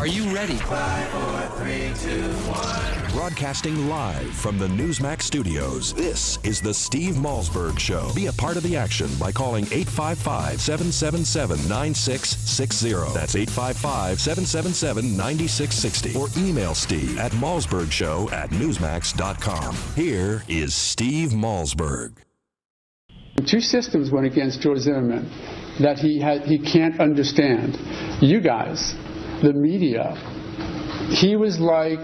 Are you ready? Five, four, three, two, one. Broadcasting live from the Newsmax studios, this is the Steve Malzberg Show. Be a part of the action by calling 855 777 9660. That's 855 777 9660. Or email Steve at malzbergshow at newsmax.com. Here is Steve Malzberg. Two systems went against George Zimmerman that he, had, he can't understand. You guys, the media, he was like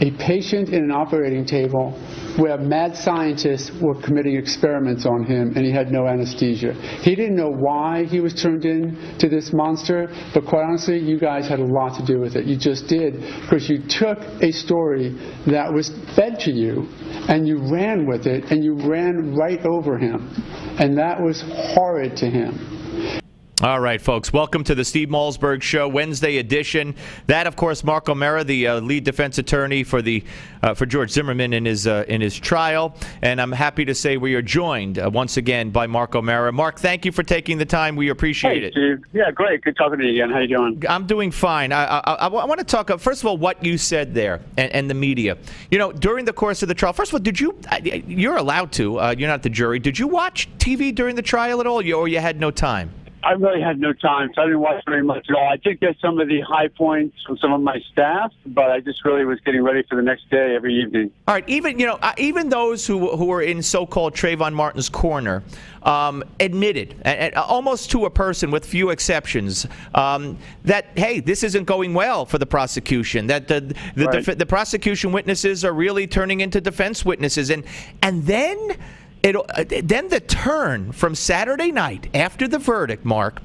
a patient in an operating table where mad scientists were committing experiments on him and he had no anesthesia. He didn't know why he was turned in to this monster, but quite honestly, you guys had a lot to do with it. You just did because you took a story that was fed to you and you ran with it and you ran right over him. And that was horrid to him. All right, folks. Welcome to the Steve Malzberg Show, Wednesday edition. That, of course, Mark O'Mara, the uh, lead defense attorney for the uh, for George Zimmerman in his uh, in his trial, and I'm happy to say we are joined uh, once again by Mark O'Mara. Mark, thank you for taking the time. We appreciate hey, it. Steve. Yeah, great. Good talking to you again. How you doing? I'm doing fine. I, I, I, I want to talk, uh, first of all, what you said there and, and, the media. You know, during the course of the trial, first of all, did you, you're allowed to, uh, you're not the jury, did you watch TV during the trial at all, or you had no time? I really had no time, so I didn't watch very much at all. I did get some of the high points from some of my staff, but I just really was getting ready for the next day every evening. All right, even you know, uh, even those who who were in so-called Trayvon Martin's corner um, admitted, and, almost to a person, with few exceptions, um, that hey, this isn't going well for the prosecution. That the the, right. the the prosecution witnesses are really turning into defense witnesses, and and then it, uh, then the turn from Saturday night after the verdict, Mark,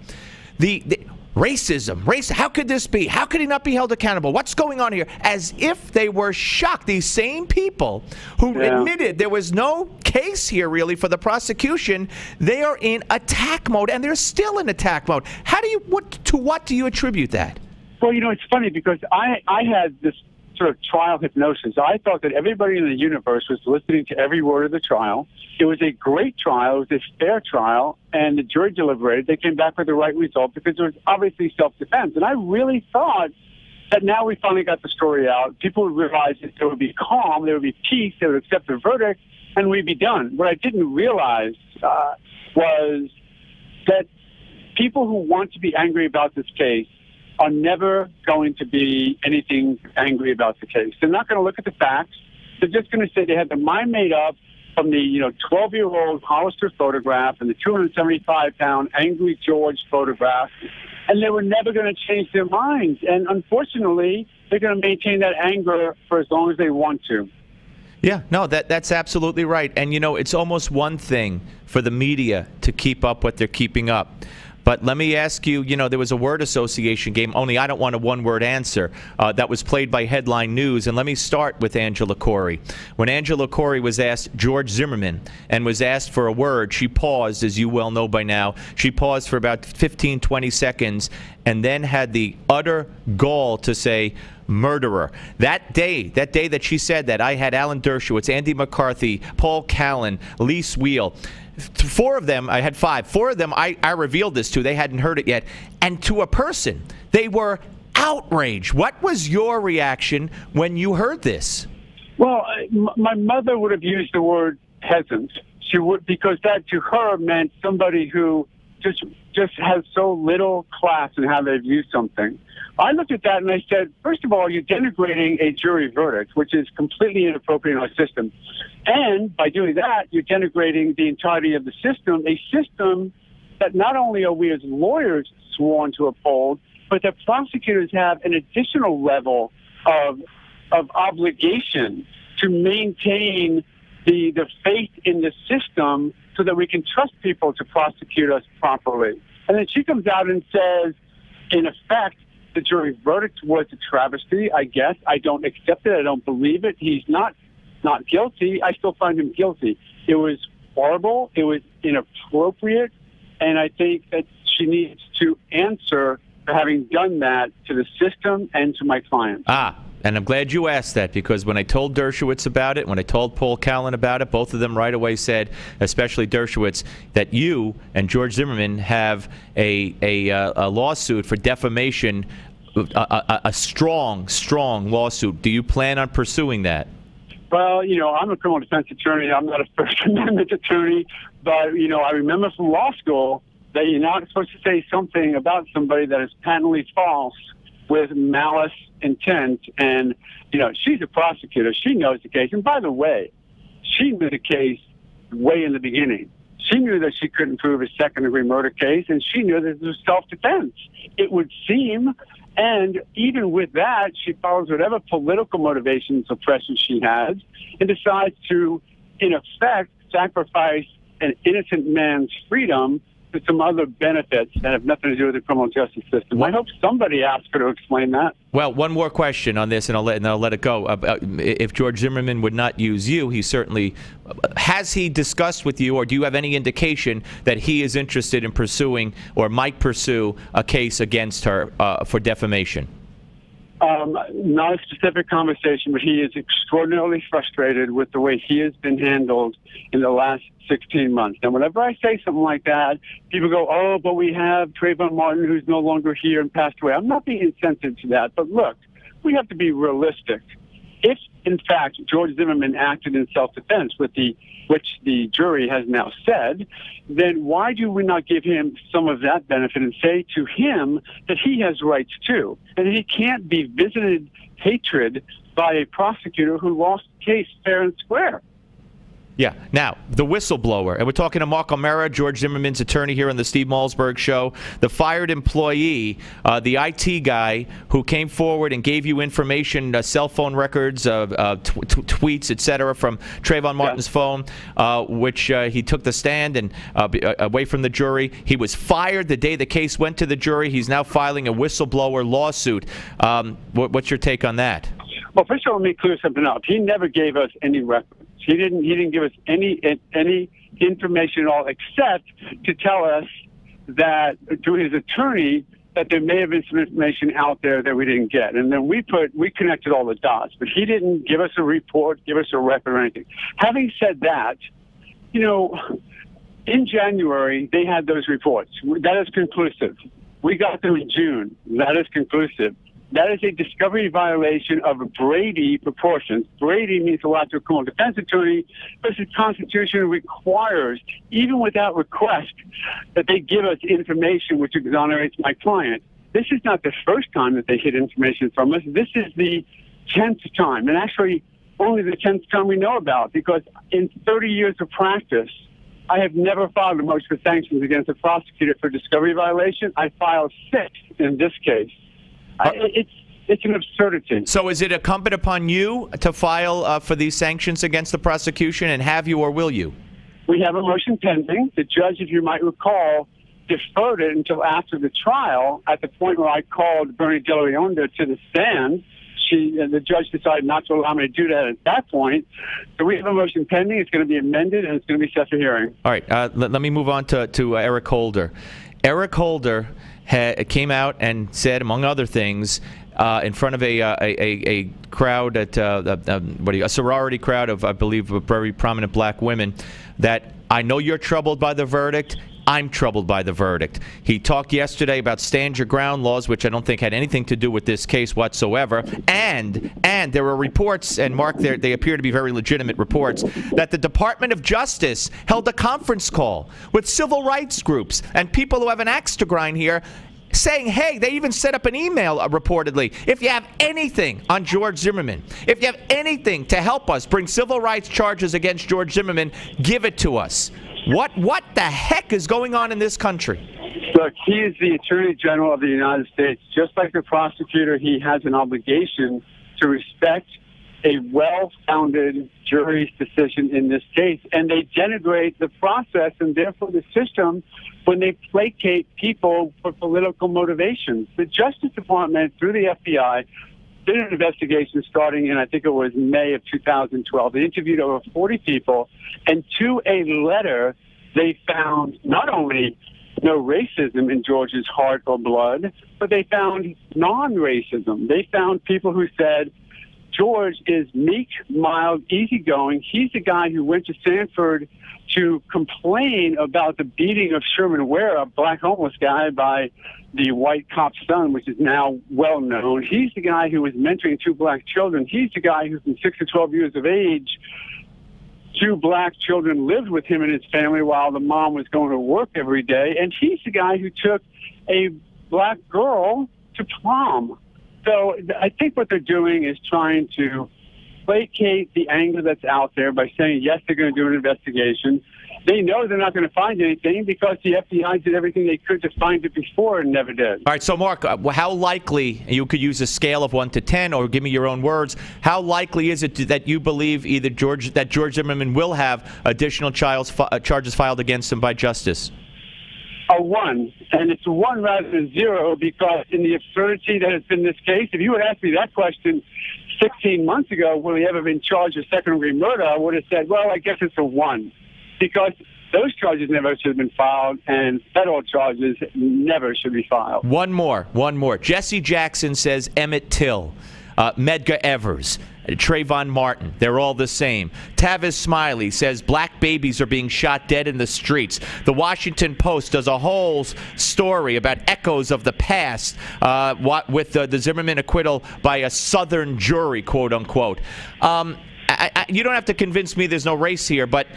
the, the racism, race. How could this be? How could he not be held accountable? What's going on here? As if they were shocked. These same people who yeah. admitted there was no case here really for the prosecution, they are in attack mode, and they're still in attack mode. How do you? What to what do you attribute that? Well, you know, it's funny because I I had this sort of trial hypnosis. I thought that everybody in the universe was listening to every word of the trial. It was a great trial. It was a fair trial. And the jury deliberated. They came back with the right result because it was obviously self-defense. And I really thought that now we finally got the story out. People would realize that there would be calm, there would be peace, they would accept the verdict, and we'd be done. What I didn't realize uh, was that people who want to be angry about this case are never going to be anything angry about the case. They're not going to look at the facts. They're just going to say they had the mind made up from the you know 12 year old Hollister photograph and the 275 pound angry George photograph, and they were never going to change their minds. And unfortunately, they're going to maintain that anger for as long as they want to. Yeah, no, that that's absolutely right. And you know, it's almost one thing for the media to keep up what they're keeping up. But let me ask you, you know, there was a word association game, only I don't want a one word answer, uh, that was played by Headline News. And let me start with Angela Corey. When Angela Corey was asked George Zimmerman and was asked for a word, she paused, as you well know by now. She paused for about 15, 20 seconds and then had the utter gall to say, murderer. That day, that day that she said that, I had Alan Dershowitz, Andy McCarthy, Paul Callan, Lee Wheel four of them, I had five. Four of them, I, I revealed this to. They hadn't heard it yet. And to a person, they were outraged. What was your reaction when you heard this? Well, uh, my mother would have used the word peasant. She would because that to her meant somebody who just just has so little class in how they view something. I looked at that and I said, first of all, you're denigrating a jury verdict, which is completely inappropriate in our system. And by doing that, you're denigrating the entirety of the system, a system that not only are we as lawyers sworn to uphold, but that prosecutors have an additional level of, of obligation to maintain the, the faith in the system so that we can trust people to prosecute us properly. And then she comes out and says, in effect, the jury verdict was a travesty, I guess. I don't accept it. I don't believe it. He's not not guilty. I still find him guilty. It was horrible. It was inappropriate. And I think that she needs to answer for having done that to the system and to my clients. Ah, and I'm glad you asked that because when I told Dershowitz about it, when I told Paul Callan about it, both of them right away said, especially Dershowitz, that you and George Zimmerman have a, a, uh, a lawsuit for defamation a, a, a strong, strong lawsuit. Do you plan on pursuing that? Well, you know, I'm a criminal defense attorney. I'm not a First Amendment attorney, but you know, I remember from law school that you're not supposed to say something about somebody that is patently false with malice intent. And you know, she's a prosecutor. She knows the case. And by the way, she knew the case way in the beginning. She knew that she couldn't prove a second degree murder case, and she knew that it was self defense. It would seem and even with that, she follows whatever political motivations or pressure she has and decides to, in effect, sacrifice an innocent man's freedom to some other benefits that have nothing to do with the criminal justice system. I hope somebody asks her to explain that. Well, one more question on this, and I'll let and I'll let it go. Uh, uh, if George Zimmerman would not use you, he certainly has he discussed with you, or do you have any indication that he is interested in pursuing or might pursue a case against her uh, for defamation? Um, not a specific conversation, but he is extraordinarily frustrated with the way he has been handled in the last 16 months. And whenever I say something like that, people go, oh, but we have Trayvon Martin who's no longer here and passed away. I'm not being insensitive to that, but look, we have to be realistic. If, in fact, George Zimmerman acted in self-defense, with the which the jury has now said, then why do we not give him some of that benefit and say to him that he has rights too, and he can't be visited hatred by a prosecutor who lost the case fair and square? Yeah. Now, the whistleblower, and we're talking to Mark O'Mara, George Zimmerman's attorney here on the Steve Malzberg Show. The fired employee, uh, the IT guy who came forward and gave you information, uh, cell phone records, uh, t- t- tweets, etc., from Trayvon Martin's yeah. phone, uh, which uh, he took the stand and uh, away from the jury. He was fired the day the case went to the jury. He's now filing a whistleblower lawsuit. Um, what's your take on that? Well, first of all, let me clear something up. He never gave us any records. He didn't. He didn't give us any any information at all, except to tell us that to his attorney that there may have been some information out there that we didn't get. And then we put, we connected all the dots, but he didn't give us a report, give us a record or anything. Having said that, you know, in January, they had those reports. That is conclusive. We got them in June. That is conclusive. That is a discovery violation of Brady proportions. Brady means a lot to a criminal defense attorney, but the Constitution requires, even without request, that they give us information which exonerates my client. This is not the first time that they hid information from us. This is the tenth time, and actually only the tenth time we know about, because in 30 years of practice, I have never filed a motion for sanctions against a prosecutor for discovery violation. I filed six in this case. I, it's it's an absurdity. So, is it incumbent upon you to file uh, for these sanctions against the prosecution, and have you or will you? We have a motion pending. The judge, if you might recall, deferred it until after the trial. At the point where I called Bernie De to the stand, she the judge decided not to allow me to do that at that point. So we have a motion pending. It's going to be amended and it's going to be set for hearing. All right. Uh, let, let, me move on to to uh, Eric Holder. Eric Holder came out and said, among other things, uh, in front of a, uh, a, a, crowd at uh, you, a sorority crowd of I believe very prominent black women that I know you're troubled by the verdict. I'm troubled by the verdict. He talked yesterday about stand your ground laws, which I don't think had anything to do with this case whatsoever. And and there were reports, and Mark, they appear to be very legitimate reports, that the Department of Justice held a conference call with civil rights groups and people who have an axe to grind here saying, hey, they even set up an email uh, reportedly. If you have anything on George Zimmerman, if you have anything to help us bring civil rights charges against George Zimmerman, give it to us. What what the heck is going on in this country? Look, he is the Attorney General of the United States. Just like the prosecutor, he has an obligation to respect a well-founded jury's decision in this case, and they denigrate the process and therefore the system when they placate people for political motivations. The Justice Department, through the FBI, did an investigation starting in, I think it was May of 2012. They interviewed over 40 people, and to a letter, they found not only no racism in George's heart or blood, but they found non racism. They found people who said, George is meek, mild, easygoing. He's the guy who went to Sanford to complain about the beating of Sherman Ware, a black homeless guy, by the white cop's son, which is now well known. He's the guy who was mentoring two black children. He's the guy who, from six to 12 years of age, two black children lived with him and his family while the mom was going to work every day. And he's the guy who took a black girl to prom. So I think what they're doing is trying to placate the anger that's out there by saying, yes, they're going to do an investigation. They know they're not going to find anything because the FBI did everything they could to find it before and never did. All right, so Mark, uh, how likely you could use a scale of one to ten, or give me your own words? How likely is it that you believe either George that George Zimmerman will have additional uh, charges filed against him by justice? A one, and it's one rather than zero because in the absurdity that has been this case, if you had asked me that question 16 months ago, will he ever been charged with second degree murder? I would have said, well, I guess it's a one because those charges never should have been filed, and federal charges never should be filed. One more, one more. Jesse Jackson says Emmett Till, uh, Medgar Evers. Trayvon Martin, they're all the same. Tavis Smiley says black babies are being shot dead in the streets. The Washington Post does a whole story about echoes of the past uh, with the, the Zimmerman acquittal by a Southern jury, quote unquote. Um, I, I, you don't have to convince me there's no race here, but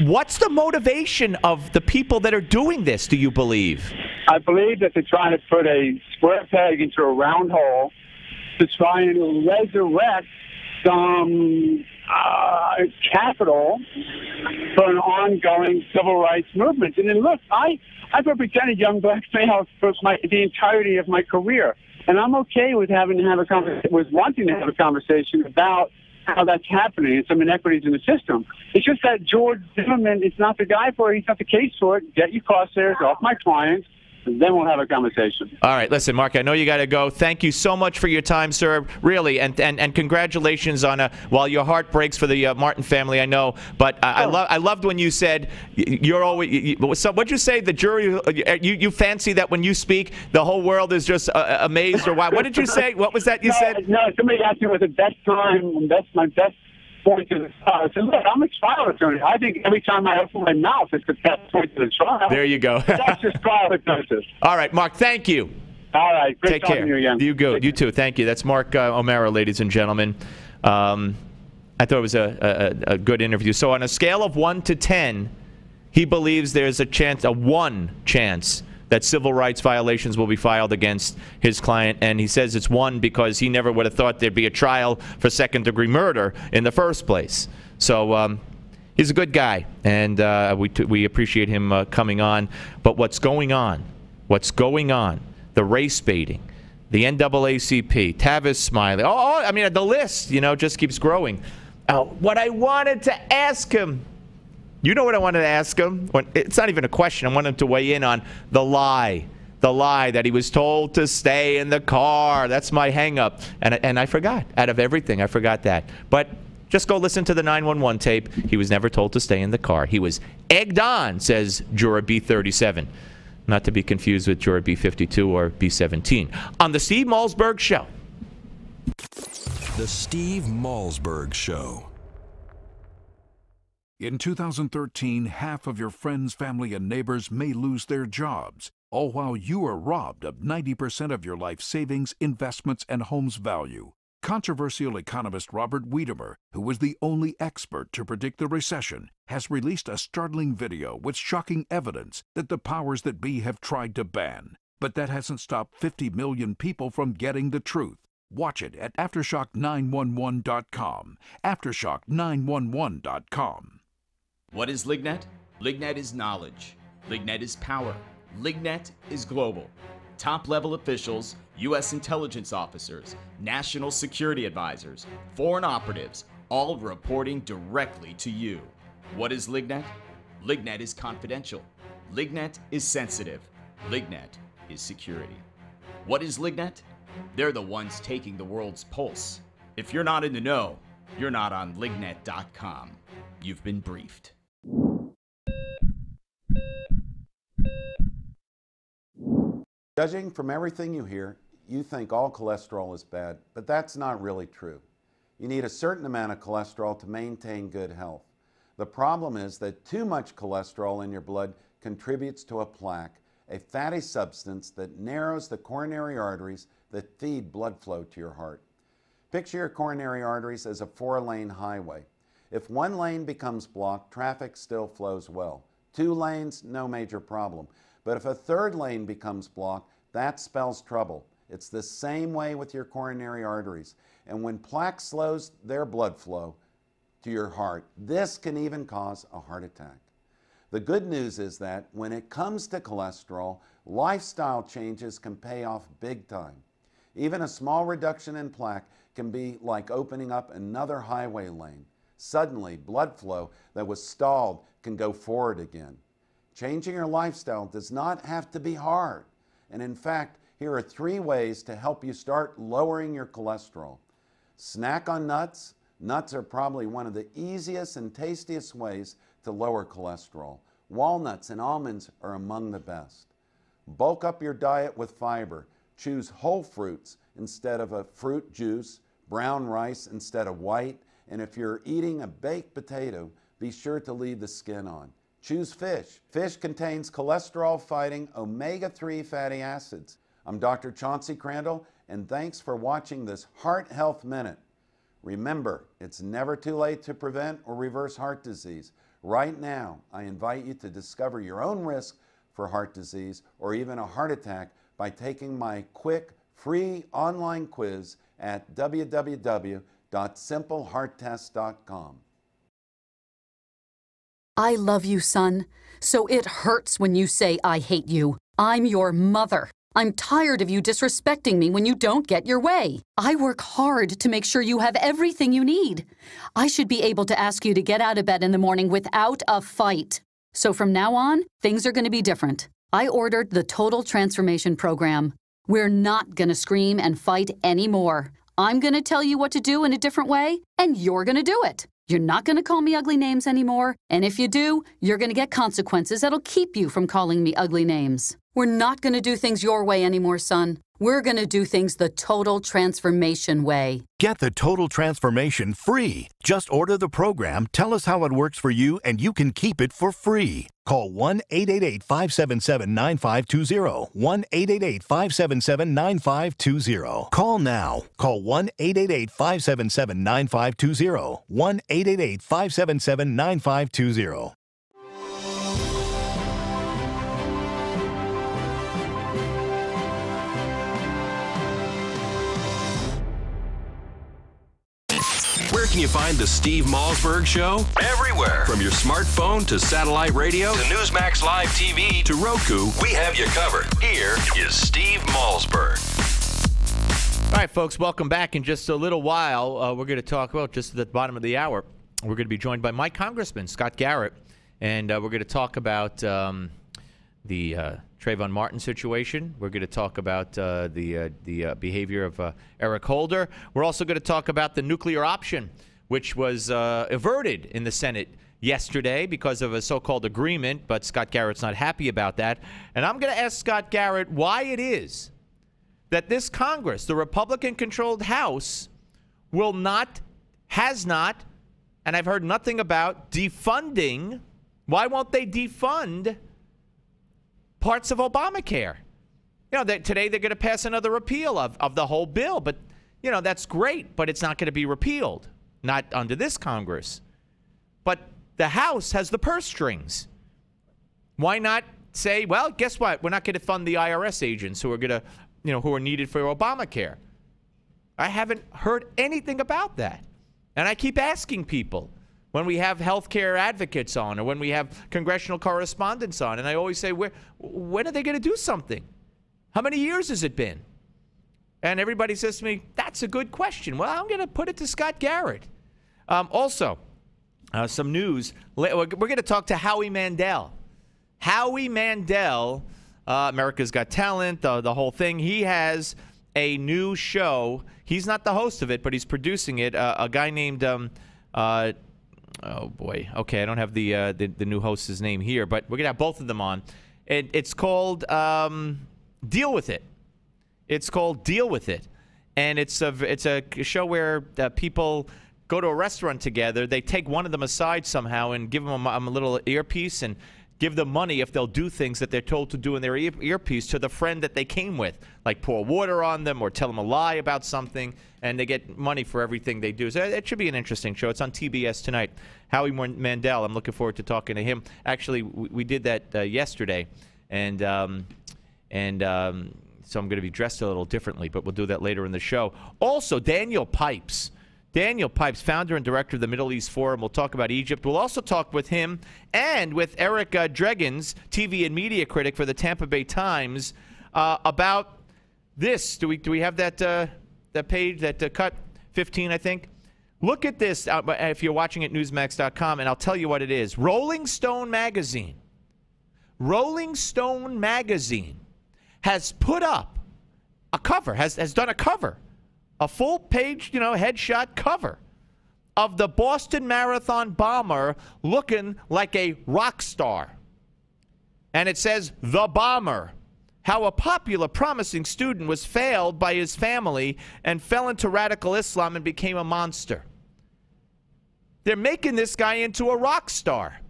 What's the motivation of the people that are doing this, do you believe? I believe that they're trying to put a square peg into a round hole to try and resurrect some uh, capital for an ongoing civil rights movement. And then look, I, I've represented young black males for my, the entirety of my career. And I'm okay with having to have a conversation, with wanting to have a conversation about how that's happening and some inequities in the system. It's just that George Zimmerman is not the guy for it. He's not the case for it. Get your cost shares off my clients then we'll have a conversation. All right, listen, Mark. I know you got to go. Thank you so much for your time, sir. Really, and and, and congratulations on a. While your heart breaks for the uh, Martin family, I know, but I, oh. I love I loved when you said you're always. You, so what'd you say? The jury. Uh, you you fancy that when you speak, the whole world is just uh, amazed or why? What did you say? What was that you no, said? No, somebody asked me what the best time. Best my best point to the trial. I said, look, I'm a trial attorney. I think every time I open my mouth, it's the best point to the trial. There you go. that's just trial hypnosis. All right, Mark, thank you. All right. Great Take care. You, again. you go. Take you too. Thank you. That's Mark uh, O'Mara, ladies and gentlemen. Um, I thought it was a, a, a good interview. So on a scale of 1 to 10, he believes there's a chance, a 1 chance that civil rights violations will be filed against his client. And he says it's one because he never would have thought there'd be a trial for second degree murder in the first place. So um, he's a good guy, and uh, we, we appreciate him uh, coming on. But what's going on? What's going on? The race baiting, the NAACP, Tavis Smiley. Oh, I mean, the list, you know, just keeps growing. Uh, what I wanted to ask him you know what I wanted to ask him? It's not even a question. I want him to weigh in on the lie. The lie that he was told to stay in the car. That's my hangup. And, and I forgot. Out of everything, I forgot that. But just go listen to the 911 tape. He was never told to stay in the car. He was egged on, says Juror B37. Not to be confused with Juror B52 or B17. On the Steve Malzberg Show. The Steve Malzberg Show. In 2013, half of your friends, family, and neighbors may lose their jobs, all while you are robbed of 90% of your life savings, investments, and home's value. Controversial economist Robert Wiedemer, who was the only expert to predict the recession, has released a startling video with shocking evidence that the powers that be have tried to ban. But that hasn't stopped 50 million people from getting the truth. Watch it at Aftershock911.com. Aftershock911.com. What is Lignet? Lignet is knowledge. Lignet is power. Lignet is global. Top level officials, U.S. intelligence officers, national security advisors, foreign operatives, all reporting directly to you. What is Lignet? Lignet is confidential. Lignet is sensitive. Lignet is security. What is Lignet? They're the ones taking the world's pulse. If you're not in the know, you're not on lignet.com. You've been briefed. Judging from everything you hear, you think all cholesterol is bad, but that's not really true. You need a certain amount of cholesterol to maintain good health. The problem is that too much cholesterol in your blood contributes to a plaque, a fatty substance that narrows the coronary arteries that feed blood flow to your heart. Picture your coronary arteries as a four lane highway. If one lane becomes blocked, traffic still flows well. Two lanes, no major problem. But if a third lane becomes blocked, that spells trouble. It's the same way with your coronary arteries. And when plaque slows their blood flow to your heart, this can even cause a heart attack. The good news is that when it comes to cholesterol, lifestyle changes can pay off big time. Even a small reduction in plaque can be like opening up another highway lane. Suddenly, blood flow that was stalled can go forward again. Changing your lifestyle does not have to be hard. And in fact, here are three ways to help you start lowering your cholesterol. Snack on nuts. Nuts are probably one of the easiest and tastiest ways to lower cholesterol. Walnuts and almonds are among the best. Bulk up your diet with fiber. Choose whole fruits instead of a fruit juice, brown rice instead of white, and if you're eating a baked potato, be sure to leave the skin on. Choose fish. Fish contains cholesterol fighting omega 3 fatty acids. I'm Dr. Chauncey Crandall, and thanks for watching this Heart Health Minute. Remember, it's never too late to prevent or reverse heart disease. Right now, I invite you to discover your own risk for heart disease or even a heart attack by taking my quick, free online quiz at www.simplehearttest.com. I love you, son, so it hurts when you say I hate you. I'm your mother. I'm tired of you disrespecting me when you don't get your way. I work hard to make sure you have everything you need. I should be able to ask you to get out of bed in the morning without a fight. So from now on, things are going to be different. I ordered the Total Transformation Program. We're not going to scream and fight anymore. I'm going to tell you what to do in a different way, and you're going to do it. You're not going to call me ugly names anymore, and if you do, you're going to get consequences that'll keep you from calling me ugly names. We're not going to do things your way anymore, son. We're going to do things the total transformation way. Get the total transformation free. Just order the program, tell us how it works for you, and you can keep it for free. Call 1 888 577 9520. 1 888 577 9520. Call now. Call 1 888 577 9520. 1 888 577 9520. Where can you find the Steve Malzberg Show? Everywhere. From your smartphone to satellite radio to Newsmax Live TV to Roku, we have you covered. Here is Steve Malzberg. All right, folks, welcome back. In just a little while, uh, we're going to talk about just at the bottom of the hour. We're going to be joined by my Congressman Scott Garrett, and uh, we're going to talk about um, the uh, Trayvon Martin situation. We're going to talk about uh, the uh, the uh, behavior of uh, Eric Holder. We're also going to talk about the nuclear option, which was uh, averted in the Senate yesterday because of a so-called agreement. But Scott Garrett's not happy about that, and I'm going to ask Scott Garrett why it is that this Congress, the Republican-controlled House, will not, has not, and I've heard nothing about defunding. Why won't they defund? Parts of Obamacare. You know, that today they're going to pass another repeal of, of the whole bill, but, you know, that's great, but it's not going to be repealed, not under this Congress. But the House has the purse strings. Why not say, well, guess what? We're not going to fund the IRS agents who are going to, you know, who are needed for Obamacare. I haven't heard anything about that. And I keep asking people when we have healthcare advocates on or when we have congressional correspondents on. And I always say, Where, when are they going to do something? How many years has it been? And everybody says to me, That's a good question. Well, I'm going to put it to Scott Garrett. Um, also, uh, some news. We're going to talk to Howie Mandel. Howie Mandel, uh, America's Got Talent, the, the whole thing. He has a new show. He's not the host of it, but he's producing it. Uh, a guy named um, uh, oh boy. Okay, I don't have the uh, the, the, new host's name here, but we're gonna have both of them on. It, it's called um, Deal with It. It's called Deal with It, and it's a it's a show where uh, people go to a restaurant together. They take one of them aside somehow and give them a, a little earpiece and give them money if they'll do things that they're told to do in their ear- earpiece to the friend that they came with, like pour water on them or tell them a lie about something, and they get money for everything they do. So it should be an interesting show. It's on TBS tonight. Howie Mandel, I'm looking forward to talking to him. Actually, we, we did that uh, yesterday, and um, and um, so I'm going to be dressed a little differently, but we'll do that later in the show. Also, Daniel Pipes. Daniel Pipes, founder and director of the Middle East Forum. We'll talk about Egypt. We'll also talk with him and with Eric uh, Deggans, TV and media critic for the Tampa Bay Times, uh, about this. Do we do we have that uh, that page that uh, cut 15? I think. Look at this uh, if you're watching at Newsmax.com, and I'll tell you what it is. Rolling Stone magazine. Rolling Stone magazine has put up a cover, has has done a cover a full page, you know, headshot cover of the Boston Marathon bomber looking like a rock star. And it says, The Bomber. How a popular, promising student was failed by his family and fell into radical Islam and became a monster. They're making this guy into a rock star.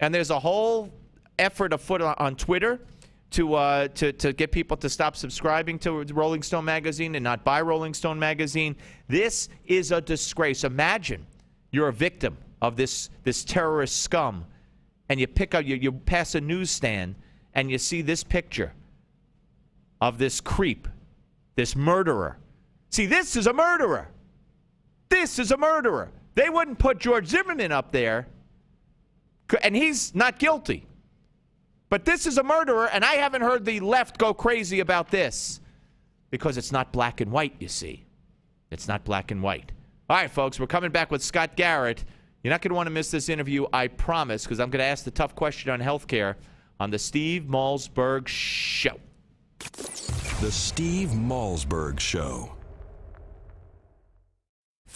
And there's a whole effort afoot on Twitter to, uh, to, to get people to stop subscribing to Rolling Stone magazine and not buy Rolling Stone magazine. This is a disgrace. Imagine you're a victim of this, this terrorist scum, and you pick up, you, you pass a newsstand, and you see this picture of this creep, this murderer. See, this is a murderer. This is a murderer. They wouldn't put George Zimmerman up there, and he's not guilty. But this is a murderer, and I haven't heard the left go crazy about this because it's not black and white, you see. It's not black and white. All right, folks, we're coming back with Scott Garrett. You're not going to want to miss this interview, I promise, because I'm going to ask the tough question on healthcare on the Steve Malzberg Show. The Steve Malzberg Show.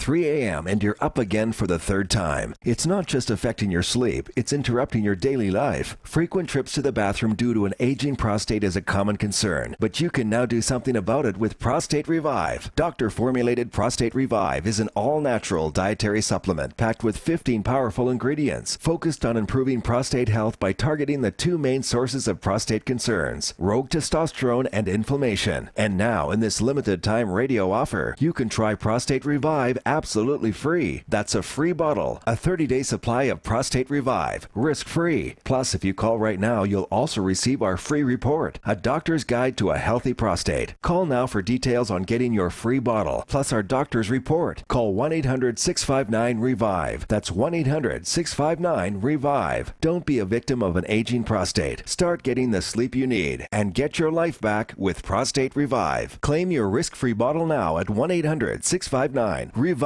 3 a.m. and you're up again for the third time. It's not just affecting your sleep, it's interrupting your daily life. Frequent trips to the bathroom due to an aging prostate is a common concern, but you can now do something about it with Prostate Revive. Doctor formulated Prostate Revive is an all natural dietary supplement packed with 15 powerful ingredients focused on improving prostate health by targeting the two main sources of prostate concerns rogue testosterone and inflammation. And now, in this limited time radio offer, you can try Prostate Revive absolutely free. That's a free bottle, a 30 day supply of Prostate Revive, risk free. Plus, if you call right now, you'll also receive our free report, A Doctor's Guide to a Healthy Prostate. Call now for details on getting your free bottle, plus our doctor's report. Call 1 800 659 Revive. That's 1 800 659 Revive. Don't be a victim of an aging prostate. Start getting the sleep you need and get your life back with Prostate Revive. Claim your risk free bottle now at 1 800 659 Revive.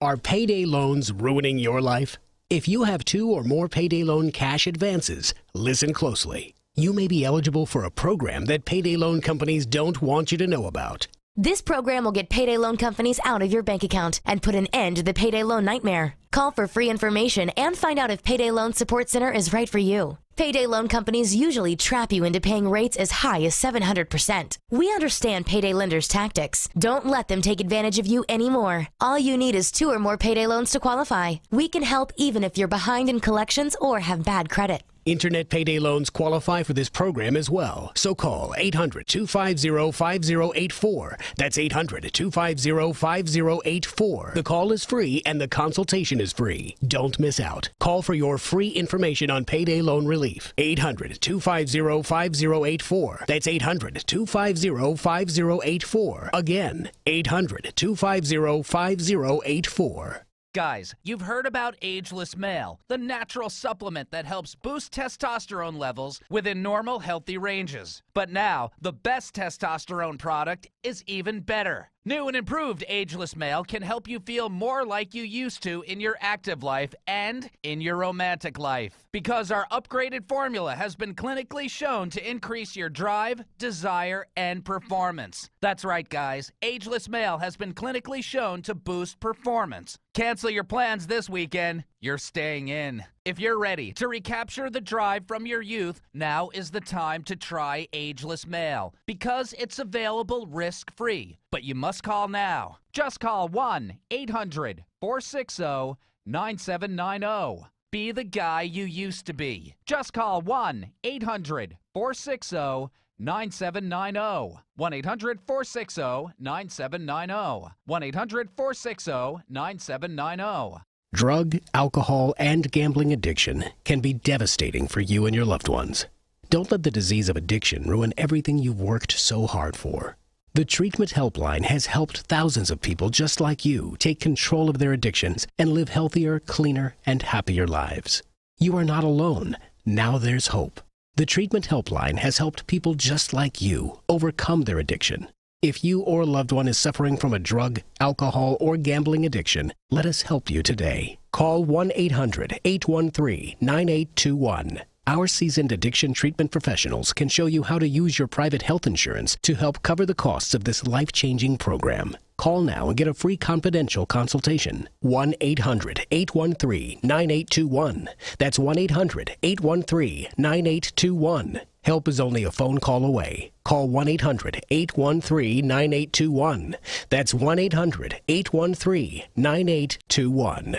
Are payday loans ruining your life? If you have two or more payday loan cash advances, listen closely. You may be eligible for a program that payday loan companies don't want you to know about. This program will get payday loan companies out of your bank account and put an end to the payday loan nightmare. Call for free information and find out if Payday Loan Support Center is right for you. Payday loan companies usually trap you into paying rates as high as 700%. We understand payday lenders' tactics. Don't let them take advantage of you anymore. All you need is two or more payday loans to qualify. We can help even if you're behind in collections or have bad credit. Internet payday loans qualify for this program as well. So call 800 250 5084. That's 800 250 5084. The call is free and the consultation is free. Don't miss out. Call for your free information on payday loan relief. 800 250 5084. That's 800 250 5084. Again, 800 250 5084. Guys, you've heard about Ageless Male, the natural supplement that helps boost testosterone levels within normal, healthy ranges. But now, the best testosterone product is even better. New and improved Ageless Male can help you feel more like you used to in your active life and in your romantic life. Because our upgraded formula has been clinically shown to increase your drive, desire, and performance. That's right, guys. Ageless Male has been clinically shown to boost performance. Cancel your plans this weekend. You're staying in. If you're ready to recapture the drive from your youth, now is the time to try Ageless Male because it's available risk free. But you must call now. Just call 1 800 460 9790. Be the guy you used to be. Just call 1 800 460 9790. 1 800 460 9790. 1 800 460 9790. Drug, alcohol, and gambling addiction can be devastating for you and your loved ones. Don't let the disease of addiction ruin everything you've worked so hard for. The Treatment Helpline has helped thousands of people just like you take control of their addictions and live healthier, cleaner, and happier lives. You are not alone. Now there's hope. The Treatment Helpline has helped people just like you overcome their addiction. If you or a loved one is suffering from a drug, alcohol, or gambling addiction, let us help you today. Call 1 800 813 9821. Our seasoned addiction treatment professionals can show you how to use your private health insurance to help cover the costs of this life changing program. Call now and get a free confidential consultation. 1 800 813 9821. That's 1 800 813 9821. Help is only a phone call away. Call 1 800 813 9821. That's 1 800 813 9821.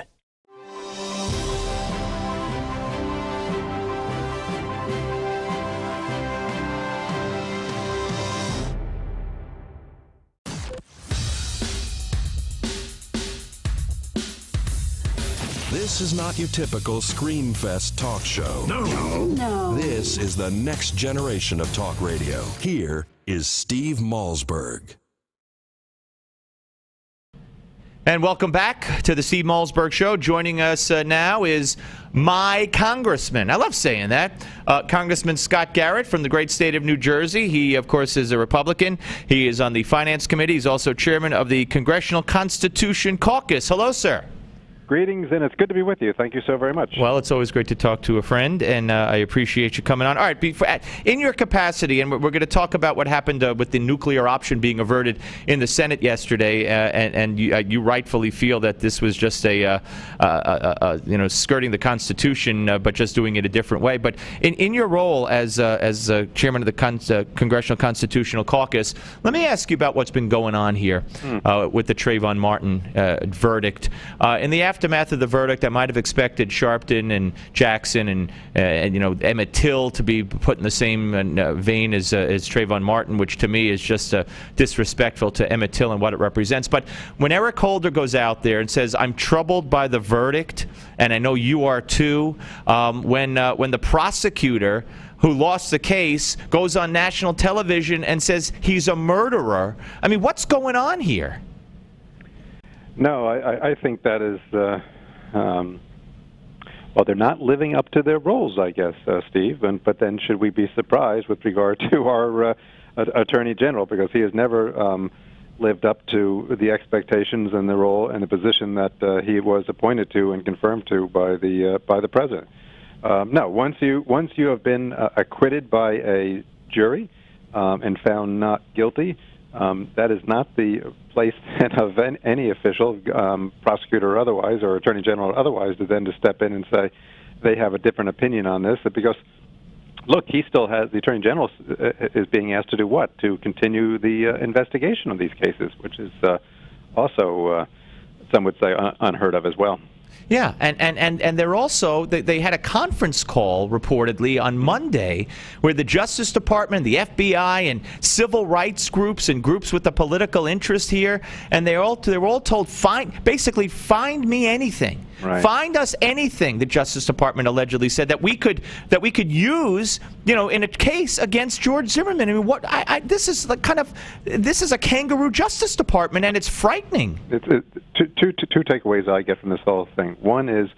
This is not your typical Screamfest talk show. No. No. This is the next generation of talk radio. Here is Steve Malzberg. And welcome back to the Steve Malzberg Show. Joining us uh, now is my congressman. I love saying that. Uh, Congressman Scott Garrett from the great state of New Jersey. He, of course, is a Republican. He is on the Finance Committee. He's also chairman of the Congressional Constitution Caucus. Hello, sir. Greetings, and it's good to be with you. Thank you so very much. Well, it's always great to talk to a friend, and uh, I appreciate you coming on. All right, before, in your capacity, and we're, we're going to talk about what happened uh, with the nuclear option being averted in the Senate yesterday, uh, and, and you, uh, you, rightfully feel that this was just a, uh, uh, you know, skirting the Constitution, but just doing it a different way. But in, in your role as as chairman of the Con Congressional Constitutional Caucus, let me ask you about what's been going on here mm. with the Trayvon Martin verdict. in the aftermath of the verdict, I might have expected Sharpton and Jackson and, uh, and you know Emmett Till to be put in the same uh, vein as uh, as Trayvon Martin, which to me is just uh, disrespectful to Emmett Till and what it represents. But when Eric Holder goes out there and says, "I'm troubled by the verdict," and I know you are too, um, when uh, when the prosecutor who lost the case goes on national television and says he's a murderer. I mean, what's going on here? No, I, I think that is. Uh, um, well, they're not living up to their roles, I guess, uh, Steve. And but then, should we be surprised with regard to our uh, Attorney General because he has never um, lived up to the expectations and the role and the position that uh, he was appointed to and confirmed to by the uh, by the president? Um, no, once you once you have been uh, acquitted by a jury um, and found not guilty, um, that is not the place of any official, um, prosecutor or otherwise, or attorney general or otherwise, to then to step in and say they have a different opinion on this. Because look, he still has the attorney general uh, is being asked to do what? To continue the uh, investigation of these cases, which is uh, also uh, some would say un- unheard of as well. Yeah, and, and, and, and they're also, they, they had a conference call reportedly on Monday where the Justice Department, the FBI, and civil rights groups and groups with a political interest here, and they're all, they were all told, find, basically, find me anything. Right. Find us anything. The Justice Department allegedly said that we could that we could use, you know, in a case against George Zimmerman. I mean, what? I, I this is the kind of this is a kangaroo Justice Department, and it's frightening. It's, it, two, two, two takeaways I get from this whole thing. One is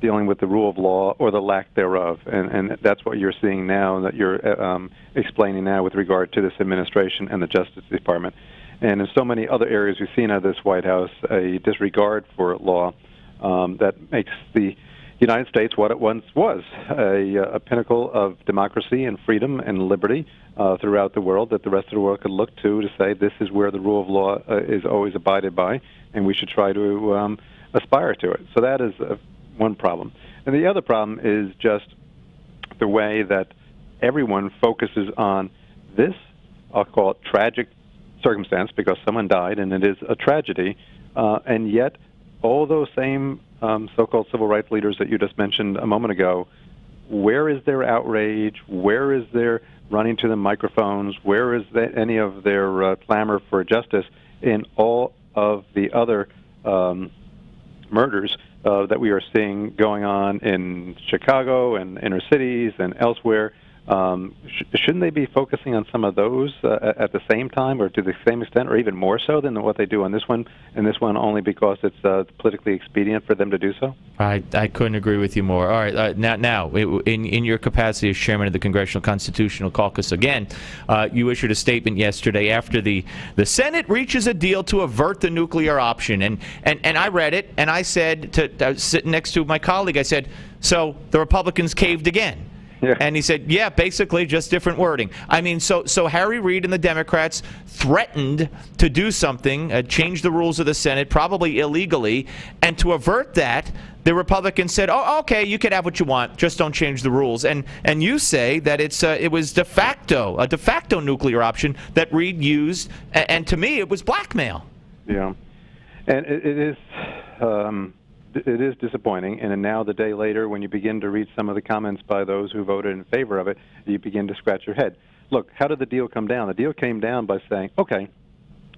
dealing with the rule of law or the lack thereof, and, and that's what you're seeing now, and that you're um, explaining now with regard to this administration and the Justice Department. And in so many other areas, we've seen out of this White House a disregard for law um, that makes the United States what it once was a, a pinnacle of democracy and freedom and liberty uh, throughout the world that the rest of the world could look to to say this is where the rule of law uh, is always abided by, and we should try to um, aspire to it. So that is uh, one problem. And the other problem is just the way that everyone focuses on this, I'll call it tragic circumstance because someone died and it is a tragedy, uh, and yet all those same um, so-called civil rights leaders that you just mentioned a moment ago, where is their outrage? Where is their running to the microphones? Where is any of their uh, clamor for justice in all of the other um, murders uh, that we are seeing going on in Chicago and inner cities and elsewhere? Um, sh- shouldn't they be focusing on some of those uh, at the same time, or to the same extent, or even more so than what they do on this one? And this one only because it's uh, politically expedient for them to do so. I, I couldn't agree with you more. All right, uh, now now in in your capacity as chairman of the Congressional Constitutional Caucus, again, uh, you issued a statement yesterday after the the Senate reaches a deal to avert the nuclear option, and and and I read it, and I said to sitting next to my colleague, I said, so the Republicans caved again. Yeah. And he said, "Yeah, basically just different wording." I mean, so so Harry Reid and the Democrats threatened to do something, uh, change the rules of the Senate, probably illegally, and to avert that, the Republicans said, "Oh, okay, you can have what you want, just don't change the rules." And and you say that it's uh, it was de facto a de facto nuclear option that Reid used, and, and to me, it was blackmail. Yeah, and it, it is. Um, it is disappointing. And now, the day later, when you begin to read some of the comments by those who voted in favor of it, you begin to scratch your head. Look, how did the deal come down? The deal came down by saying, okay,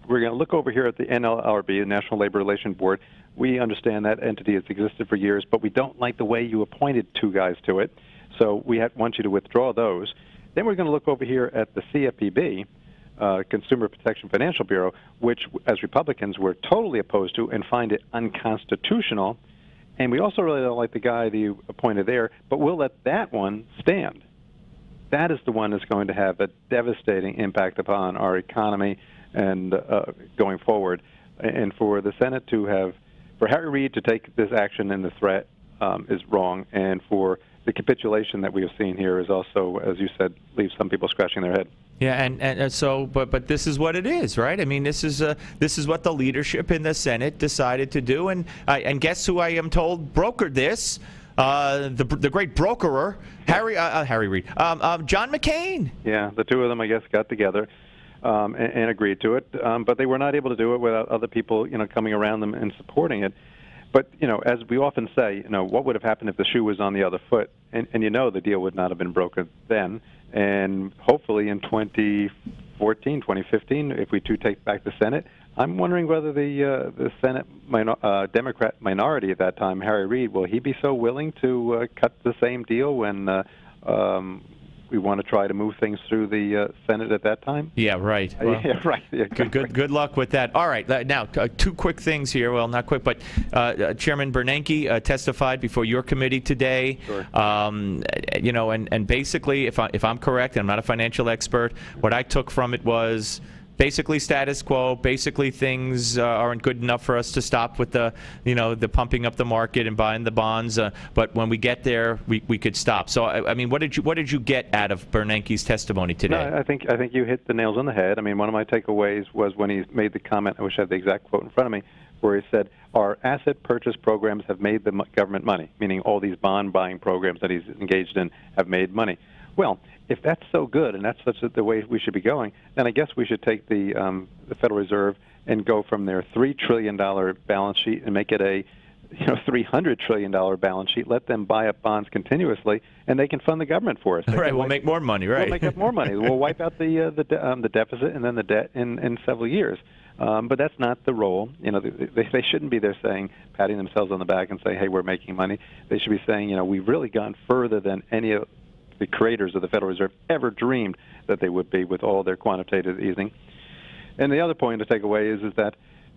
we're going to look over here at the NLRB, the National Labor Relations Board. We understand that entity has existed for years, but we don't like the way you appointed two guys to it. So we want you to withdraw those. Then we're going to look over here at the CFPB, uh, Consumer Protection Financial Bureau, which, as Republicans, were totally opposed to and find it unconstitutional. And we also really don't like the guy that you appointed there, but we'll let that one stand. That is the one that's going to have a devastating impact upon our economy and uh, going forward. And for the Senate to have, for Harry Reid to take this action and the threat um, is wrong, and for the capitulation that we have seen here is also, as you said, leaves some people scratching their head. Yeah, and, and, so, but but this is what it is, right? I mean, this is uh, this is what the leadership in the Senate decided to do, and uh, and guess who I am told brokered this? Uh, the the great brokerer, Harry uh, uh, Harry Reid, um, um, John McCain. Yeah, the two of them, I guess, got together. Um, and, and agreed to it, um, but they were not able to do it without other people, you know, coming around them and supporting it. But you know, as we often say, you know, what would have happened if the shoe was on the other foot? And, and you know, the deal would not have been broken then. And hopefully, in 2014, 2015, if we do take back the Senate, I'm wondering whether the uh, the Senate minor, uh, Democrat minority at that time, Harry Reid, will he be so willing to uh, cut the same deal when uh, um, we want to try to move things through the uh, Senate at that time? Yeah, right. Well, yeah, right. Yeah, good, good, good luck with that. All right, uh, now uh, two quick things here. Well, not quick, but uh, uh, Chairman Bernanke uh, testified before your committee today. Sure. Um, you know, and, and basically, if I, if I'm correct, and I'm not a financial expert, what I took from it was basically status quo. Basically, things uh, aren't good enough for us to stop with the, you know, the pumping up the market and buying the bonds. Uh, but when we get there, we, we could stop. So, I, I, mean, what did you what did you get out of Bernanke's testimony today? No, I think I think you hit the nails on the head. I mean, one of my takeaways was when he made the comment. I wish I had the exact quote in front of me, where he said, "Our asset purchase programs have made the government money," meaning all these bond buying programs that he's engaged in have made money. Well, if that's so good and that's such the way we should be going, then I guess we should take the um, the Federal Reserve and go from their three trillion dollar balance sheet and make it a you know three hundred trillion dollar balance sheet. Let them buy up bonds continuously, and they can fund the government for us. They right, we'll wipe, make more money. Right, we'll make up more money. we'll wipe out the uh, the de- um, the deficit and then the debt in in several years. Um, but that's not the role. You know, they, they shouldn't be there saying, patting themselves on the back and saying, "Hey, we're making money." They should be saying, "You know, we've really gone further than any of the creators of the Federal Reserve ever dreamed that they would be with all their quantitative easing. And the other point to take away is is that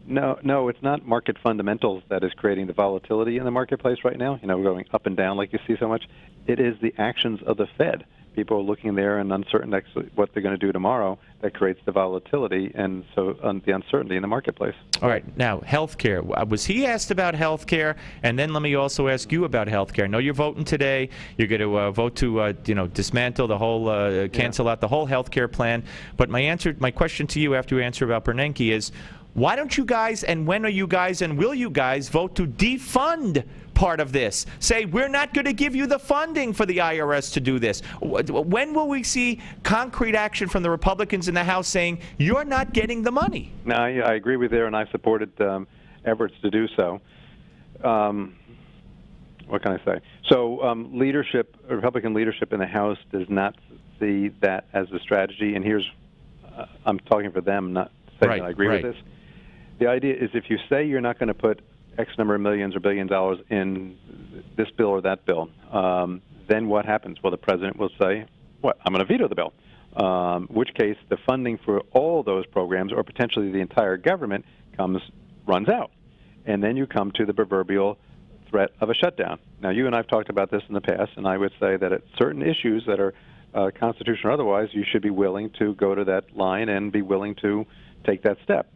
no, no, it's not market fundamentals that is creating the volatility in the marketplace right now. You know, going up and down like you see so much. It is the actions of the Fed people are looking there and uncertain what they're going to do tomorrow that creates the volatility and so um, the uncertainty in the marketplace. All right, now healthcare. Was he asked about healthcare? And then let me also ask you about healthcare. I know you're voting today. You're going to uh, vote to uh, you know dismantle the whole, uh, cancel yeah. out the whole healthcare plan. But my answer, my question to you after you answer about Bernanke is, Why don't you guys, and when are you guys, and will you guys vote to defund part of this? Say, we're not going to give you the funding for the IRS to do this. When will we see concrete action from the Republicans in the House saying, you're not getting the money? No, I, I agree with you, and I supported um, efforts to do so. Um, what can I say? So, um, leadership, Republican leadership in the House does not see that as a strategy, and here's uh, I'm talking for them, not saying Right, that I agree right. with this. The idea is if you say you're not going to put X number of millions or billion dollars in this bill or that bill, um, then what happens? Well, the president will say, "What? I'm going to veto the bill." Um, which case, the funding for all those programs, or potentially the entire government, comes runs out, and then you come to the proverbial threat of a shutdown. Now, you and I have talked about this in the past, and I would say that at certain issues that are uh, constitutional or otherwise, you should be willing to go to that line and be willing to take that step.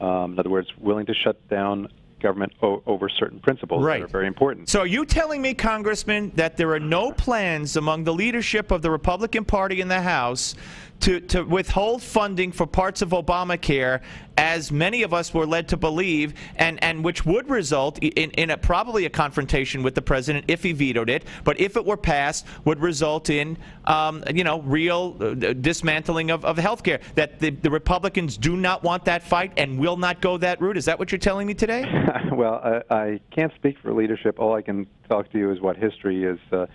Um, in other words, willing to shut down government o- over certain principles Right. that are very important. So are you telling me, Congressman, that there are no plans among the leadership of the Republican Party in the House to, to withhold funding for parts of Obamacare, as many of us were led to believe, and, and which would result in, in a, probably a confrontation with the president if he vetoed it, but if it were passed, would result in, um, you know, real uh, dismantling of, of health care. That the, the Republicans do not want that fight and will not go that route. Is that what you're telling me today? well, I, I can't speak for leadership. All I can talk to you is what history is. Uh,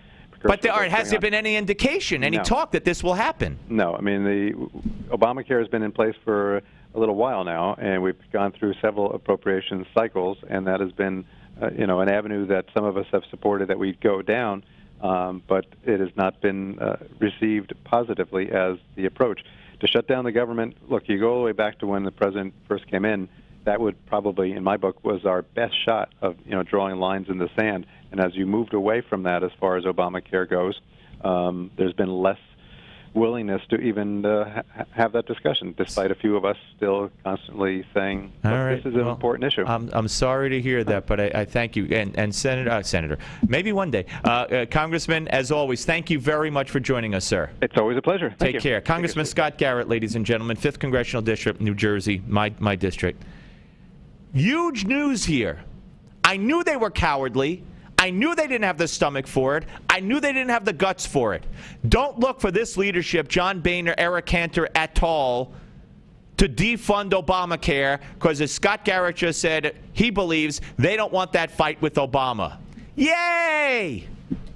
But there, precursor all right, to has there been any indication, any No. talk that this will happen? No, I mean the Obamacare has been in place for a little while now, and we've gone through several appropriation cycles, and that has been, uh, you know, an avenue that some of us have supported that we'd go down, um, but it has not been uh, received positively as the approach to shut down the government. Look, you go all the way back to when the president first came in. That would probably, in my book, was our best shot of you know drawing lines in the sand. And as you moved away from that, as far as Obamacare goes, um, there's been less willingness to even uh, ha- have that discussion, despite a few of us still constantly saying right, this is an well, important issue. I'm, I'm sorry to hear that, but I, I thank you. And, and Senator, uh, Senator, maybe one day. Uh, uh, Congressman, as always, thank you very much for joining us, sir. It's always a pleasure. Thank Take you. care. Congressman Scott Garrett, ladies and gentlemen, 5th Congressional District, New Jersey, my, my district. Huge news here. I knew they were cowardly. I knew they didn't have the stomach for it. I knew they didn't have the guts for it. Don't look for this leadership, John Boehner, Eric Cantor at all, to defund Obamacare because, as Scott Garrett just said, he believes they don't want that fight with Obama. Yay!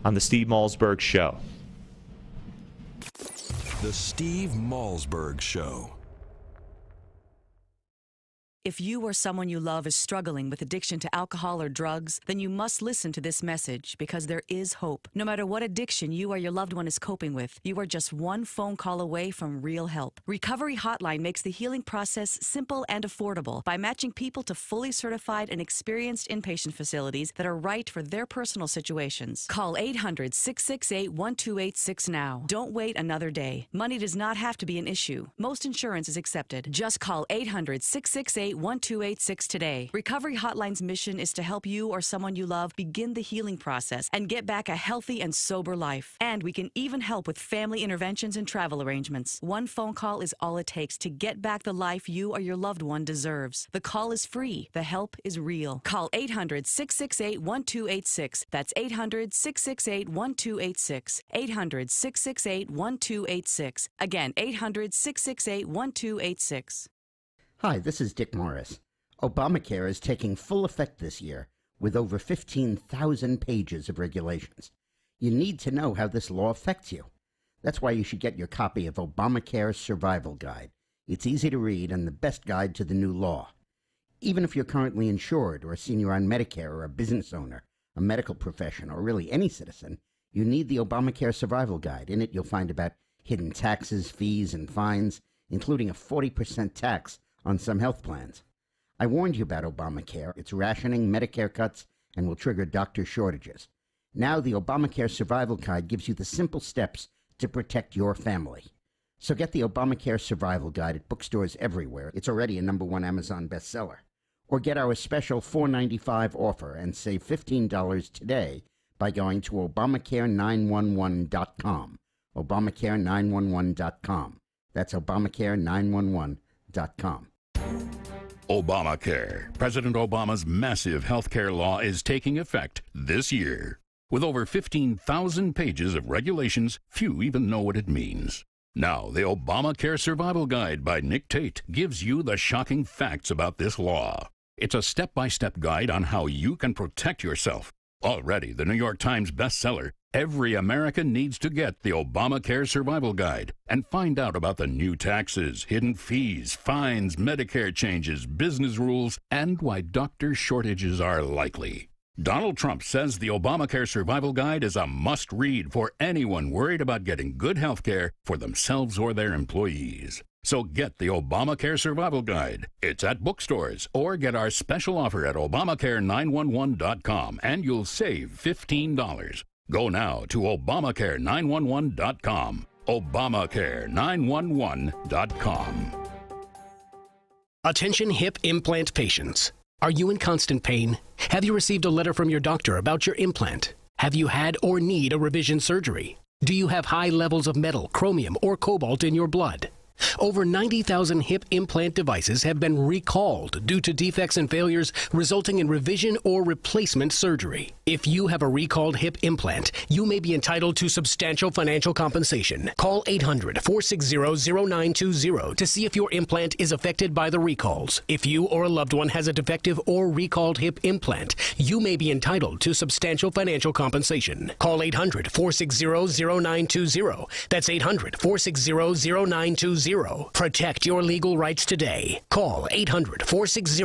On the Steve Malzberg Show. The Steve Malzberg Show. If you or someone you love is struggling with addiction to alcohol or drugs, then you must listen to this message because there is hope. No matter what addiction you or your loved one is coping with, you are just one phone call away from real help. Recovery Hotline makes the healing process simple and affordable by matching people to fully certified and experienced inpatient facilities that are right for their personal situations. Call 800 668 1286 now. Don't wait another day. Money does not have to be an issue. Most insurance is accepted. Just call 800 668 1286 today. Recovery Hotline's mission is to help you or someone you love begin the healing process and get back a healthy and sober life. And we can even help with family interventions and travel arrangements. One phone call is all it takes to get back the life you or your loved one deserves. The call is free. The help is real. Call 800 668 1286. That's 800 668 1286. 800 668 1286. Again, 800 668 1286. Hi, this is Dick Morris. Obamacare is taking full effect this year with over 15,000 pages of regulations. You need to know how this law affects you. That's why you should get your copy of Obamacare Survival Guide. It's easy to read and the best guide to the new law. Even if you're currently insured or a senior on Medicare or a business owner, a medical professional, or really any citizen, you need the Obamacare Survival Guide. In it, you'll find about hidden taxes, fees, and fines, including a 40% tax on some health plans. I warned you about Obamacare. It's rationing, Medicare cuts, and will trigger doctor shortages. Now, the Obamacare Survival Guide gives you the simple steps to protect your family. So get the Obamacare Survival Guide at bookstores everywhere. It's already a number one Amazon bestseller. Or get our special $4.95 offer and save $15 today by going to Obamacare911.com. Obamacare911.com. That's Obamacare911.com. Obamacare. President Obama's massive health care law is taking effect this year. With over 15,000 pages of regulations, few even know what it means. Now, the Obamacare Survival Guide by Nick Tate gives you the shocking facts about this law. It's a step by step guide on how you can protect yourself. Already the New York Times bestseller, every American needs to get the Obamacare Survival Guide and find out about the new taxes, hidden fees, fines, Medicare changes, business rules, and why doctor shortages are likely. Donald Trump says the Obamacare Survival Guide is a must read for anyone worried about getting good health care for themselves or their employees. So get the Obamacare Survival Guide. It's at bookstores or get our special offer at Obamacare911.com and you'll save $15. Go now to Obamacare911.com. Obamacare911.com. Attention hip implant patients. Are you in constant pain? Have you received a letter from your doctor about your implant? Have you had or need a revision surgery? Do you have high levels of metal, chromium, or cobalt in your blood? Over 90,000 hip implant devices have been recalled due to defects and failures resulting in revision or replacement surgery. If you have a recalled hip implant, you may be entitled to substantial financial compensation. Call 800 460 0920 to see if your implant is affected by the recalls. If you or a loved one has a defective or recalled hip implant, you may be entitled to substantial financial compensation. Call 800 460 0920. That's 800 460 0920 Protect your legal rights today. Call 800 460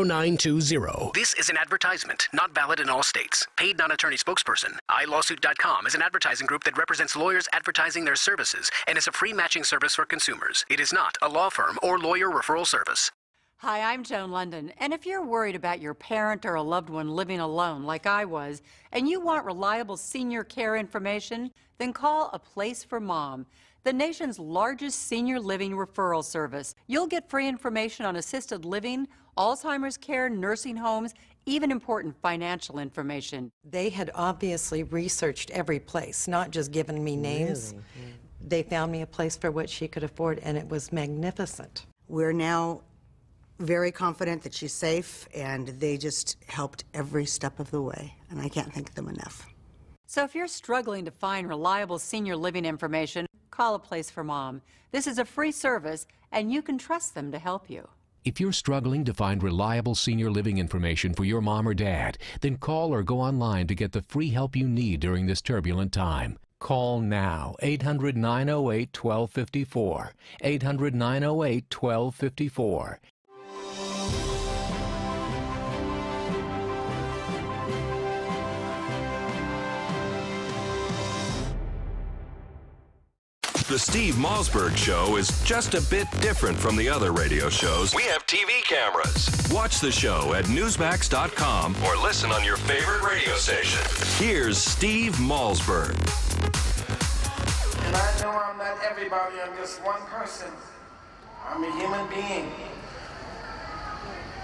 0920. This is an advertisement, not valid in all states. Paid non attorney spokesperson. iLawsuit.com is an advertising group that represents lawyers advertising their services and is a free matching service for consumers. It is not a law firm or lawyer referral service. Hi, I'm Joan Lunden, and if you're worried about your parent or a loved one living alone like I was, and you want reliable senior care information, then call A Place for Mom the nation's largest senior living referral service. You'll get free information on assisted living, Alzheimer's care, nursing homes, even important financial information. They had obviously researched every place, not just given me names. Really? Yeah. They found me a place for what she could afford, and it was magnificent. We're now very confident that she's safe, and they just helped every step of the way, and I can't thank them enough. So if you're struggling to find reliable senior living information, call a place for mom. This is a free service, and you can trust them to help you. If you're struggling to find reliable senior living information for your mom or dad, then call or go online to get the free help you need during this turbulent time. Call now 800 908 1254. 800 908 1254. The Steve Malzberg Show is just a bit different from the other radio shows. We have TV cameras. Watch the show at Newsmax.com or listen on your favorite radio station. Here's Steve Malzberg. And I know I'm not everybody, I'm just one person. I'm a human being.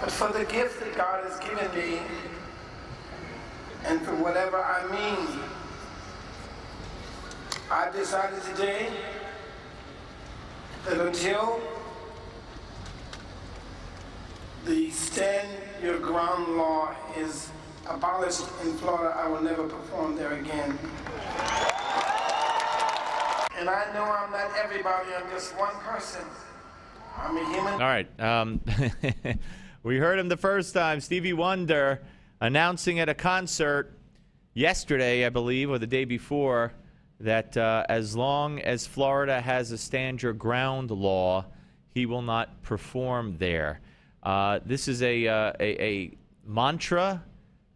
But for the gift that God has given me, and for whatever I mean, I decided today that until the stand your ground law is abolished in Florida, I will never perform there again. And I know I'm not everybody, I'm just one person. I'm a human. All right. Um, we heard him the first time, Stevie Wonder, announcing at a concert yesterday, I believe, or the day before, that uh, as long as Florida has a stand your ground law, he will not perform there. Uh, this is a, uh, a, a, mantra,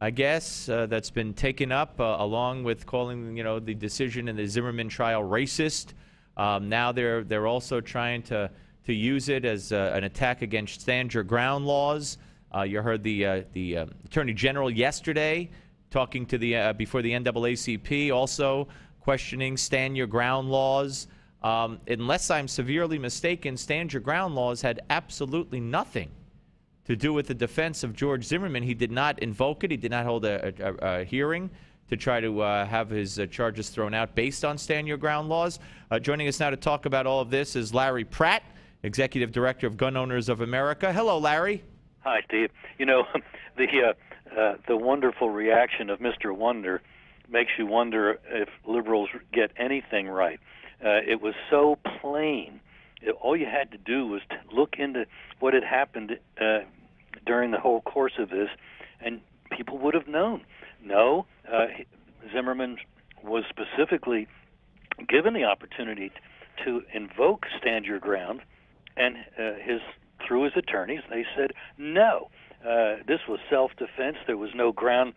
I guess, uh, that's been taken up uh, along with calling you know the decision in the Zimmerman trial racist. Um, now they're they're also trying to to use it as uh, an attack against stand your ground laws. you heard the the attorney general yesterday talking to the before the NAACP also questioning stand your ground laws. Um, unless I'm severely mistaken, stand your ground laws had absolutely nothing to do with the defense of George Zimmerman. He did not invoke it. He did not hold a, a, a hearing to try to uh, have his uh, charges thrown out based on stand your ground laws. Uh, joining us now to talk about all of this is Larry Pratt, Executive Director of Gun Owners of America. Hello, Larry. Hi, Steve. You know, the uh, uh, the wonderful reaction of Mr. Wonder makes you wonder if liberals get anything right. Uh, it was so plain. It, all you had to do was to look into what had happened uh, during the whole course of this, and people would have known. No, uh, Zimmerman was specifically given the opportunity to invoke stand your ground, and uh, his through his attorneys they said no. Uh, this was self-defense. There was no ground.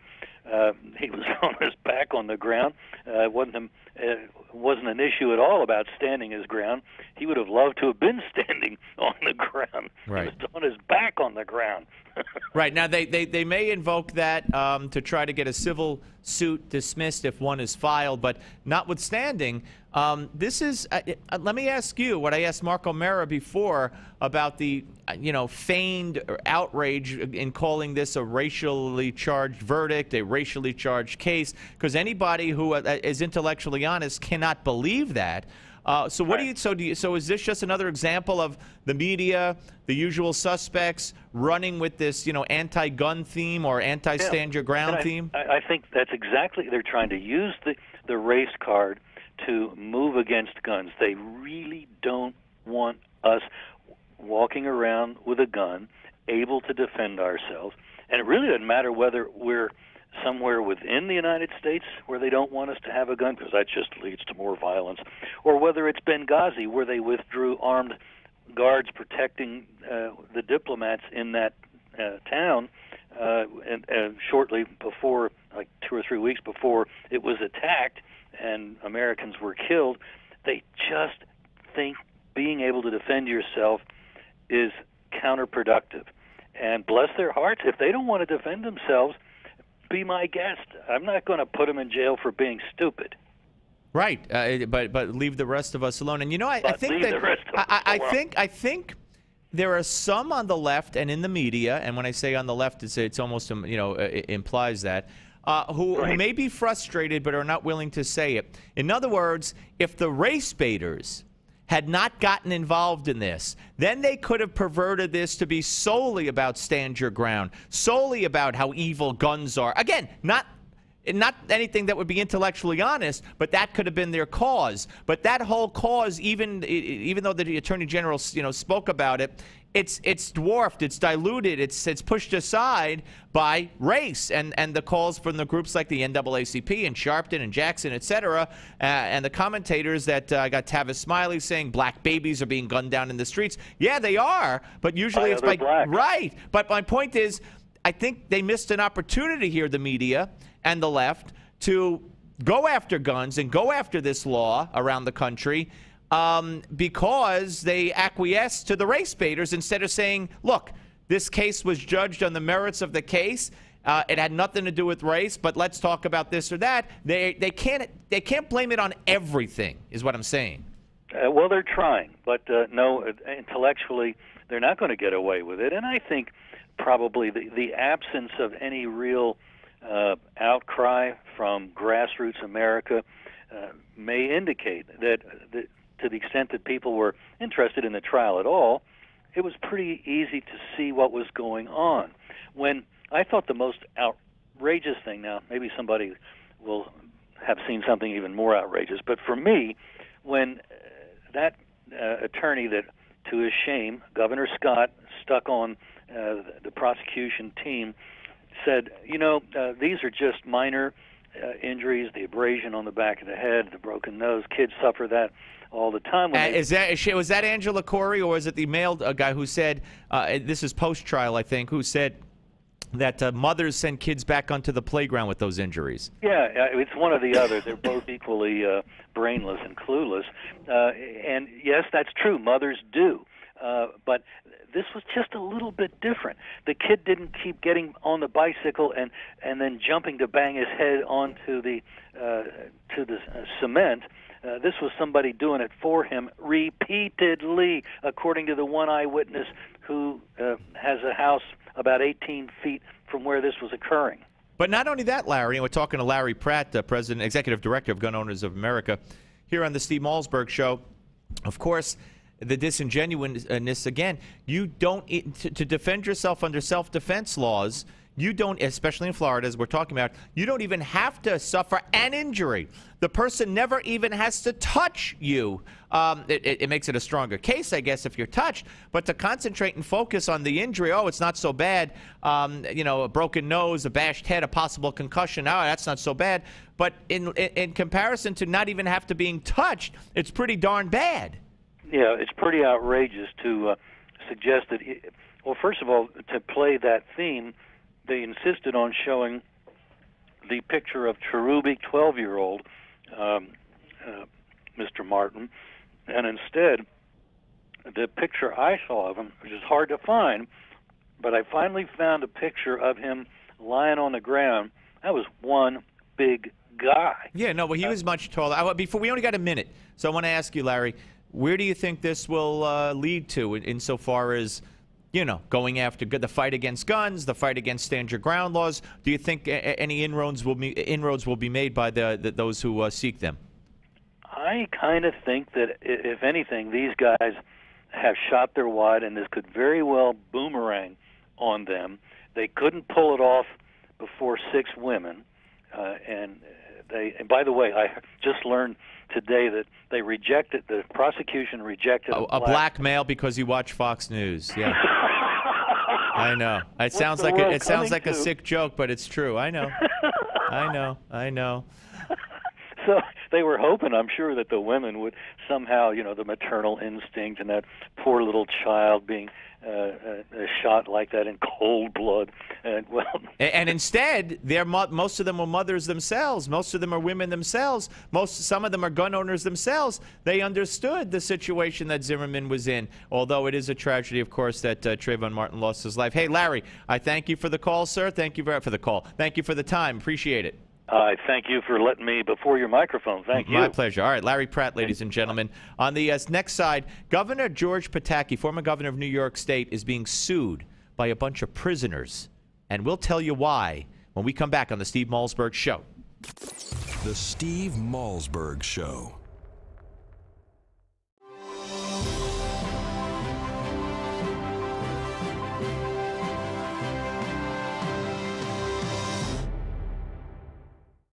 Uh, he was on his back on the ground. Uh, it wasn't uh, wasn't an issue at all about standing his ground. He would have loved to have been standing on the ground. Right. He was on his back on the ground. Right now, they, they, they may invoke that um, to try to get a civil suit dismissed if one is filed, but notwithstanding, um, this is. Uh, uh, let me ask you what I asked Mark O'Mara before about the uh, you know feigned outrage in calling this a racially charged verdict, a racially charged case, because anybody who uh, is intellectually honest cannot believe that. Uh, so what do you? So do you? So is this just another example of the media, the usual suspects, running with this, you know, anti-gun theme or anti-stand your ground I, theme? I, I think that's exactly they're trying to use the the race card to move against guns. They really don't want us walking around with a gun, able to defend ourselves. And it really doesn't matter whether we're somewhere within the United States where they don't want us to have a gun because that just leads to more violence, or whether it's Benghazi where they withdrew armed guards protecting uh, the diplomats in that uh, town, uh, and, and shortly before, like two or three weeks before it was attacked and Americans were killed, they just think being able to defend yourself is counterproductive. And bless their hearts, if they don't want to defend themselves, be my guest. I'm not going to put them in jail for being stupid. Right, uh, but but leave the rest of us alone. And you know, I, I think that the rest of I, I think I think there are some on the left and in the media, and when I say on the left, it's it's almost um, you know uh, implies that. Uh, who, who may be frustrated but are not willing to say it. In other words, if the race baiters had not gotten involved in this, then they could have perverted this to be solely about stand your ground, solely about how evil guns are. Again, not not anything that would be intellectually honest, but that could have been their cause. But that whole cause, even even though the attorney general you know spoke about it, it's it's dwarfed, it's diluted, it's it's pushed aside by race and and the calls from the groups like the NAACP and Sharpton and Jackson, et cetera, uh, and the commentators that uh, got Tavis Smiley saying black babies are being gunned down in the streets. Yeah, they are, but usually By it's by blacks. right. But my point is, I think they missed an opportunity here, the media and the left, to go after guns and go after this law around the country um, because they acquiesced to the race baiters instead of saying, look, this case was judged on the merits of the case. Uh, it had nothing to do with race, but let's talk about this or that. They they can't they can't blame it on everything, is what I'm saying. Uh, well, they're trying, but uh, no, uh, intellectually, they're not going to get away with it. And I think probably the, the absence of any real uh, outcry from grassroots America uh, may indicate that, that to the extent that people were interested in the trial at all, it was pretty easy to see what was going on. When I thought the most outrageous thing, now maybe somebody will have seen something even more outrageous, but for me, when uh, that uh, attorney that, to his shame, Governor Scott stuck on uh, the prosecution team, said, you know, uh, these are just minor uh, injuries, the abrasion on the back of the head, the broken nose. Kids suffer that all the time. Uh, is that was that Angela Corey or was it the male uh, guy who said uh, this is post trial? I think who said that uh, mothers send kids back onto the playground with those injuries. Yeah, it's one or the other. They're both equally uh, brainless and clueless. Uh, and yes, that's true. Mothers do. Uh, but this was just a little bit different. The kid didn't keep getting on the bicycle and and then jumping to bang his head onto the uh, to the uh, cement. Uh, this was somebody doing it for him repeatedly, according to the one eyewitness who uh, has a house about 18 feet from where this was occurring. But not only that, Larry, and we're talking to Larry Pratt, uh, President, Executive Director of Gun Owners of America, here on the Steve Malzberg Show. Of course, the disingenuousness again. You don't to, to defend yourself under self-defense laws. You don't, especially in Florida, as we're talking about, you don't even have to suffer an injury. The person never even has to touch you. Um, it, it, it makes it a stronger case, I guess, if you're touched. But to concentrate and focus on the injury, oh, it's not so bad. Um, you know, a broken nose, a bashed head, a possible concussion. Oh, that's not so bad. But in, in, in comparison to not even have to being touched, it's pretty darn bad. Yeah, it's pretty outrageous to uh, suggest that. It, well, first of all, to play that theme, they insisted on showing the picture of cherubic 12-year-old um, uh, Mr. Martin, and instead, the picture I saw of him, which is hard to find, but I finally found a picture of him lying on the ground. That was one big guy. Yeah, no, but he was much taller. I, before we only got a minute, so I want to ask you, Larry, where do you think this will uh, lead to, in, insofar as you know, going after the fight against guns, the fight against stand your ground laws. Do you think any inroads will be inroads will be made by the, the those who uh, seek them? I kind of think that if anything, these guys have shot their wad, and this could very well boomerang on them. They couldn't pull it off before six women, uh, and they. And by the way, I just learned today that they rejected the prosecution rejected a, a, a black, black male because he watched Fox News. Yeah. I know. It What's sounds like a, it sounds like a sick joke, but it's true. I know. I know. I know. so they were hoping, I'm sure, that the women would somehow, you know, the maternal instinct and that poor little child being uh, uh, shot like that in cold blood, and well, And, and instead, they're mo- most of them are mothers themselves. Most of them are women themselves. Most some of them are gun owners themselves. They understood the situation that Zimmerman was in. Although it is a tragedy, of course, that uh, Trayvon Martin lost his life. Hey, Larry, I thank you for the call, sir. Thank you very for the call. Thank you for the time. Appreciate it. I thank you for letting me before your microphone. Thank you. My pleasure. All right, Larry Pratt, ladies and gentlemen. On the uh, next side, Governor George Pataki, former governor of New York State, is being sued by a bunch of prisoners. And we'll tell you why when we come back on the Steve Malzberg Show. The Steve Malzberg Show.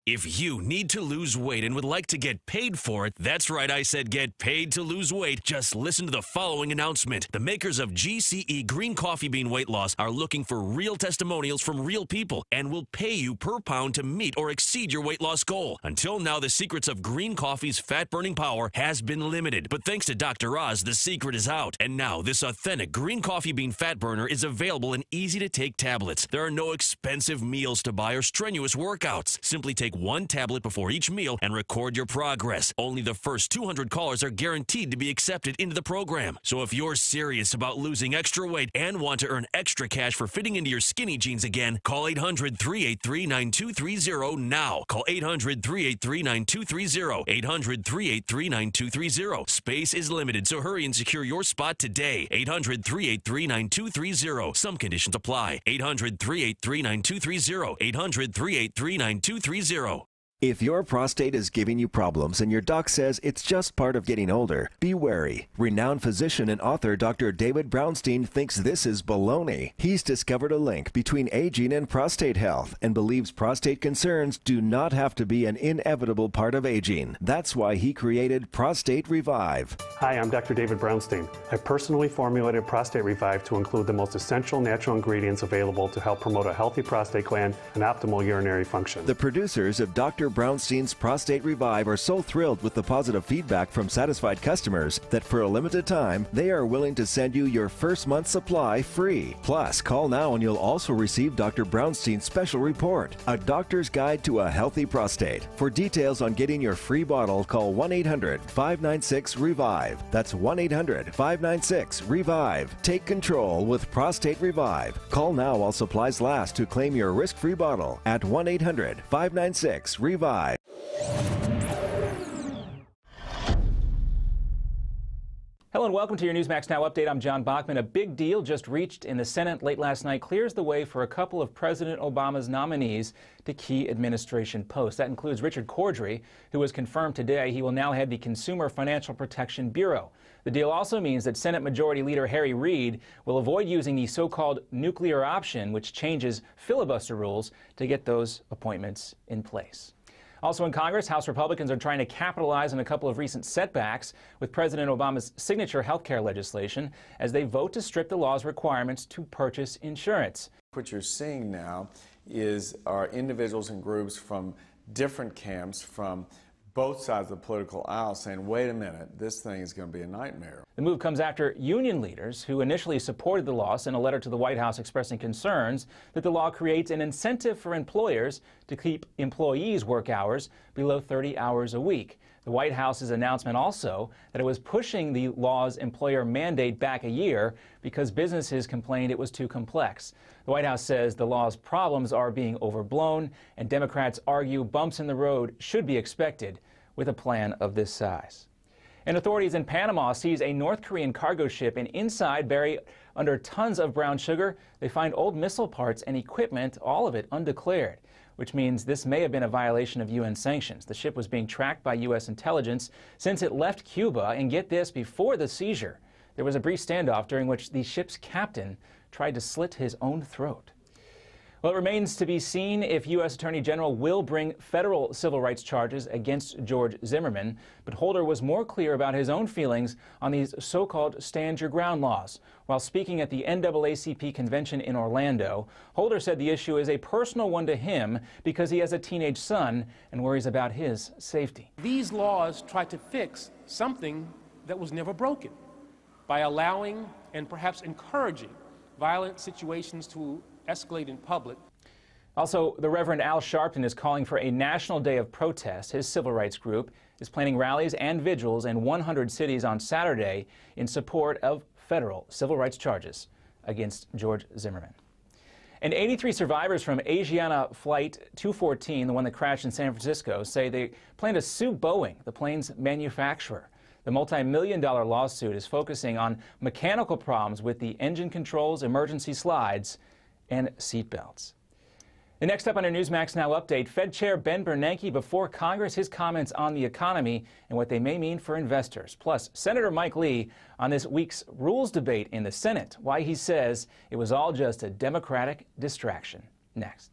If you need to lose weight and would like to get paid for it, that's right, I said get paid to lose weight. Just listen to the following announcement. The makers of GCE Green Coffee Bean Weight Loss are looking for real testimonials from real people and will pay you per pound to meet or exceed your weight loss goal. Until now, the secrets of green coffee's fat burning power has been limited, but thanks to Dr. Oz, the secret is out. And now, this authentic green coffee bean fat burner is available in easy to take tablets. There are no expensive meals to buy or strenuous workouts. Simply take one tablet before each meal and record your progress. Only the first 200 callers are guaranteed to be accepted into the program. So if you're serious about losing extra weight and want to earn extra cash for fitting into your skinny jeans again, call 800 383 9230 now. Call 800 383 9230. 800 383 9230. Space is limited, so hurry and secure your spot today. 800 383 9230. Some conditions apply. 800 383 9230. 800 383 9230. If your prostate is giving you problems and your doc says it's just part of getting older, be wary. Renowned physician and author Dr. David Brownstein thinks this is baloney. He's discovered a link between aging and prostate health and believes prostate concerns do not have to be an inevitable part of aging. That's why he created Prostate Revive. Hi, I'm Dr. David Brownstein. I personally formulated Prostate Revive to include the most essential natural ingredients available to help promote a healthy prostate gland and optimal urinary function. The producers of Dr. Brownstein's Prostate Revive are so thrilled with the positive feedback from satisfied customers that for a limited time, they are willing to send you your first month's supply free. Plus, call now and you'll also receive Dr. Brownstein's special report, A Doctor's Guide to a Healthy Prostate. For details on getting your free bottle, call 1 800 596 Revive. That's 1 800 596 Revive. Take control with Prostate Revive. Call now while supplies last to claim your risk free bottle at 1 800 596 Revive. Hello and welcome to your Newsmax Now update. I'm John Bachman. A big deal just reached in the Senate late last night clears the way for a couple of President Obama's nominees to key administration posts. That includes Richard Cordray, who was confirmed today he will now head the Consumer Financial Protection Bureau. The deal also means that Senate Majority Leader Harry Reid will avoid using the so-called nuclear option, which changes filibuster rules to get those appointments in place. Also in Congress, House Republicans are trying to capitalize on a couple of recent setbacks with President Obama's signature health care legislation as they vote to strip the law's requirements to purchase insurance. What you're seeing now is our individuals and groups from different camps, from both sides of the political aisle saying, wait a minute, this thing is going to be a nightmare. The move comes after union leaders who initially supported the law sent a letter to the White House expressing concerns that the law creates an incentive for employers to keep employees' work hours below 30 hours a week. The White House's announcement also that it was pushing the law's employer mandate back a year because businesses complained it was too complex. The White House says the law's problems are being overblown, and Democrats argue bumps in the road should be expected with a plan of this size. And authorities in Panama seize a North Korean cargo ship and inside buried under tons of brown sugar, they find old missile parts and equipment, all of it undeclared which means this may have been a violation of UN sanctions. The ship was being tracked by U.S. intelligence since it left Cuba, and get this, before the seizure, there was a brief standoff during which the ship's captain tried to slit his own throat. Well, it remains to be seen if U.S. Attorney General will bring federal civil rights charges against George Zimmerman, but Holder was more clear about his own feelings on these so-called stand your ground laws. While speaking at the NAACP convention in Orlando, Holder said the issue is a personal one to him because he has a teenage son and worries about his safety. These laws try to fix something that was never broken by allowing and perhaps encouraging violent situations to escalate in public. Also, the Reverend Al Sharpton is calling for a national day of protest. His civil rights group is planning rallies and vigils in 100 cities on Saturday in support of federal civil rights charges against George Zimmerman. And 83 survivors from Asiana Flight 214, the one that crashed in San Francisco, say they plan to sue Boeing, the plane's manufacturer. The multi-million dollar lawsuit is focusing on mechanical problems with the engine controls, emergency slides, and seatbelts. The next up on our Newsmax Now update, Fed Chair Ben Bernanke before Congress, his comments on the economy and what they may mean for investors. Plus, Senator Mike Lee on this week's rules debate in the Senate, why he says it was all just a Democratic distraction. Next.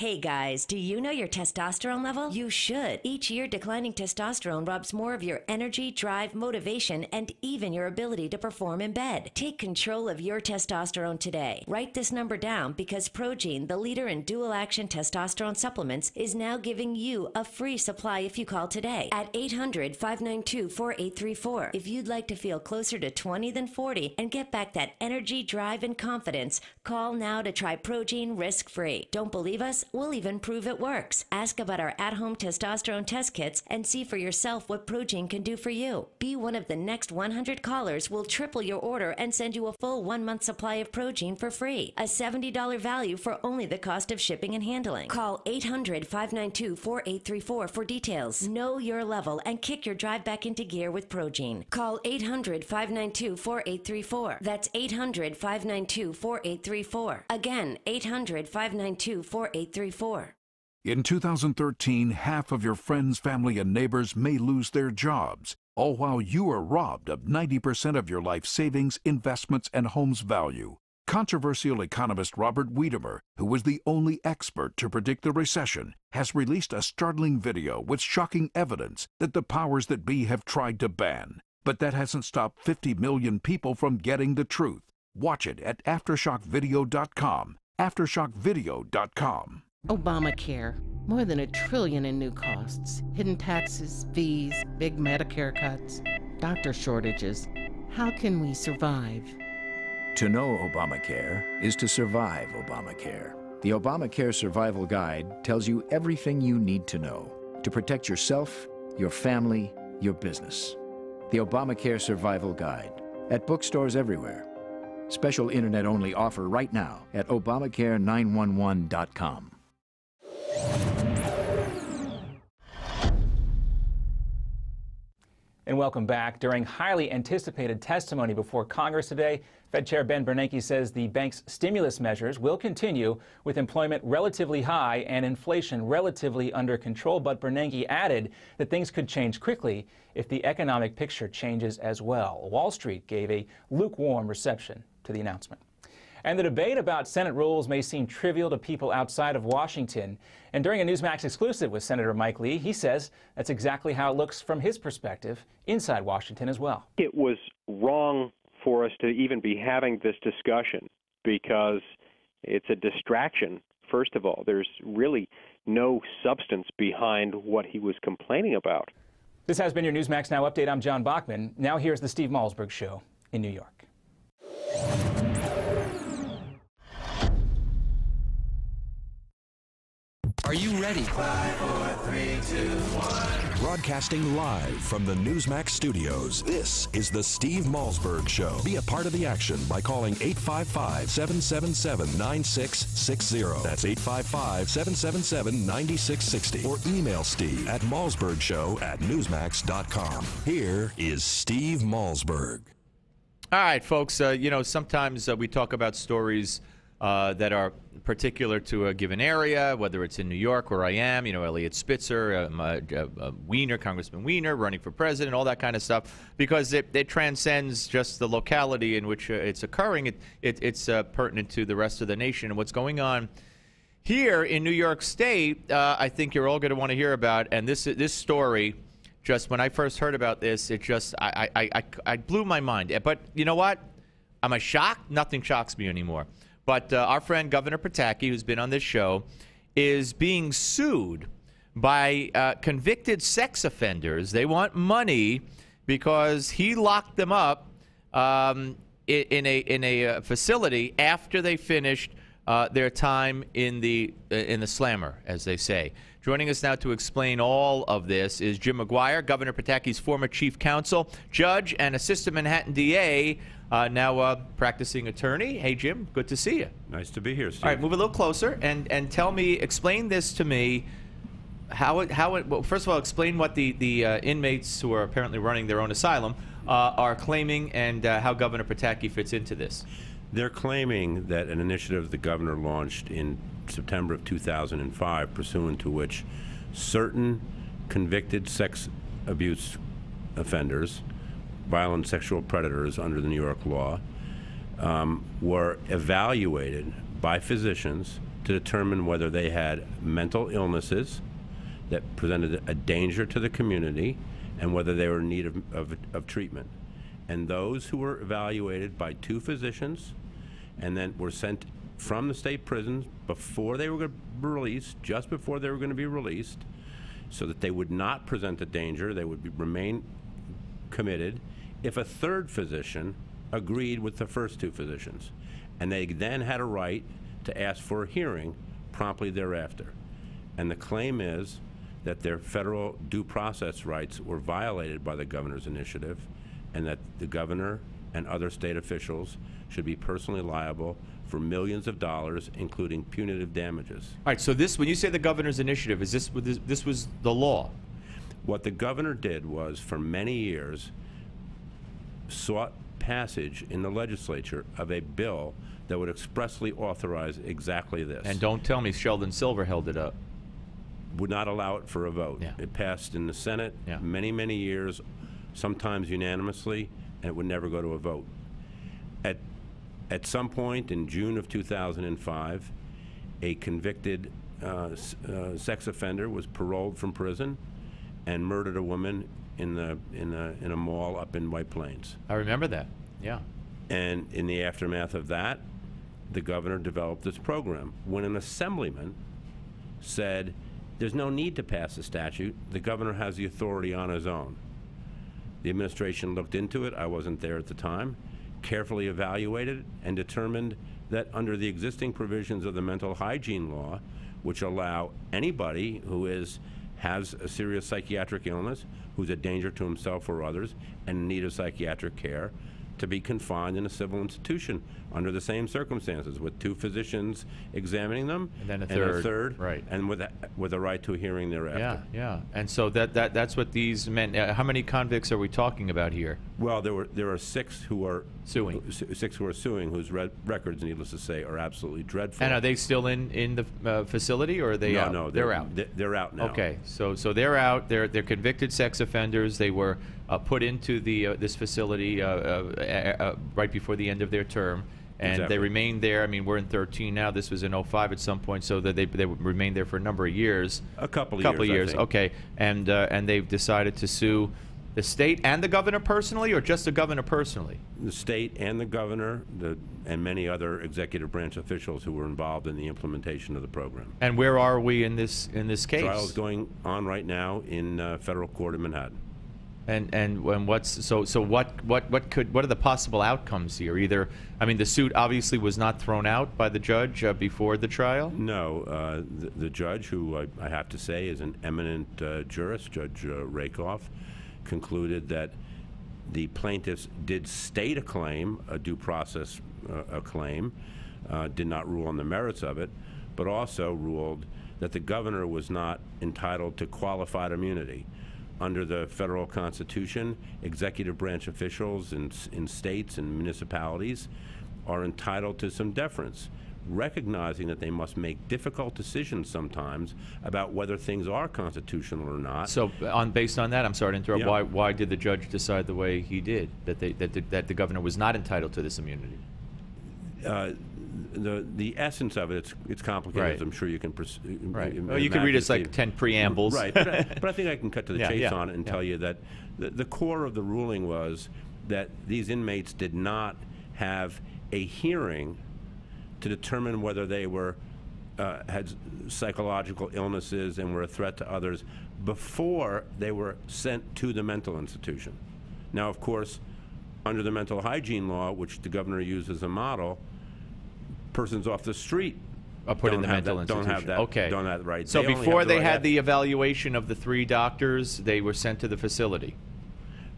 Hey guys, do you know your testosterone level? You should. Each year, declining testosterone robs more of your energy, drive, motivation, and even your ability to perform in bed. Take control of your testosterone today. Write this number down because Progene, the leader in dual action testosterone supplements, is now giving you a free supply if you call today at 800 592 4834. If you'd like to feel closer to 20 than 40 and get back that energy, drive, and confidence, call now to try Progene risk free. Don't believe us? We'll even prove it works. Ask about our at home testosterone test kits and see for yourself what Progene can do for you. Be one of the next 100 callers. We'll triple your order and send you a full one month supply of Progene for free. A $70 value for only the cost of shipping and handling. Call 800 592 4834 for details. Know your level and kick your drive back into gear with Progene. Call 800 592 4834. That's 800 592 4834. Again, 800 592 4834. In 2013, half of your friends, family, and neighbors may lose their jobs, all while you are robbed of 90% of your life savings, investments, and home's value. Controversial economist Robert Wiedemer, who was the only expert to predict the recession, has released a startling video with shocking evidence that the powers that be have tried to ban. But that hasn't stopped 50 million people from getting the truth. Watch it at AftershockVideo.com. AftershockVideo.com. Obamacare. More than a trillion in new costs. Hidden taxes, fees, big Medicare cuts, doctor shortages. How can we survive? To know Obamacare is to survive Obamacare. The Obamacare Survival Guide tells you everything you need to know to protect yourself, your family, your business. The Obamacare Survival Guide at bookstores everywhere. Special internet only offer right now at Obamacare911.com. And welcome back. During highly anticipated testimony before Congress today, Fed Chair Ben Bernanke says the bank's stimulus measures will continue with employment relatively high and inflation relatively under control. But Bernanke added that things could change quickly if the economic picture changes as well. Wall Street gave a lukewarm reception to the announcement. And the debate about Senate rules may seem trivial to people outside of Washington. And during a Newsmax exclusive with Senator Mike Lee, he says that's exactly how it looks from his perspective inside Washington as well. It was wrong for us to even be having this discussion because it's a distraction, first of all. There's really no substance behind what he was complaining about. This has been your Newsmax Now update. I'm John Bachman. Now here's the Steve Malzberg Show in New York. Are you ready? Five, four, three, two, Broadcasting live from the Newsmax studios, this is the Steve Malzberg Show. Be a part of the action by calling 855 777 9660. That's 855 777 9660. Or email Steve at malzbergshow at newsmax.com. Here is Steve Malzberg. All right, folks. Uh, you know, sometimes uh, we talk about stories uh, that are particular to a given area, whether it's in New York where I am, you know, Eliot Spitzer, um, uh, uh, Weiner, Congressman Weiner, running for president, all that kind of stuff, because it, it transcends just the locality in which uh, it's occurring. It, it it's uh, pertinent to the rest of the nation and what's going on. Here in New York State, uh, I think you're all going to want to hear about, and this this story, just when I first heard about this, it just I, I, I, I blew my mind. But you know what? I'm a shocked? Nothing shocks me anymore. But uh, our friend Governor Pataki, who's been on this show, is being sued by uh, convicted sex offenders. They want money because he locked them up um, in, a in a uh, facility after they finished uh, their time in the uh, in the slammer, as they say. Joining us now to explain all of this is Jim McGuire, Governor Pataki's former chief counsel, judge, and assistant Manhattan DA uh, now uh, practicing attorney. Hey, Jim, good to see you. Nice to be here, Steve. All right, move a little closer and, and tell me, explain this to me. How it, how it, well, first of all, explain what the, the uh, inmates who are apparently running their own asylum uh, are claiming and uh, how Governor Pataki fits into this. They're claiming that an initiative the governor launched in September of 2005, pursuant to which certain convicted sex abuse offenders violent sexual predators under the New York law um, were evaluated by physicians to determine whether they had mental illnesses that presented a danger to the community and whether they were in need of, of, of treatment. And those who were evaluated by two physicians and then were sent from the state prisons before they were released, just before they were going to be released, so that they would not present a danger, they would be, remain committed, if a third physician agreed with the first two physicians. And they then had a right to ask for a hearing promptly thereafter. And the claim is that their federal due process rights were violated by the governor's initiative and that the governor and other state officials should be personally liable for millions of dollars, including punitive damages. All right. So this, when you say the governor's initiative, is this this was the law? What the governor did was, for many years, sought passage in the legislature of a bill that would expressly authorize exactly this. And don't tell me Sheldon Silver held it up. Would not allow it for a vote. Yeah. It passed in the Senate Yeah. many, many years, sometimes unanimously, and it would never go to a vote. At, at some point in June of 2005, a convicted uh, uh, sex offender was paroled from prison and murdered a woman in the in a in a mall up in White Plains. I remember that. Yeah. And in the aftermath of that, the governor developed this program. When an assemblyman said, "There's no need to pass a statute. The governor has the authority on his own." The administration looked into it. I wasn't there at the time. Carefully evaluated and determined that under the existing provisions of the mental hygiene law, which allow anybody who is has a serious psychiatric illness, who's a danger to himself or others, and in need of psychiatric care, to be confined in a civil institution under the same circumstances, with two physicians examining them, And then a and third, third, right. and with a, with a right to a hearing thereafter. Yeah, yeah. And so that, that that's what these men. Uh, how many convicts are we talking about here? Well, there were there are six who are Suing. who- Six who are suing, whose re- records, needless to say, are absolutely dreadful. And are they still in in the uh, facility, or are they no, out? no, they're, out. They're, they're out now. Okay, so so they're out. They're they're convicted sex offenders. They were put into the uh, this facility uh, uh, uh, uh, right before the end of their term, and Exactly. they remained there. I mean, we're in 13 now. This was in 05 at some point, so that they they remained there for a number of years. A couple of couple years, I years. Okay, and uh, and they've decided to sue the state and the governor personally, or just the governor personally? The state and the governor, the, and many other executive branch officials who were involved in the implementation of the program. And where are we in this in this case? Trial is going on right now in uh, federal court in Manhattan. And and when what's so so what what what could what are the possible outcomes here? Either I mean the suit obviously was not thrown out by the judge uh, before the trial. No, uh, the, the judge, who I, I have to say is an eminent uh, jurist, Judge uh, Rakoff, concluded that the plaintiffs did state a claim, a due process uh, a claim, uh, did not rule on the merits of it, but also ruled that the governor was not entitled to qualified immunity. Under the federal constitution, executive branch officials in, in states and municipalities are entitled to some deference, recognizing that they must make difficult decisions sometimes about whether things are constitutional or not. So on based on that, I'm sorry to interrupt. Yeah. Why why did the judge decide the way he did? That they that the, that the governor was not entitled to this immunity. uh, the the essence of it, it's it's complicated. Right. As I'm sure you can. Pers- Right. Well, you can read us, like, 10 preambles. Right. But I, but I think I can cut to the Yeah, chase yeah, on it and yeah. tell you that the, the core of the ruling was that these inmates did not have a hearing to determine whether they were uh, had psychological illnesses and were a threat to others before they were sent to the mental institution. Now, of course, under the mental hygiene law, which the governor used as a model, persons off the street Are put in don't the have mental that, institution. Don't have that. Okay. Don't have that right. So only before have the they right had af- the evaluation of the three doctors, they were sent to the facility.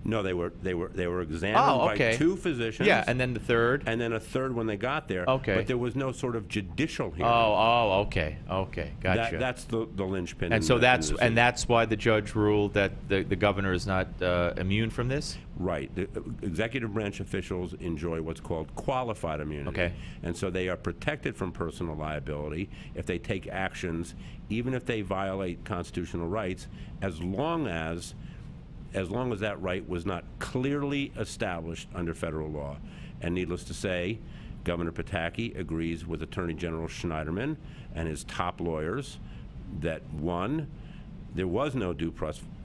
No, they were they were they were examined Oh, by okay. two physicians. Yeah, and then the third. and then a third when they got there. Okay. But there was no sort of judicial hearing. Oh, oh, okay, okay, gotcha. That, that's the the linchpin. and so the- in that's this and that's why the judge ruled that the, the governor is not uh, immune from this. Right. The uh, executive branch officials enjoy what's called qualified immunity. Okay. And so they are protected from personal liability if they take actions, even if they violate constitutional rights, as long as as long as that right was not clearly established under federal law. And needless to say, Governor Pataki agrees with Attorney General Schneiderman and his top lawyers that one, there was no due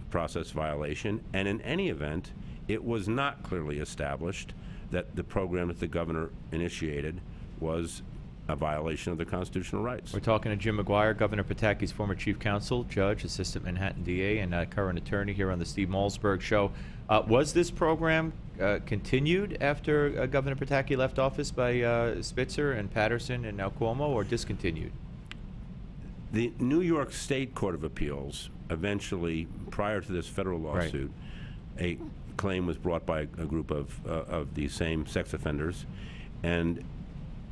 process violation, and in any event, it was not clearly established that the program that the governor initiated was a violation of the constitutional rights. We're talking to Jim McGuire, Governor Pataki's former chief counsel, judge, assistant Manhattan DA, and uh, current attorney here on the Steve Malzberg Show. Uh, was this program uh, continued after uh, Governor Pataki left office by uh, Spitzer and Paterson and now Cuomo, or discontinued? The New York State Court of Appeals eventually, prior to this federal Right. lawsuit, a claim was brought by a group of, uh, of these same sex offenders, and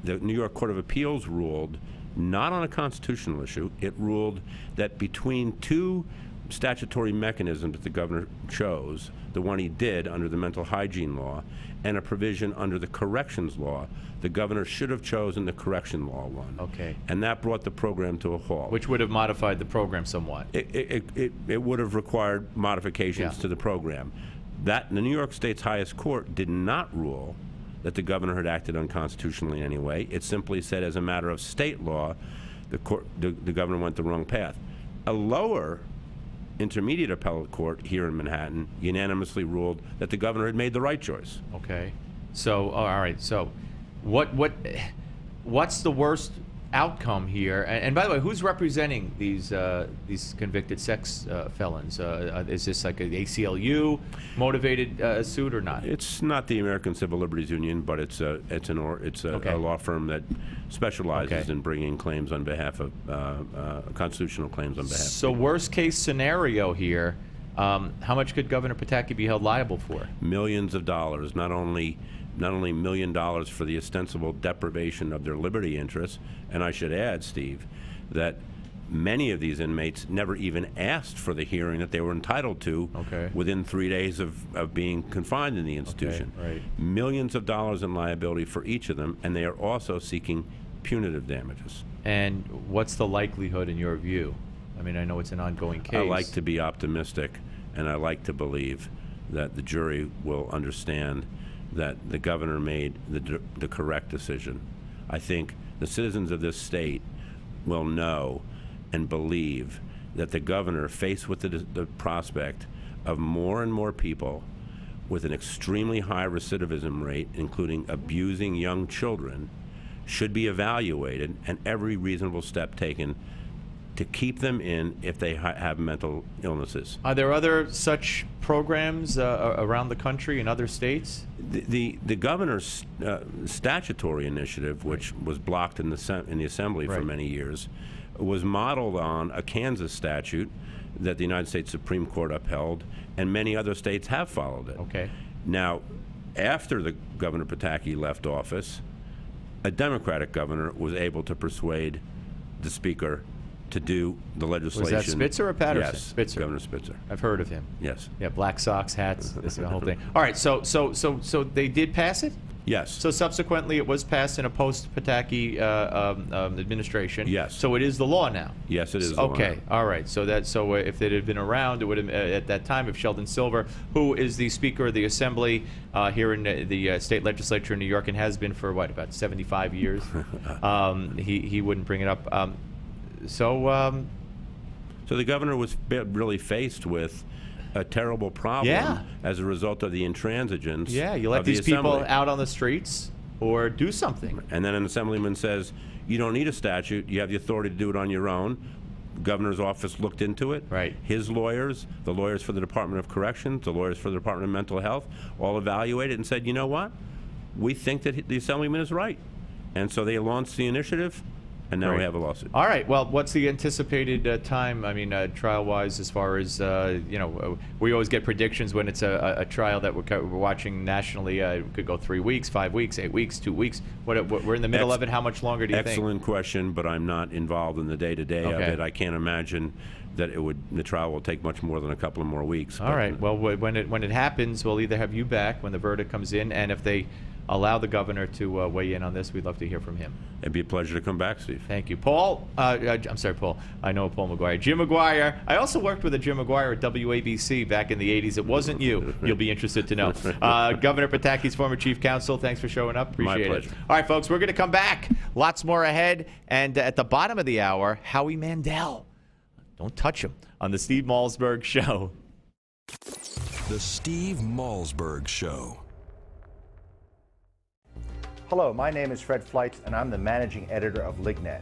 the New York Court of Appeals ruled not on a constitutional issue. It ruled that between two statutory mechanisms that the governor chose, the one he did under the mental hygiene law, and a provision under the corrections law, the governor should have chosen the correction law one. Okay. And that brought the program to a halt. Which would have modified the program somewhat. It, it, it- it, would have required modifications Yeah. to the program. That, the New York State's highest court did not rule that the governor had acted unconstitutionally in any way. It simply said, as a matter of state law, the, court, the, the governor went the wrong path. A lower intermediate appellate court here in Manhattan unanimously ruled that the governor had made the right choice. Okay. So, all right. So, what what what's the worst outcome here? And, and by the way, who's representing these uh, these convicted sex uh, felons? Uh, uh, is this like an ACLU motivated uh, suit or not? It's not the American Civil Liberties Union, but it's a it's an or it's a, Okay. a law firm that specializes Okay. in bringing claims on behalf of uh, uh, constitutional claims on behalf. So, worst case scenario here. Um, how much could Governor Pataki be held liable for? millions of dollars, not only not only million dollars for the ostensible deprivation of their liberty interests, and I should add, Steve, that many of these inmates never even asked for the hearing that they were entitled to Okay. within three days of, of being confined in the institution. right. Millions of dollars in liability for each of them, and they are also seeking punitive damages. And what's the likelihood, in your view? I mean, I know it's an ongoing case. I like to be optimistic, and I like to believe that the jury will understand that the governor made the, the correct decision. I think the citizens of this state will know and believe that the governor, faced with the, the prospect of more and more people with an extremely high recidivism rate, including abusing young children, should be evaluated and every reasonable step taken to keep them in if they ha- have mental illnesses. Are there other such programs uh, around the country in other states? The, the, the governor's uh, statutory initiative, which was blocked in the, in the Assembly for many years, was modeled on a Kansas statute that the United States Supreme Court upheld, and many other states have followed it. Okay. Now, after the Governor Pataki left office, a Democratic governor was able to persuade the Speaker to do the legislation. Was that Spitzer or Paterson? Yes, Spitzer. Governor Spitzer. I've heard of him. Yes. Yeah, black socks, hats, this the whole thing. All right, so so so so they did pass it. Yes. So subsequently, it was passed in a post-Pataki uh, um, um, administration. Yes. So it is the law now. Yes, it is. the law Okay, all right. So that so uh, if it had been around, it would have uh, at that time if Sheldon Silver, who is the Speaker of the Assembly uh, here in the, the uh, state legislature in New York and has been for what about 75 years, um, he he wouldn't bring it up. So um, So the governor was really faced with a terrible problem Yeah. as a result of the intransigence. yeah, you let of the these people out on the streets or do something. And then an assemblyman says, "You don't need a statute. You have the authority to do it on your own." Governor's office looked into it. Right. His lawyers, the lawyers for the Department of Corrections, the lawyers for the Department of Mental Health, all evaluated and said, "You know what? We think that the assemblyman is right." And so they launched the initiative, and now we have a lawsuit. All right. Well, what's the anticipated uh, time? I mean, uh, trial-wise, as far as uh, you know, uh, we always get predictions when it's a, a a trial that we're, co- we're watching nationally. Uh, it could go three weeks, five weeks, eight weeks, two weeks. What, what we're in the middle Ex- of it. How much longer do you think? Excellent question, but I'm not involved in the day-to-day of Okay. it. I can't imagine that it would the trial will take much more than a couple of more weeks. All right. Well, when it when it happens, we'll either have you back when the verdict comes in, and if they allow the governor to uh, weigh in on this, we'd love to hear from him. It'd be a pleasure to come back, Steve. Thank you, Paul. Uh, uh, I'm sorry, Paul. I know Paul McGuire. Jim McGuire. I also worked with a Jim McGuire at WABC back in the 80s. It wasn't you. You'll be interested to know. Uh, Governor Pataki's former chief counsel. Thanks for showing up. My Appreciate it. pleasure. All right, folks, we're going to come back. Lots more ahead. And at the bottom of the hour, Howie Mandel. Don't touch him on the Steve Malzberg Show. The Steve Malzberg Show. Hello, my name is Fred Fleitz, and I'm the managing editor of Lignet.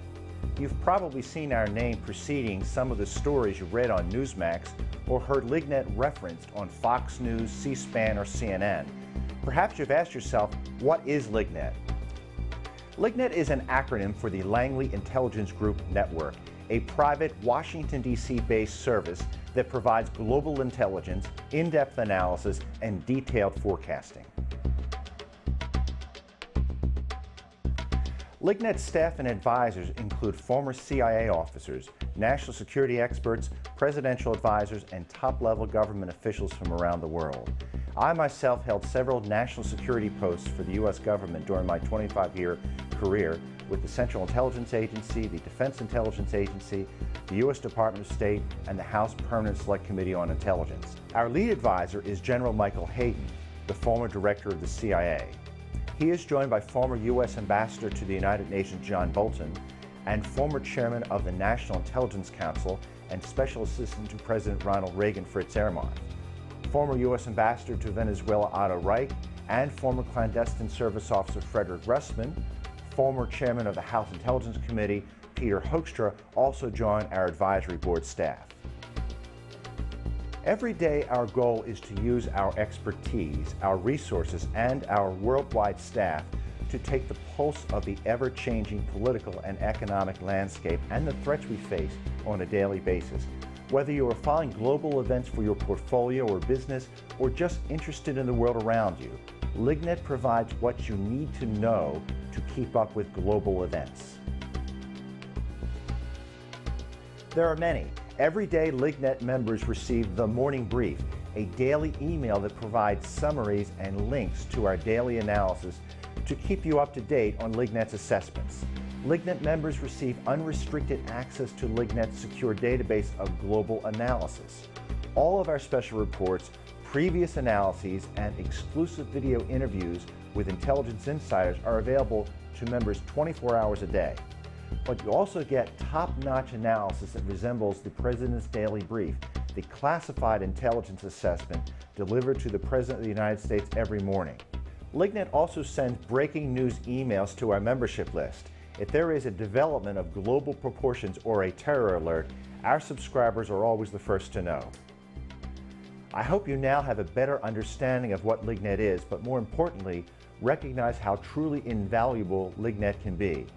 You've probably seen our name preceding some of the stories you read on Newsmax or heard Lignet referenced on Fox News, C SPAN, or CNN. Perhaps you've asked yourself, what is Lignet? Lignet is an acronym for the Langley Intelligence Group Network, a private Washington, D.C. based service that provides global intelligence, in depth analysis, and detailed forecasting. Lignet's staff and advisors include former CIA officers, national security experts, presidential advisors, and top level government officials from around the world. I myself held several national security posts for the U.S. government during my 25 year career with the Central Intelligence Agency, the Defense Intelligence Agency, the U.S. Department of State, and the House Permanent Select Committee on Intelligence. Our lead advisor is General Michael Hayden, the former director of the CIA. He is joined by former U.S. Ambassador to the United Nations John Bolton and former chairman of the National Intelligence Council and Special Assistant to President Ronald Reagan Fritz Ermarth, former U.S. Ambassador to Venezuela Otto Reich, and former clandestine service officer Frederick Rustmann, former chairman of the House Intelligence Committee Peter Hoekstra also join our advisory board staff. Every day, our goal is to use our expertise, our resources, and our worldwide staff to take the pulse of the ever changing political and economic landscape and the threats we face on a daily basis. Whether you are following global events for your portfolio or business, or just interested in the world around you, Lignet provides what you need to know to keep up with global events. There are many. Every day, Lignet members receive the Morning Brief, a daily email that provides summaries and links to our daily analysis to keep you up to date on Lignet's assessments. Lignet members receive unrestricted access to Lignet's secure database of global analysis. All of our special reports, previous analyses, and exclusive video interviews with intelligence insiders are available to members 24 hours a day. But you also get top-notch analysis that resembles the President's Daily Brief, the classified intelligence assessment delivered to the President of the United States every morning. Lignet also sends breaking news emails to our membership list. If there is a development of global proportions or a terror alert, our subscribers are always the first to know. I hope you now have a better understanding of what Lignet is, but more importantly, recognize how truly invaluable Lignet can be.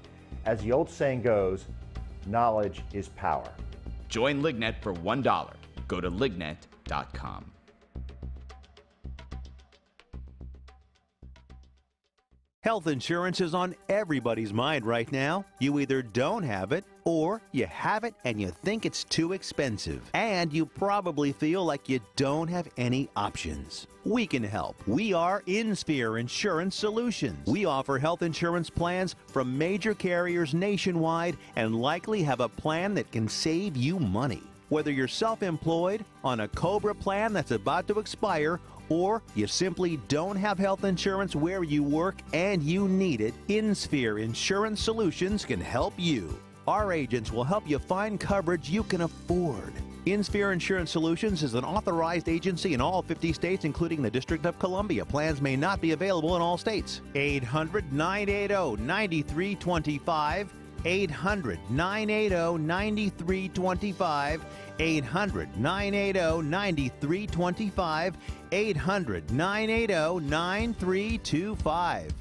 As the old saying goes, knowledge is power. Join Lignet for $1. Go to lignet.com. Health insurance is on everybody's mind right now. You either don't have it or you have it and you think it's too expensive. And you probably feel like you don't have any options. We can help. We are InSphere Insurance Solutions. We offer health insurance plans from major carriers nationwide and likely have a plan that can save you money. Whether you're self employed, on a COBRA plan that's about to expire, or you simply don't have health insurance where you work and you need it, InSphere Insurance Solutions can help you. Our agents will help you find coverage you can afford. InSphere Insurance Solutions is an authorized agency in all 50 states, including the District of Columbia. Plans may not be available in all states. 800 980 9325. 800 980 9325. 800 980 9325. 800 980 9325.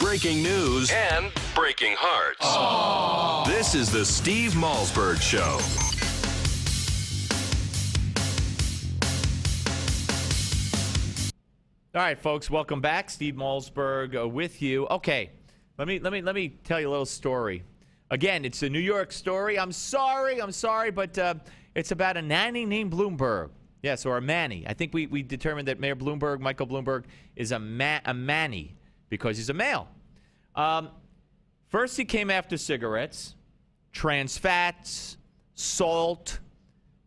Breaking news and breaking hearts. This is the Steve Malzberg Show. All right, folks, welcome back. Steve Malzberg uh, with you. Okay, let me let me let me tell you a little story. Again, it's a New York story. I'm sorry, I'm sorry, but uh, it's about a nanny named Bloomberg. Yes, or a Manny. I think we, we determined that Mayor Bloomberg, Michael Bloomberg, is a ma- a Manny because he's a male. Um, first, he came after cigarettes, trans fats, salt,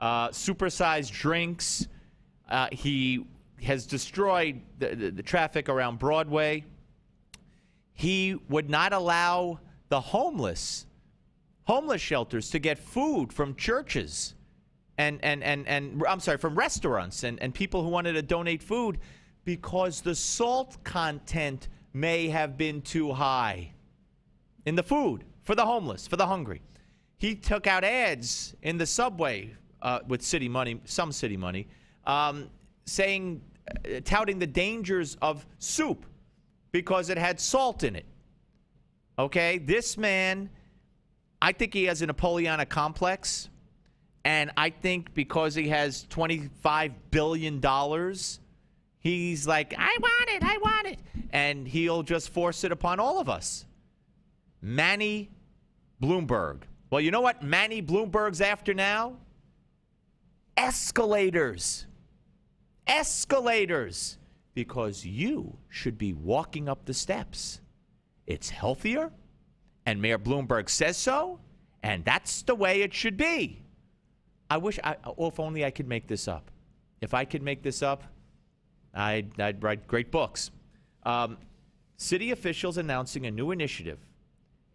uh, supersized drinks. Uh, he has destroyed the, the, the traffic around Broadway. He would not allow the homeless, homeless shelters to get food from churches and, and, and, and I'm sorry, from restaurants and, and people who wanted to donate food because the salt content may have been too high in the food for the homeless, for the hungry. He took out ads in the subway uh, with city money, some city money, um, saying Uh, touting the dangers of soup because it had salt in it. Okay, this man, I think he has a Napoleonic complex. And I think because he has $25 billion, he's like, I want it, I want it. And he'll just force it upon all of us. Manny Bloomberg. Well, you know what Manny Bloomberg's after now? Escalators escalators because you should be walking up the steps. It's healthier, and Mayor Bloomberg says so, and that's the way it should be. I wish, I, oh, if only I could make this up. If I could make this up, I'd, I'd write great books. Um, city officials announcing a new initiative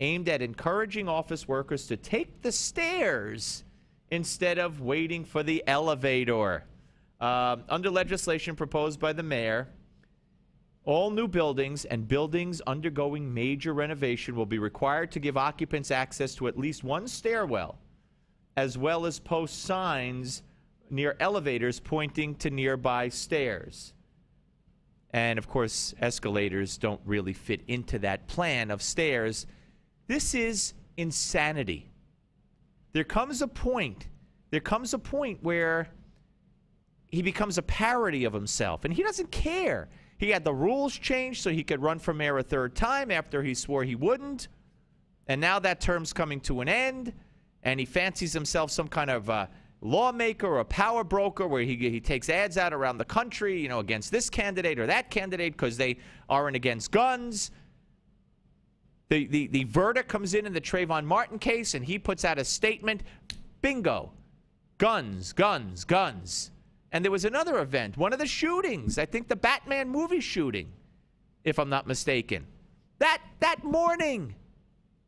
aimed at encouraging office workers to take the stairs instead of waiting for the elevator. Um, under legislation proposed by the mayor, all new buildings and buildings undergoing major renovation will be required to give occupants access to at least one stairwell, as well as post signs near elevators pointing to nearby stairs. And of course, escalators don't really fit into that plan of stairs. This is insanity. There comes a point, there comes a point where he becomes a parody of himself, and he doesn't care. He had the rules changed so he could run for mayor a third time after he swore he wouldn't. And now that term's coming to an end, and he fancies himself some kind of uh, lawmaker or a power broker where he, he takes ads out around the country, you know, against this candidate or that candidate because they aren't against guns. The, the, the verdict comes in in the Trayvon Martin case, and he puts out a statement bingo, guns, guns, guns. And there was another event, one of the shootings, I think the Batman movie shooting, if I'm not mistaken. That, that morning,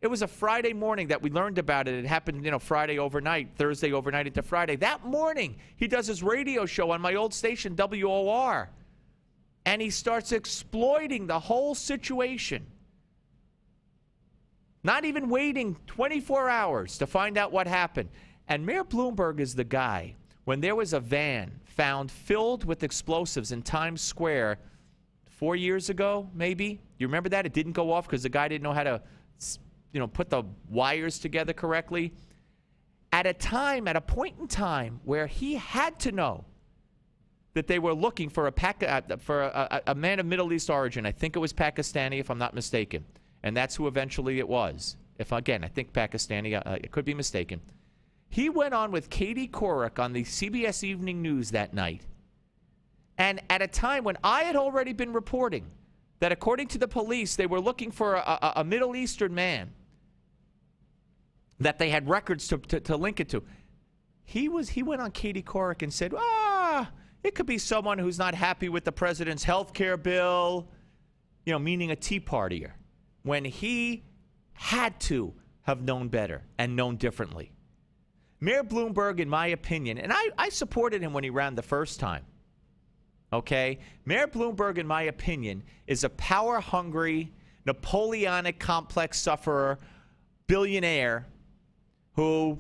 it was a Friday morning that we learned about it. It happened, you know, Friday overnight, Thursday overnight into Friday. That morning, he does his radio show on my old station, WOR. And he starts exploiting the whole situation. Not even waiting 24 hours to find out what happened. And Mayor Bloomberg is the guy. When there was a van found filled with explosives in Times Square four years ago, maybe, you remember that? It didn't go off because the guy didn't know how to you know, put the wires together correctly. At a time, at a point in time where he had to know that they were looking for a Pac- uh, for a, a, a man of Middle East origin. I think it was Pakistani, if I'm not mistaken, and that's who eventually it was. If again, I think Pakistani. Uh, I could be mistaken. He went on with Katie Couric on the CBS Evening News that night, and at a time when I had already been reporting that, according to the police, they were looking for a, a, a Middle Eastern man that they had records to, to, to, link it to. He was he went on Katie Couric and said, ah, it could be someone who's not happy with the president's health care bill, you know, meaning a Tea Partier, when he had to have known better and known differently. Mayor Bloomberg, in my opinion, and I, I supported him when he ran the first time. Okay? Mayor Bloomberg, in my opinion, is a power hungry, Napoleonic complex sufferer, billionaire who,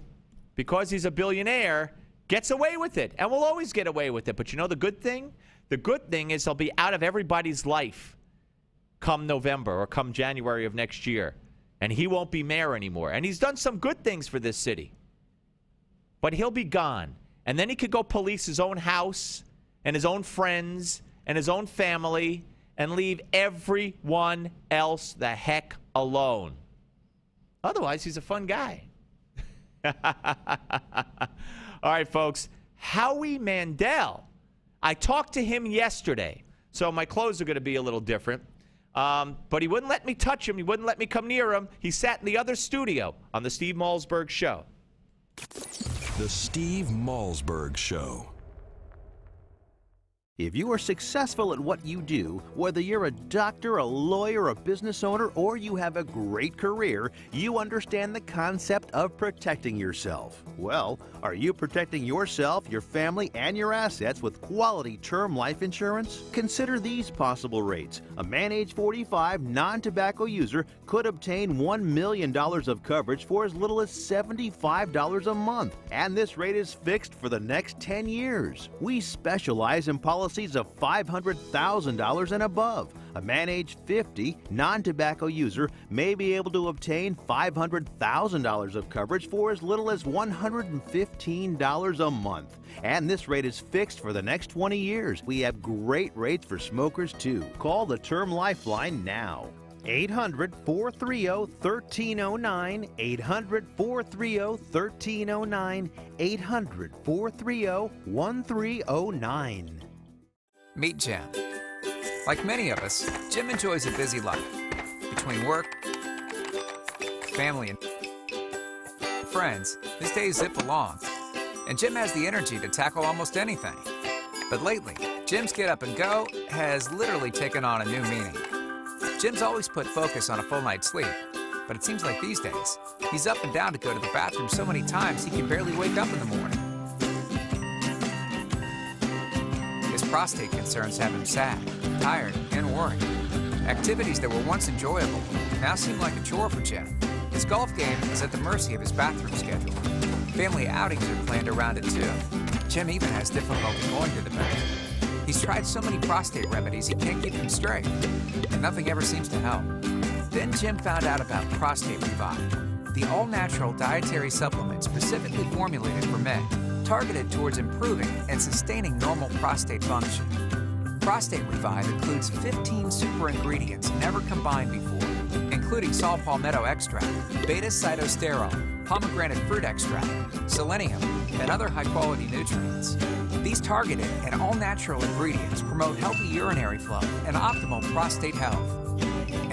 because he's a billionaire, gets away with it and will always get away with it. But you know the good thing? The good thing is he'll be out of everybody's life come November or come January of next year. And he won't be mayor anymore. And he's done some good things for this city. But he'll be gone. And then he could go police his own house and his own friends and his own family and leave everyone else the heck alone. Otherwise, he's a fun guy. All right, folks. Howie Mandel. I talked to him yesterday, so my clothes are going to be a little different. Um, but he wouldn't let me touch him. He wouldn't let me come near him. He sat in the other studio on the Steve Malzberg Show. The Steve Malzberg Show. If you are successful at what you do, whether you're a doctor, a lawyer, a business owner, or you have a great career, you understand the concept of protecting yourself. Well, are you protecting yourself, your family, and your assets with quality term life insurance? Consider these possible rates. A man age 45 non tobacco user could obtain $1 million of coverage for as little as $75 a month, and this rate is fixed for the next 10 years. We specialize in policies policies of $500,000 and above. A man age 50, non tobacco user may be able to obtain $500,000 of coverage for as little as $115 a month. And this rate is fixed for the next 20 years. We have great rates for smokers too. Call the Term Lifeline now. 800 430 1309. 800 430 1309. 800 430 1309. Meet Jim. Like many of us, Jim enjoys a busy life between work, family, and friends. His days zip along, and Jim has the energy to tackle almost anything. But lately, Jim's get up and go has literally taken on a new meaning. Jim's always put focus on a full night's sleep, but it seems like these days, he's up and down to go to the bathroom so many times he can barely wake up in the morning. Prostate concerns have him sad, tired, and worried. Activities that were once enjoyable now seem like a chore for Jim. His golf game is at the mercy of his bathroom schedule. Family outings are planned around it too. Jim even has difficulty going to the bathroom. He's tried so many prostate remedies he can't keep them straight, and nothing ever seems to help. Then Jim found out about Prostate Revive. the all natural dietary supplement specifically formulated for men, targeted towards improving and sustaining normal prostate function. Prostate Revive includes 15 super ingredients never combined before, including saw palmetto extract, beta sitosterol, pomegranate fruit extract, selenium, and other high quality nutrients. These targeted and all natural ingredients promote healthy urinary flow and optimal prostate health.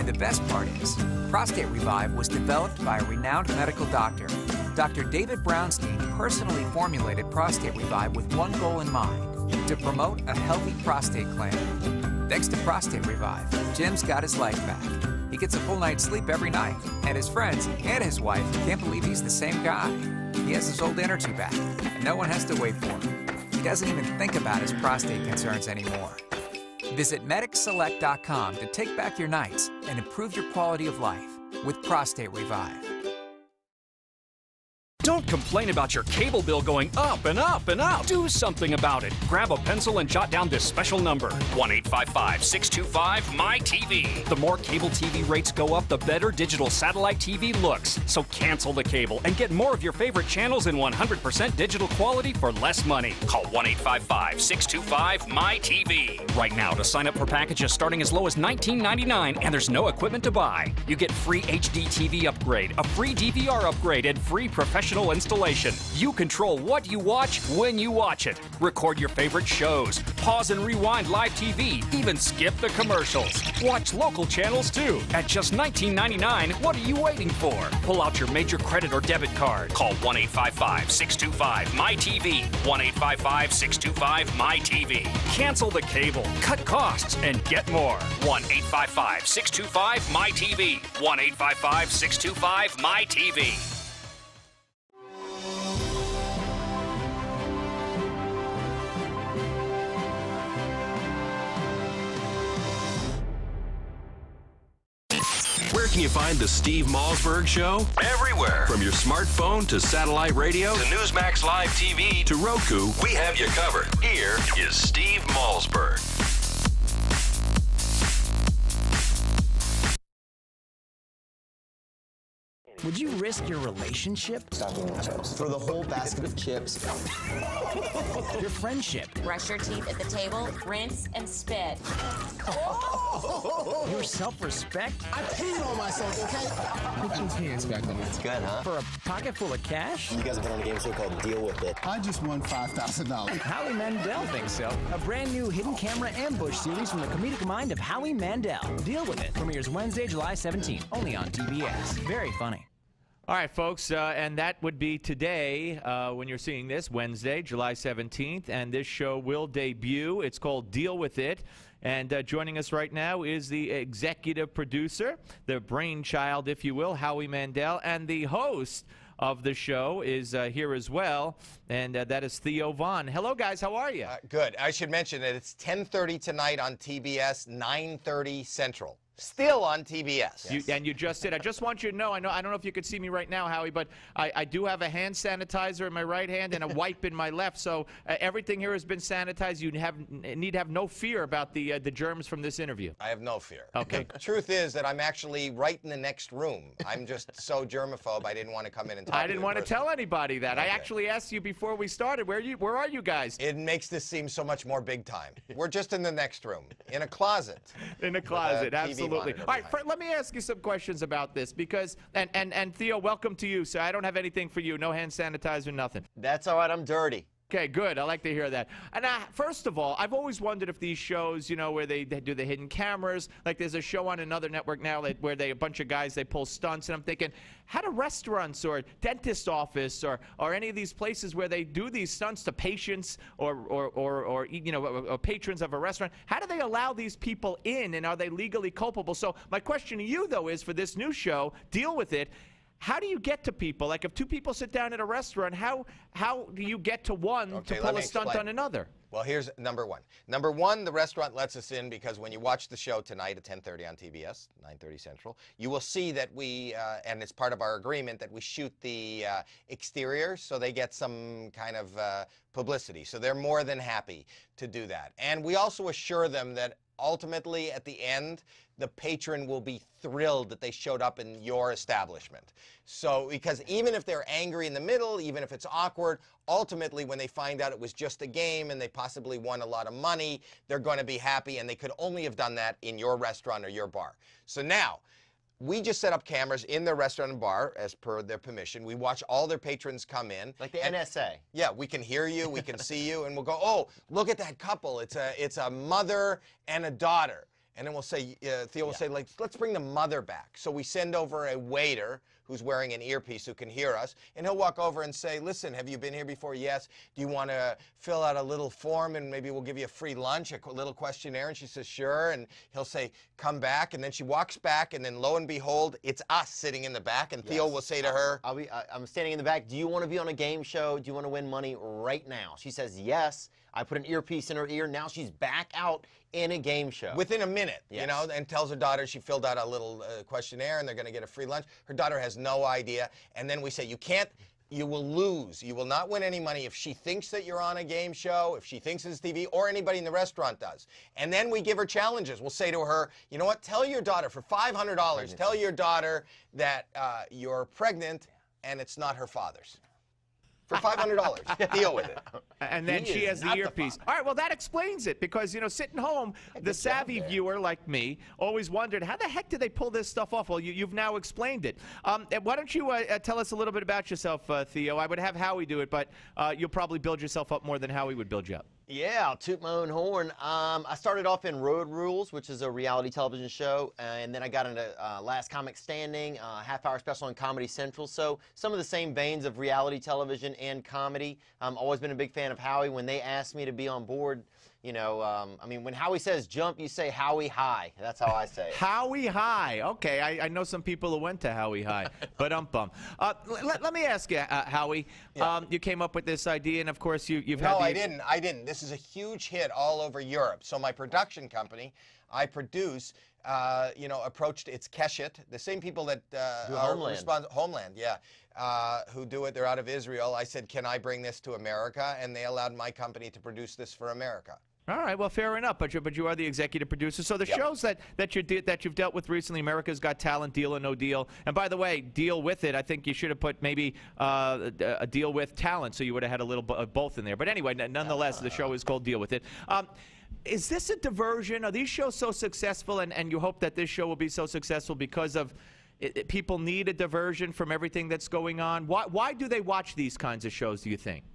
The best part is, Prostate Revive was developed by a renowned medical doctor. Dr. David Brownstein personally formulated Prostate Revive with one goal in mind to promote a healthy prostate gland. Thanks to Prostate Revive, Jim's got his life back. He gets a full night's sleep every night, and his friends and his wife can't believe he's the same guy. He has his old energy back, and no one has to wait for him. He doesn't even think about his prostate concerns anymore. Visit MedixSelect.com to take back your nights and improve your quality of life with Prostate Revive. Don't complain about your cable bill going up and up and up. Do something about it. Grab a pencil and jot down this special number 1 855 625 MyTV. The more cable TV rates go up, the better digital satellite TV looks. So cancel the cable and get more of your favorite channels in 100% digital quality for less money. Call 1 855 625 MyTV. Right now to sign up for packages starting as low as $19.99 and there's no equipment to buy. You get free HD TV upgrade, a free DVR upgrade, and free professional installation. You control what you watch when you watch it. Record your favorite shows, pause and rewind live TV, even skip the commercials. Watch local channels too. At just $19.99, what are you waiting for? Pull out your major credit or debit card. Call 1 855 625 MyTV. 1 855 625 MyTV. Cancel the cable, cut costs, and get more. 1 855 625 MyTV. 1 855 625 MyTV. Find the Steve Malzberg Show? Everywhere. From your smartphone to satellite radio to Newsmax Live TV to Roku, we have you covered. Here is Steve Malzberg. Would you risk your relationship? For the whole basket of chips. Your friendship? Brush your teeth at the table, rinse, and spit. Your self-respect? I peed on myself, okay? Put your pants back on. It's good, huh? For a pocket full of cash? You guys have been on a game show called Deal With It. I just won $5,000. Howie Mandel thinks so. A brand new hidden camera ambush series from the comedic mind of Howie Mandel. Deal with it. Premieres Wednesday, July 17th. Only on TBS. Very funny. All right, folks, uh, and that would be today uh, when you're seeing this, Wednesday, July 17th, and this show will debut. It's called Deal With It. And uh, joining us right now is the executive producer, the brainchild, if you will, Howie Mandel, and the host of the show is uh, here as well, and uh, that is Theo Von. Hello, guys. How are you? Uh, good. I should mention that it's 10:30 tonight on TBS, 9:30 Central. Still on TBS. You, and you just did. I just want you to know. I know. I don't know if you could see me right now, Howie, but I, I do have a hand sanitizer in my right hand and a wipe in my left. So uh, everything here has been sanitized. You have need have no fear about the uh, the germs from this interview. I have no fear. Okay. The truth is that I'm actually right in the next room. I'm just so germaphobe. I didn't want to come in and talk. I didn't to want to tell anybody that. I actually asked you before we started. Where you? Where are you guys? It makes this seem so much more big time. We're just in the next room, in a closet. In a closet, TV absolutely. All right, fir- let me ask you some questions about this because, and, and, and Theo, welcome to you. So I don't have anything for you. No hand sanitizer, nothing. That's all right. I'm dirty. Okay, good. I like to hear that. And uh, first of all, I've always wondered if these shows, you know, where they, they do the hidden cameras, like there's a show on another network now that, where they a bunch of guys they pull stunts, and I'm thinking, how do restaurants or dentist office or, or any of these places where they do these stunts to patients or or, or, or you know or patrons of a restaurant, how do they allow these people in, and are they legally culpable? So my question to you though is for this new show, deal with it. How do you get to people? Like if two people sit down at a restaurant, how how do you get to one Okay, to pull a stunt explain. on another? Well, here's number one. Number one, the restaurant lets us in because when you watch the show tonight at 10:30 on TBS, 9:30 Central, you will see that we, uh, and it's part of our agreement that we shoot the uh, exterior, so they get some kind of uh, publicity. So they're more than happy to do that, and we also assure them that ultimately at the end, the patron will be thrilled that they showed up in your establishment. So, because even if they're angry in the middle, even if it's awkward, ultimately when they find out it was just a game and they possibly won a lot of money, they're going to be happy and they could only have done that in your restaurant or your bar. So now, we just set up cameras in their restaurant and bar as per their permission. We watch all their patrons come in. Like the and- NSA. Yeah, we can hear you, we can see you, and we'll go, oh, look at that couple. It's a it's a mother and a daughter. And then we'll say, uh, Theo will say, like, let's bring the mother back. So we send over a waiter who's wearing an earpiece who can hear us, and he'll walk over and say, listen, have you been here before? Yes. Do you want to fill out a little form and maybe we'll give you a free lunch, a little questionnaire? And she says, sure. And he'll say, come back. And then she walks back, and then lo and behold, it's us sitting in the back. And Theo Yes. will say to her, I'll be, I'm standing in the back. Do you want to be on a game show? Do you want to win money right now? She says yes. I put an earpiece in her ear. Now she's back out in a game show. within a minute, you know, and tells her daughter she filled out a little uh, questionnaire and they're going to get a free lunch. Her daughter has no idea. And then we say, you can't, you will lose. You will not win any money if she thinks that you're on a game show, if she thinks it's TV, or anybody in the restaurant does. And then we give her challenges. We'll say to her, you know what, tell your daughter for $500, tell your daughter that uh, you're pregnant and it's not her father's. For $500. Deal with it. And then He she has the not the earpiece. All right, well, that explains it because, you know, sitting home, the savvy viewer like me always wondered, how the heck did they pull this stuff off? Well, you, you've now explained it. Um, and why don't you uh, uh, tell us a little bit about yourself, uh, Theo? I would have Howie do it, but uh, you'll probably build yourself up more than Howie would build you up. Yeah, I'll toot my own horn. Um, I started off in Road Rules, which is a reality television show, uh, and then I got into uh, Last Comic Standing, uh, half hour special on Comedy Central. So some of the same veins of reality television and comedy. I've um, always been a big fan of Howie. When they asked me to be on board, you know, um, I mean, when Howie says jump, you say Howie high. That's how I say it. Howie High. Okay, I, I know some people who went to Howie High, but um bum. Uh, let, let me ask you, uh, Howie. Um, you came up with this idea, and of course you you've had No, the I didn't. I didn't. This is a huge hit all over Europe. So my production company, I produce, uh, you know, approached it's Keshet, the same people that uh, are Homeland. respons- Homeland, yeah, uh, who do it. They're out of Israel. I said, can I bring this to America? And they allowed my company to produce this for America. All right, well, fair enough. But you, but you are the executive producer. So the Yep. shows that that you did that you've dealt with recently, America's Got Talent, Deal or No Deal. And by the way, Deal with it. I think you should have put maybe uh, a, a Deal with Talent, so you would have had a little bo- of both in there. But anyway, n- nonetheless, the show is called Deal with It. Um, is this a diversion? Are these shows so successful, and, and you hope that this show will be so successful because of it, it- people need a diversion from everything that's going on? Why why do they watch these kinds of shows? Do you think?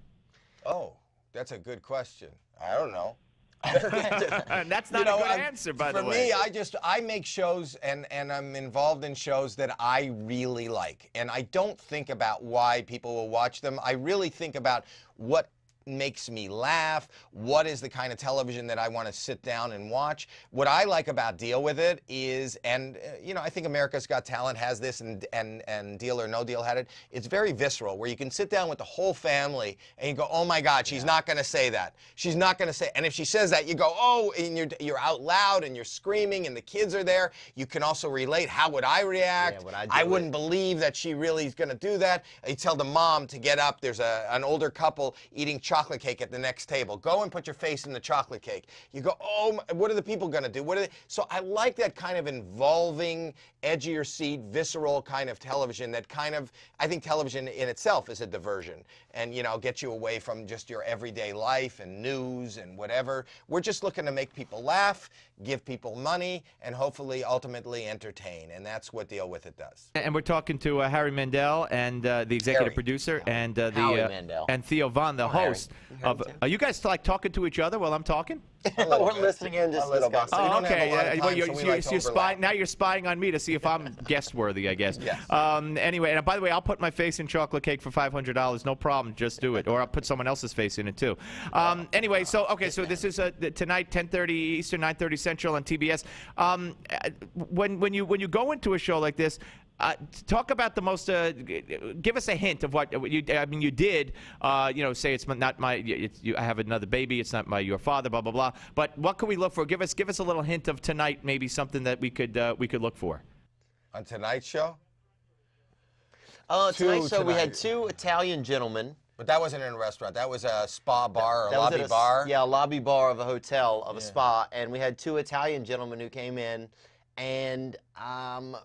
Oh, that's a good question. I don't know. And that's not You know, a good I'm- answer, by the way. For me, I just I make shows and and I'm involved in shows that I really like, and I don't think about why people will watch them. I really think about what makes me laugh. What is the kind of television that i want to sit down and watch? What i like about deal with it is and uh, you know i think america's got talent has this and and and deal or no deal had it. It's very visceral where you can sit down with the whole family and you go oh my god she's not going to say that. She's not going to say and if she says that you go oh and you're you're out loud and you're screaming and the kids are there. You can also relate. How would i react? Yeah, would I I wouldn't believe that she really is going to do that. You tell the mom to get up. There's a, an older couple eating chocolate cake at the next table. Go and put your face in the chocolate cake. You go, oh, my- what are the people going to do? What are they? So I like that kind of involving, edge of your seat, visceral kind of television. That kind of, I think television in itself is a diversion, and you know, get you away from just your everyday life and news and whatever. We're just looking to make people laugh, give people money, and hopefully, ultimately, entertain. And that's what Deal with It does. And we're talking to uh, Harry Mandel and uh, the executive Harry. producer, and uh, the Howie uh, and Theo Von, the Harry. Host. You heard Of, are you guys like talking to each other while I'm talking? We're listening in just A little bit. So Oh, okay. a lot of yeah, time, well, you're, so we you're- like to you're spying, now you're spying on me to see if I'm guest worthy, I guess. Yes. Um, anyway, and by the way, I'll put my face in chocolate cake for $500. No problem. Just do it. Or I'll put someone else's face in it, too. Um, anyway, so, okay, so this is uh, tonight, 10.30 Eastern, 9.30 Central on TBS. Um, uh, when, when, you, when you go into a show like this, uh, talk about the most. Uh, give us a hint of what what you. I mean, you did. Uh, you know, say it's not my. It's, you, I have another baby. It's not my your father. Blah blah blah. But what can we look for? Give us give us a little hint of tonight. Maybe something that we could uh, we could look for. On tonight's show? Uh, Two tonight, so we had two Italian gentlemen But that wasn't in a restaurant. That was a spa bar or That was lobby at a s- bar. Yeah, a lobby bar of a hotel of a spa, and we had two Italian gentlemen who came in, and um,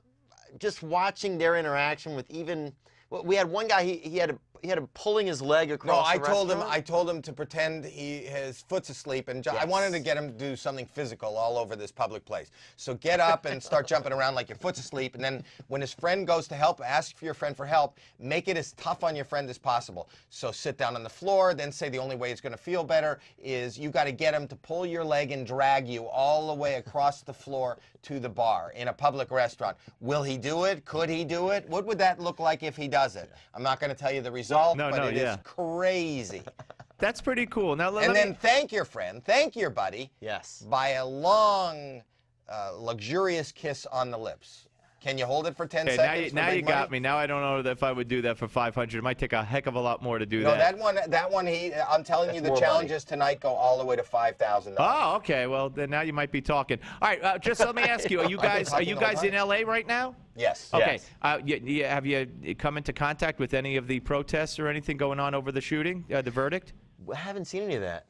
just watching their interaction with even. We had one guy. He, he had a he had him pulling his leg across. No. I told him. I told him to pretend he his foot's asleep, and ju- I wanted to get him to do something physical all over this public place. So get up and start jumping around like your foot's asleep, and then when his friend goes to help, ask for your friend for help. Make it as tough on your friend as possible. So sit down on the floor, then say the only way it's going to feel better is you got to get him to pull your leg and drag you all the way across the floor to the bar in a public restaurant. Will he do it? Could he do it? What would that look like if he does it? I'm not going to tell you the result, No, but no, it is yeah. crazy. That's pretty cool. Now, let and me- then thank your friend, thank your buddy. Yes. By a long, uh, luxurious kiss on the lips. Can you hold it for 10 Okay, now seconds? you, now you got me. Now I don't know if I would do that for 500. It might take a heck of a lot more to do that. No, that. that one, that one, he. I'm telling you, the more challenges tonight go all the way to five thousand. Oh, okay. Well, then now you might be talking. All right, uh, just let me ask you: Are you guys are you guys in. LA right now? Yes. Okay. Yes. Uh, you, you- have you come into contact with any of the protests or anything going on over the shooting, uh, the verdict? I haven't seen any of that.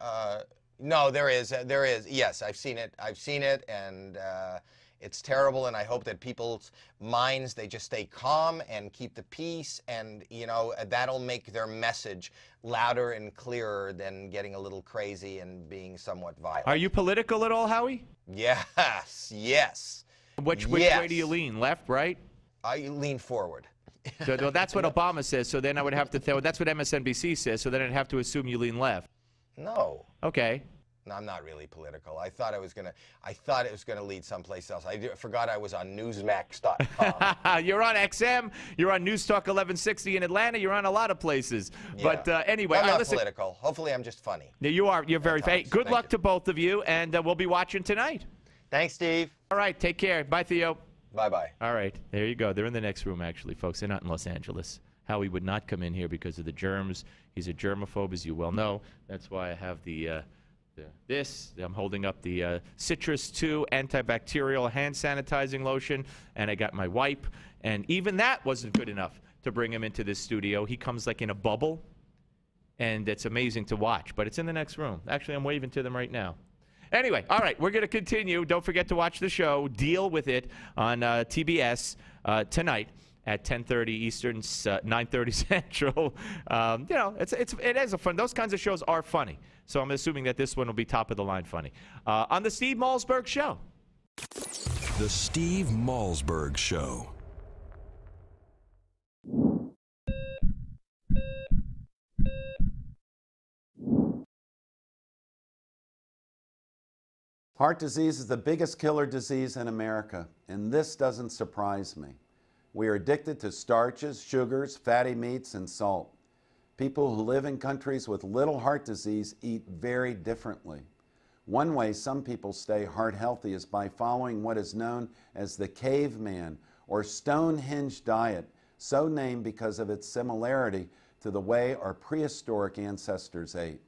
Uh, no, there is. uh, There is. Yes, I've seen it. I've seen it, and uh, it's terrible. And I hope that people's minds they just stay calm and keep the peace, and you know that'll make their message louder and clearer than getting a little crazy and being somewhat violent. Are you political at all, Howie? Yes. Yes. Which which way do you lean? Left, right? I lean forward. So well, that's what Obama says. So then I would have to. Th- that's what MSNBC says. So then I'd have to assume you lean left. No. Okay. No, I'm not really political. I thought I was gonna. I thought it was gonna lead someplace else. I forgot I was on Newsmax.com. you're on XM. You're on News Talk 1160 in Atlanta. You're on a lot of places. But uh, anyway, I'm not listen. political. Hopefully, I'm just funny. Yeah, you are. You're very. Hey, good luck to both of you, and uh, we'll be watching tonight. Thanks, Steve. All right. Take care. Bye, Theo. Bye bye. All right. There you go. They're in the next room, actually, folks. They're not in Los Angeles. Howie would not come in here because of the germs. He's a germaphobe, as you well know. That's why I have the. Uh, this, I'm holding up the uh, Citrus 2 antibacterial hand sanitizing lotion, and I got my wipe. And even that wasn't good enough to bring him into this studio. He comes like in a bubble, and it's amazing to watch. But it's in the next room. Actually, I'm waving to them right now. Anyway, all right, we're going to continue. Don't forget to watch the show. Deal with it on uh, TBS uh, tonight at 10:30 Eastern, uh, 9:30 Central. Um, you know, it's it's it is a fun. Those kinds of shows are funny. So I'm assuming that this one will be top of the line funny. Uh, on the Steve Malzberg Show. The Steve Malzberg Show. Heart disease is the biggest killer disease in America, and this doesn't surprise me. We are addicted to starches, sugars, fatty meats, and salt. People who live in countries with little heart disease eat very differently. One way some people stay heart healthy is by following what is known as the caveman or Stone Age diet, so named because of its similarity to the way our prehistoric ancestors ate.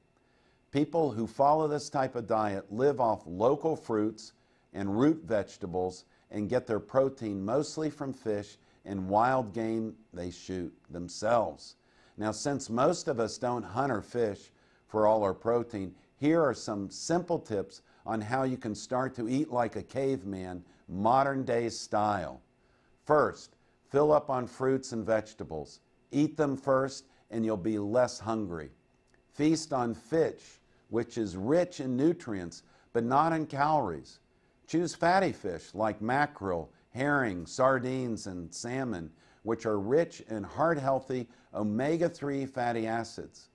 People who follow this type of diet live off local fruits and root vegetables and get their protein mostly from fish and wild game they shoot themselves. Now, since most of us don't hunt or fish for all our protein, here are some simple tips on how you can start to eat like a caveman, modern day style. First, fill up on fruits and vegetables. Eat them first, and you'll be less hungry. Feast on fish, which is rich in nutrients but not in calories. Choose fatty fish like mackerel, herring, sardines, and salmon, which are rich and heart healthy omega 3 fatty acids.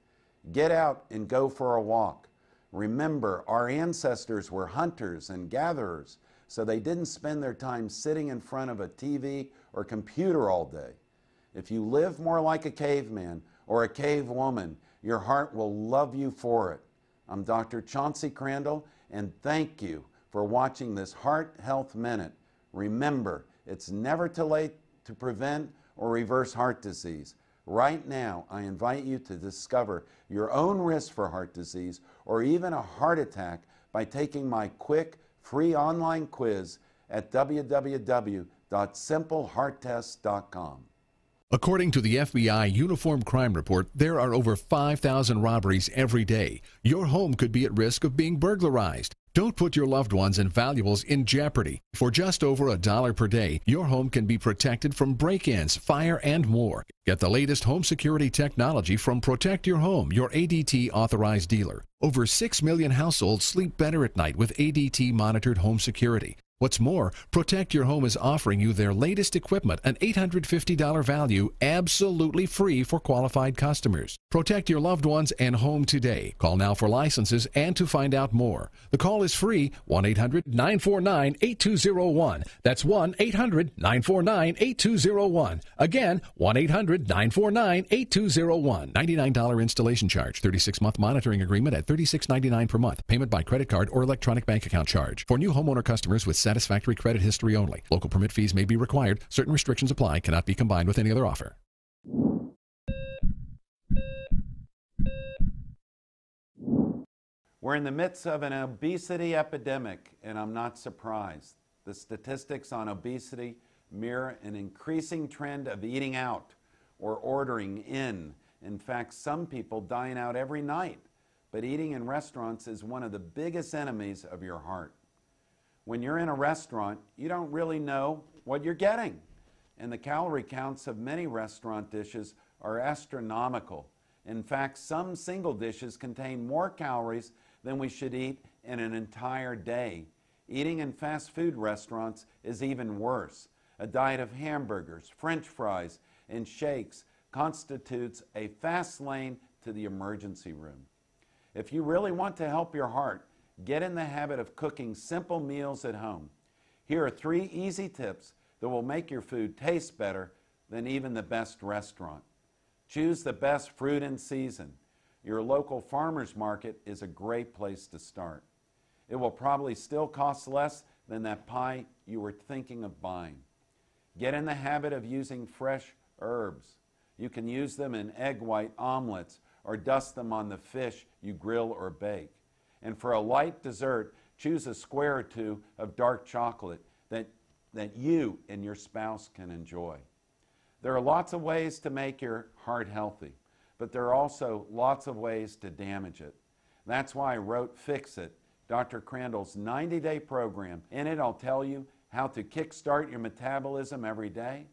Get out and go for a walk. Remember, our ancestors were hunters and gatherers, so they didn't spend their time sitting in front of a TV or computer all day. If you live more like a caveman or a cave woman, your heart will love you for it. I'm Dr. Chauncey Crandall, and thank you for watching this Heart Health Minute. Remember, it's never too late to prevent or reverse heart disease. Right now, I invite you to discover your own risk for heart disease or even a heart attack by taking my quick, free online quiz at www.simplehearttest.com. According to the FBI Uniform Crime Report, there are over 5,000 robberies every day. Your home could be at risk of being burglarized. Don't put your loved ones and valuables in jeopardy. For just over a dollar per day, your home can be protected from break ins, fire, and more. Get the latest home security technology from Protect Your Home, your ADT authorized dealer. Over 6 million households sleep better at night with ADT monitored home security. What's more, Protect Your Home is offering you their latest equipment, an $850 value, absolutely free for qualified customers. Protect your loved ones and home today. Call now for licenses and to find out more. The call is free 1 800 949 8201. That's 1 800 949 8201. Again, 1 800 949 8201. $99 installation charge, 36 month monitoring agreement at $36.99 per month. Payment by credit card or electronic bank account charge. For new homeowner customers with satisfactory credit history only. Local permit fees may be required. Certain restrictions apply. Cannot be combined with any other offer. We're in the midst of an obesity epidemic, and I'm not surprised. The statistics on obesity mirror an increasing trend of eating out or ordering in. In fact, some people dine out every night, but eating in restaurants is one of the biggest enemies of your heart. When you're in a restaurant, you don't really know what you're getting, and the calorie counts of many restaurant dishes are astronomical. In fact, some single dishes contain more calories than we should eat in an entire day. Eating in fast food restaurants is even worse. A diet of hamburgers, french fries, and shakes constitutes a fast lane to the emergency room. If you really want to help your heart, get in the habit of cooking simple meals at home. Here are three easy tips that will make your food taste better than even the best restaurant. Choose the best fruit in season. Your local farmer's market is a great place to start. It will probably still cost less than that pie you were thinking of buying. Get in the habit of using fresh herbs. You can use them in egg white omelets or dust them on the fish you grill or bake. And for a light dessert, choose a square or two of dark chocolate that, that you and your spouse can enjoy. There are lots of ways to make your heart healthy, but there are also lots of ways to damage it. That's why I wrote Fix It, Dr. Crandall's 90 day program. In it, I'll tell you how to kickstart your metabolism every day,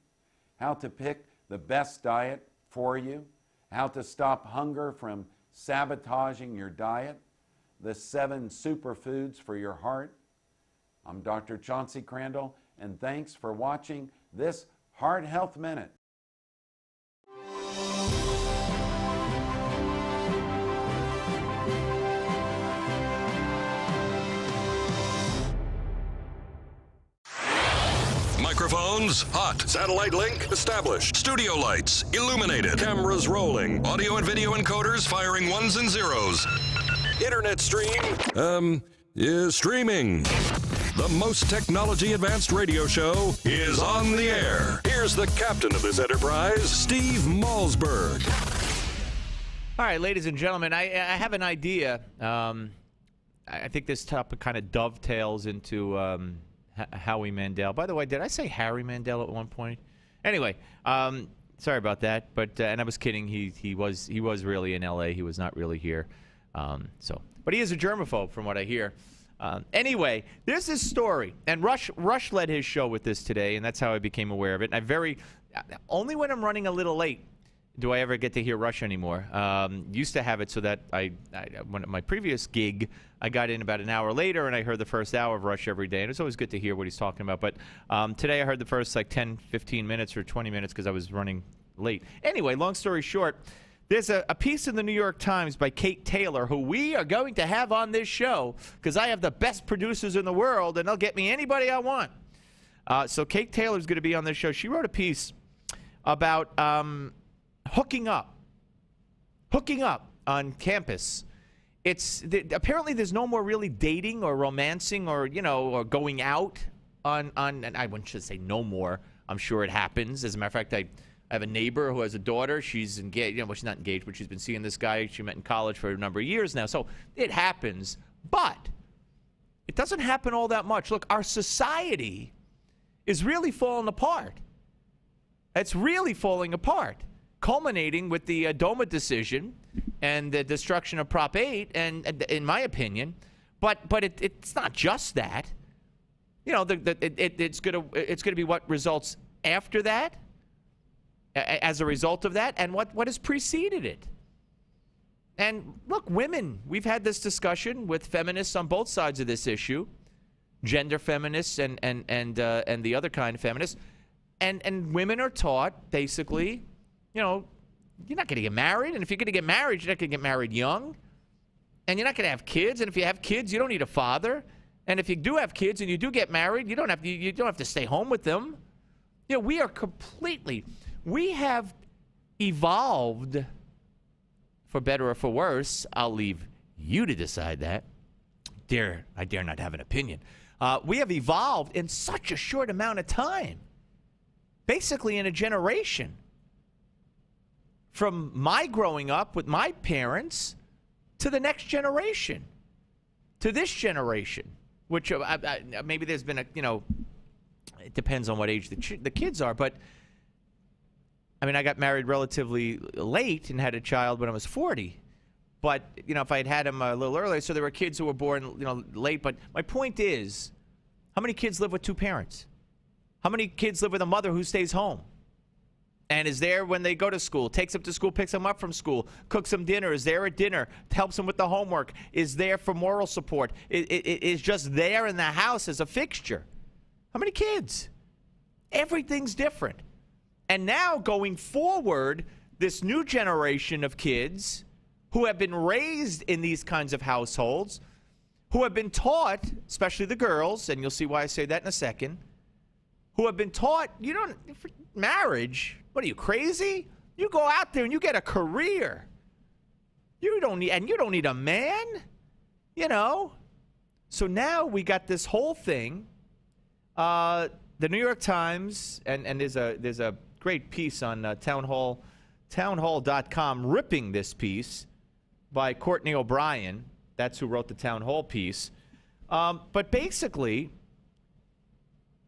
how to pick the best diet for you, how to stop hunger from sabotaging your diet, the seven superfoods for your heart. I'm Dr. Chauncey Crandall, and thanks for watching this Heart Health Minute. Microphones hot. Satellite link established. Studio lights illuminated. Cameras rolling. Audio and video encoders firing ones and zeros. Internet stream um is streaming. The most technology advanced radio show is on the air. Here's the captain of this enterprise, Steve Malzberg. All right, ladies and gentlemen, I, I have an idea. Um, I think this topic kind of dovetails into um, Howie Mandel. By the way, did I say Harry Mandel at one point? Anyway, um, sorry about that. But uh, and I was kidding. He he was he was really in L.A. He was not really here. Um, so, but he is a germaphobe, from what I hear. Um, anyway, there's this story, and Rush Rush led his show with this today, and that's how I became aware of it. And I very only when I'm running a little late do I ever get to hear Rush anymore. Um, used to have it so that I, I when my previous gig, I got in about an hour later and I heard the first hour of Rush every day, and it's always good to hear what he's talking about. But um, today I heard the first like 10, 15 minutes or 20 minutes because I was running late. Anyway, long story short. There's a, a, piece in the New York Times by Kate Taylor, who we are going to have on this show because I have the best producers in the world and they'll get me anybody I want. Uh, so Kate Taylor is going to be on this show. She wrote a piece about um, hooking up, hooking up on campus. It's th- apparently there's no more really dating or romancing or you know or going out on on. And I wouldn't say no more. I'm sure it happens. As a matter of fact, I. I have a neighbor who has a daughter. She's engaged. You know, well, she's not engaged, but she's been seeing this guy she met in college for a number of years now. So it happens, but it doesn't happen all that much. Look, our society is really falling apart. It's really falling apart, culminating with the uh, DOMA decision and the destruction of Prop 8, and, and in my opinion. But but it, it's not just that. You know, the, the, it, it, it's gonna it's gonna be what results after that, as a result of that, and what what has preceded it. And look, women, we've had this discussion with feminists on both sides of this issue, gender feminists and and and uh, and the other kind of feminists, and and women are taught basically, you know, you're not going to get married, and if you're going to get married, you're not going to get married young, and you're not going to have kids, and if you have kids, you don't need a father, and if you do have kids and you do get married, you don't have to, you don't have to stay home with them. You know, we are completely, we have evolved for better or for worse. I'll leave you to decide that. Dare I dare not have an opinion. Uh, we have evolved in such a short amount of time, basically in a generation. From my growing up with my parents to the next generation, to this generation, which uh, I, I, maybe there's been a you know, it depends on what age the ch- the kids are, but I mean, I got married relatively late and had a child when I was 40. But, you know, if I had had him a little earlier, so there were kids who were born, you know, late. But my point is, how many kids live with two parents? How many kids live with a mother who stays home and is there when they go to school, takes them to school, picks them up from school, cooks them dinner, is there at dinner, helps them with the homework, is there for moral support, i- i- i- is just there in the house as a fixture? How many kids? Everything's different. And now going forward, this new generation of kids who have been raised in these kinds of households, who have been taught, especially the girls, and you'll see why I say that in a second, who have been taught, you don't, marriage, what are you, crazy? You go out there and you get a career. You don't need, and you don't need a man, you know? So now we got this whole thing. Uh, the New York Times, and, and there's a there's a great piece on uh, Town Hall, townhall.com, ripping this piece by Courtney O'Brien. That's who wrote the Town Hall piece. Um, but basically,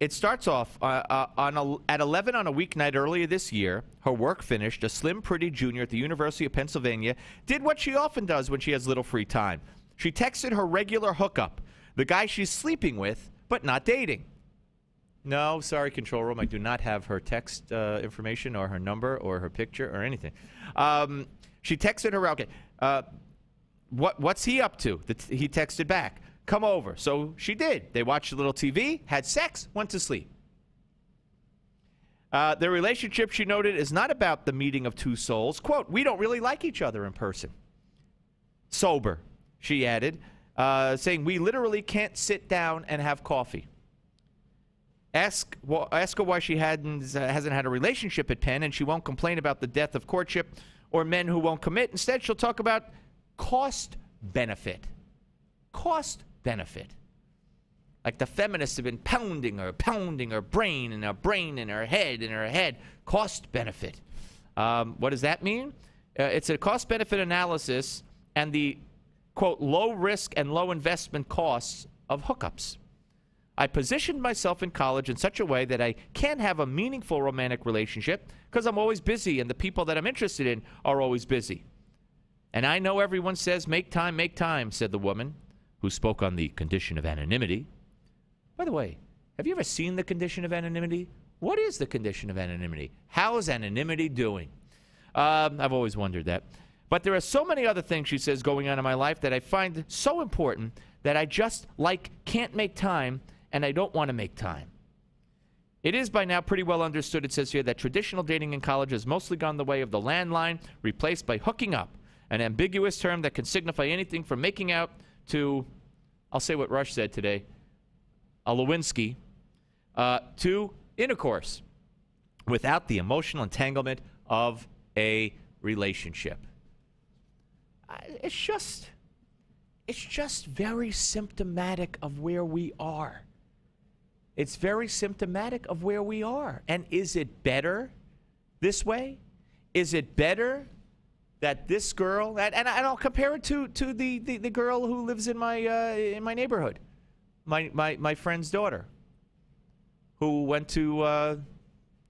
it starts off uh, uh, on a, at 11 on a weeknight earlier this year. Her work finished. A slim, pretty junior at the University of Pennsylvania did what she often does when she has little free time. She texted her regular hookup, the guy she's sleeping with, but not dating. No, sorry, control room. I do not have her text uh, information or her number or her picture or anything. Um, she texted her. Okay, uh, what what's he up to? The t- he texted back, "Come over." So she did. They watched a little TV, had sex, went to sleep. Uh, their relationship, she noted, is not about the meeting of two souls. "Quote: We don't really like each other in person." Sober, she added, uh, saying, "We literally can't sit down and have coffee." Ask well, ask her why she hadn't uh, hasn't had a relationship at Penn, and she won't complain about the death of courtship or men who won't commit. Instead, she'll talk about cost benefit. Cost benefit. Like the feminists have been pounding her, pounding her brain and her brain and her head and her head. Cost benefit. Um, what does that mean? Uh, it's a cost benefit analysis and the quote low risk and low investment costs of hookups. I positioned myself in college in such a way that I can have a meaningful romantic relationship because I'm always busy and the people that I'm interested in are always busy. And I know everyone says, make time, make time, said the woman who spoke on the condition of anonymity. By the way, have you ever seen the condition of anonymity? What is the condition of anonymity? How is anonymity doing? Um, I've always wondered that. But there are so many other things, she says, going on in my life that I find so important that I just, like, can't make time and I don't want to make time. It is by now pretty well understood, it says here, that traditional dating in college has mostly gone the way of the landline, replaced by hooking up, an ambiguous term that can signify anything from making out to, I'll say what Rush said today, a Lewinsky, uh, to intercourse without the emotional entanglement of a relationship. It's just, it's just very symptomatic of where we are. It's very symptomatic of where we are. And is it better this way? Is it better that this girl and, and I'll compare it to to the, the, the girl who lives in my uh, in my neighborhood, my, my my friend's daughter, who went to uh,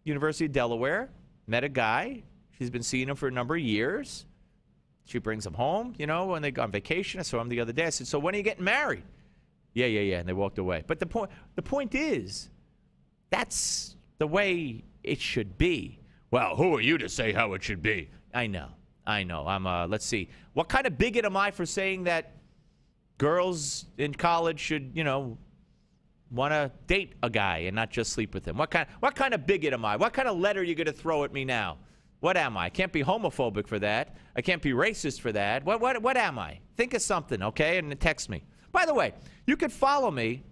University of Delaware. Met a guy. She's been seeing him for a number of years. She brings him home, you know, when they go on vacation. I saw him the other day. I said, "So when are you getting married?" Yeah, yeah, yeah. And they walked away. But the point, the point is, that's the way it should be. Well, who are you to say how it should be? I know, I know. I'm. Uh, let's see. What kind of bigot am I for saying that girls in college should, you know, want to date a guy and not just sleep with him? What kind? What kind of bigot am I? What kind of letter are you going to throw at me now? What am I? I can't be homophobic for that. I can't be racist for that. What, what, what am I? Think of something, okay? And text me. By the way, you could follow me.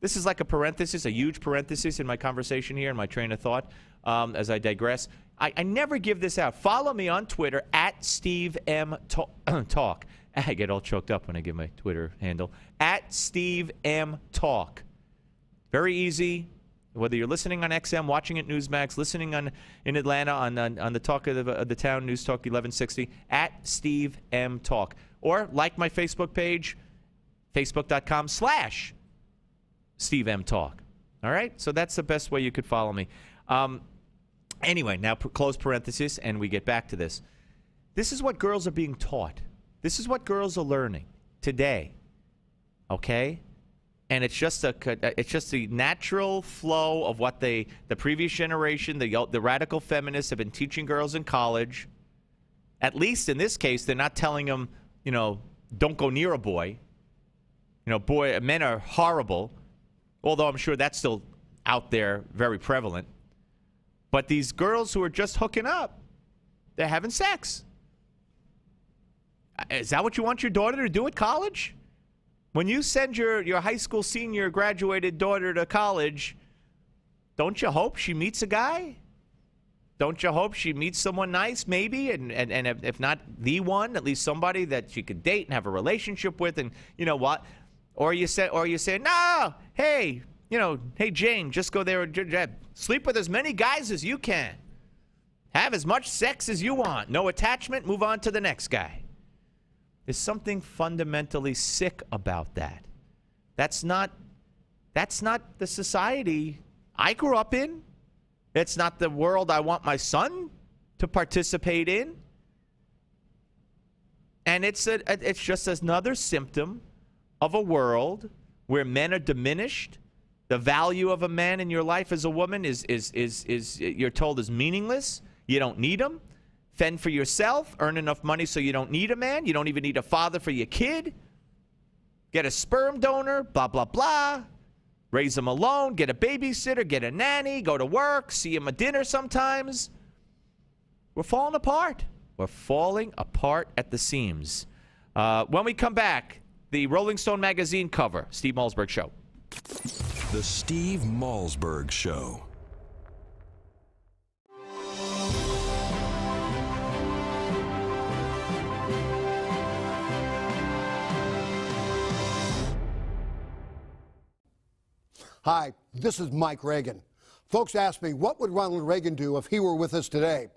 This is like a parenthesis, a huge parenthesis in my conversation here, in my train of thought, um, as I digress. I, I, never give this out. Follow me on Twitter at Steve M Talk. I get all choked up when I give my Twitter handle at Steve M Talk. Very easy. Whether you're listening on XM, watching at Newsmax, listening on in Atlanta on on, on the Talk of the, of the Town News Talk 1160 at Steve M Talk, or like my Facebook page, facebook.com/slash Steve M Talk. All right, so that's the best way you could follow me. Um, anyway, now close parenthesis, and we get back to this. This is what girls are being taught. This is what girls are learning today. Okay, and it's just a it's just the natural flow of what they the previous generation the the radical feminists have been teaching girls in college at least in this case they're not telling them you know don't go near a boy you know boy men are horrible although i'm sure that's still out there very prevalent but these girls who are just hooking up they're having sex uh, is that what you want your daughter to do at college when you send your, your high school senior graduated daughter to college, don't you hope she meets a guy? Don't you hope she meets someone nice, maybe? And, and, and if, if not the one, at least somebody that she could date and have a relationship with, and you know what? Or you say, or you say, no, hey, you know, hey Jane, just go there and sleep with as many guys as you can. Have as much sex as you want. No attachment. Move on to the next guy. There's something fundamentally sick about that. That's not that's not the society I grew up in. It's not the world I want my son to participate in. And it's a, it's just another symptom of a world where men are diminished. The value of a man in your life as a woman is is is is you're told is meaningless. You don't need them fend for yourself, earn enough money so you don't need a man, you don't even need a father for your kid, get a sperm donor, blah, blah, blah, raise them alone, get a babysitter, get a nanny, go to work, see him at dinner sometimes. We're falling apart. We're falling apart at the seams. Uh, when we come back, the Rolling Stone magazine cover, Steve Malzberg Show. The Steve Malzberg Show. Hi, this is Mike Reagan. Folks ask me, what would Ronald Reagan do if he were with us today?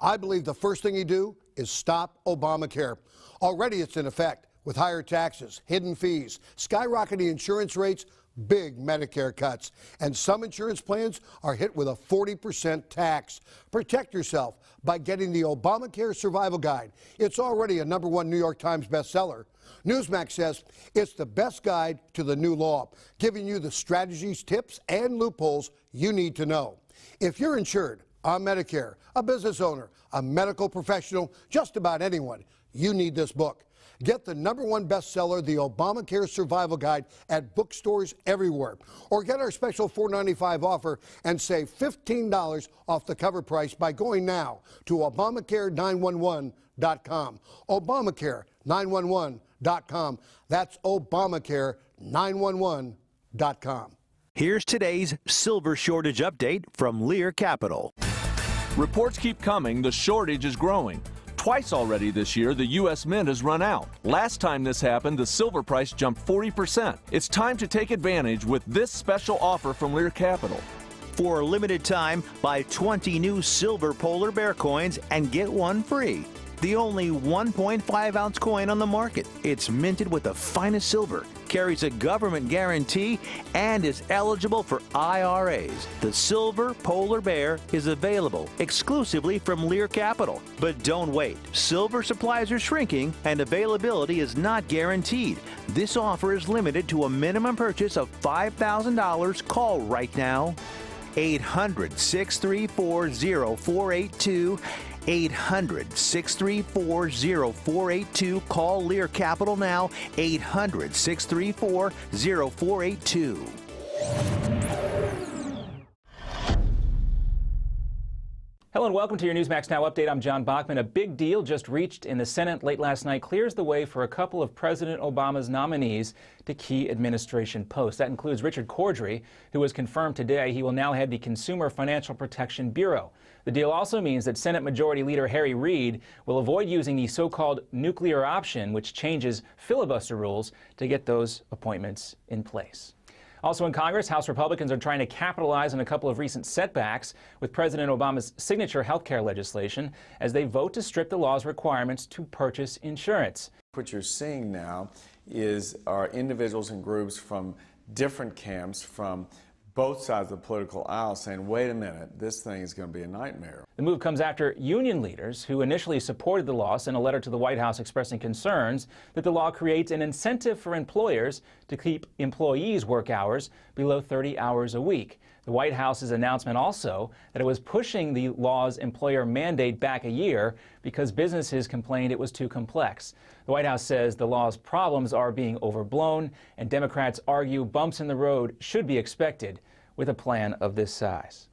I believe the first thing he'd do is stop Obamacare. Already it's in effect with higher taxes, hidden fees, skyrocketing insurance rates, big Medicare cuts. And some insurance plans are hit with a 40% tax. Protect yourself by getting the Obamacare Survival Guide. It's already a number one New York Times bestseller. Newsmax says it's the best guide to the new law, giving you the strategies, tips, and loopholes you need to know. If you're insured on Medicare, a business owner, a medical professional, just about anyone, you need this book. Get the number one bestseller, The Obamacare Survival Guide, at bookstores everywhere. Or get our special $4.95 offer and save $15 off the cover price by going now to Obamacare911.com. Obamacare911.com. That's Obamacare911.com. Here's today's silver shortage update from Lear Capital. Reports keep coming, the shortage is growing. Twice already this year, the U.S. Mint has run out. Last time this happened, the silver price jumped 40%. It's time to take advantage with this special offer from Lear Capital. For a limited time, buy 20 new silver polar bear coins and get one free. The only 1.5 ounce coin on the market. It's minted with the finest silver, carries a government guarantee, and is eligible for IRAs. The Silver Polar Bear is available exclusively from Lear Capital. But don't wait. Silver supplies are shrinking and availability is not guaranteed. This offer is limited to a minimum purchase of $5,000. Call right now. 800 634 0482. 800 634 0482. Call Lear Capital now. 800 634 0482. Hello and welcome to your Newsmax Now update. I'm John Bachman. A big deal just reached in the Senate late last night clears the way for a couple of President Obama's nominees to key administration posts. That includes Richard Cordray, who was confirmed today he will now head the Consumer Financial Protection Bureau. The deal also means that Senate Majority Leader Harry Reid will avoid using the so-called nuclear option, which changes filibuster rules, to get those appointments in place. Also in Congress, House Republicans are trying to capitalize on a couple of recent setbacks with President Obama's signature health care legislation as they vote to strip the law's requirements to purchase insurance. What you're seeing now is our individuals and groups from different camps, from both sides of the political aisle saying, wait a minute, this thing is going to be a nightmare. The move comes after union leaders who initially supported the law sent a letter to the White House expressing concerns that the law creates an incentive for employers to keep employees' work hours below 30 hours a week. The White House's announcement also that it was pushing the law's employer mandate back a year because businesses complained it was too complex. The White House says the law's problems are being overblown, and Democrats argue bumps in the road should be expected with a plan of this size.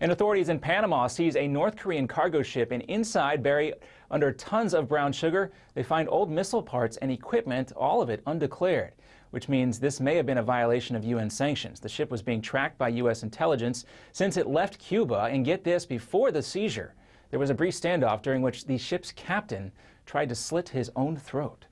And authorities in Panama seize a North Korean cargo ship and inside buried under tons of brown sugar, they find old missile parts and equipment, all of it undeclared which means this may have been a violation of UN sanctions. The ship was being tracked by U.S. intelligence since it left Cuba, and get this, before the seizure, there was a brief standoff during which the ship's captain tried to slit his own throat.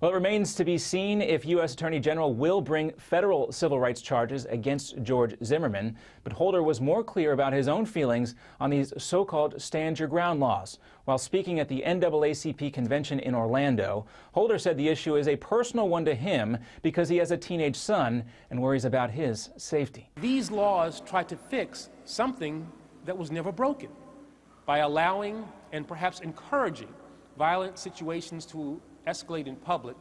Well, it remains to be seen if U.S. Attorney General will bring federal civil rights charges against George Zimmerman, but Holder was more clear about his own feelings on these so-called stand your ground laws. While speaking at the NAACP convention in Orlando, Holder said the issue is a personal one to him because he has a teenage son and worries about his safety. These laws try to fix something that was never broken by allowing and perhaps encouraging violent situations to escalate in public.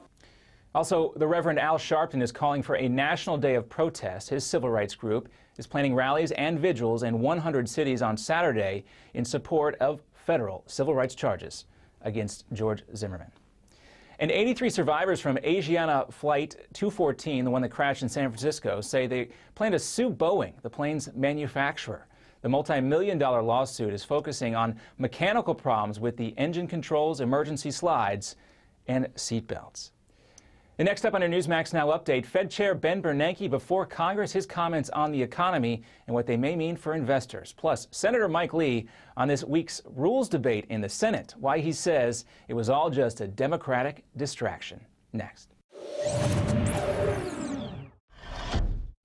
Also, the Reverend Al Sharpton is calling for a national day of protest. His civil rights group is planning rallies and vigils in 100 cities on Saturday in support of federal civil rights charges against George Zimmerman. And 83 survivors from Asiana Flight 214, the one that crashed in San Francisco, say they plan to sue Boeing, the plane's manufacturer. The multi-million dollar lawsuit is focusing on mechanical problems with the engine controls, emergency slides, and seatbelts. The next up on our Newsmax Now update, Fed Chair Ben Bernanke before Congress, his comments on the economy and what they may mean for investors. Plus, Senator Mike Lee on this week's rules debate in the Senate, why he says it was all just a Democratic distraction. Next.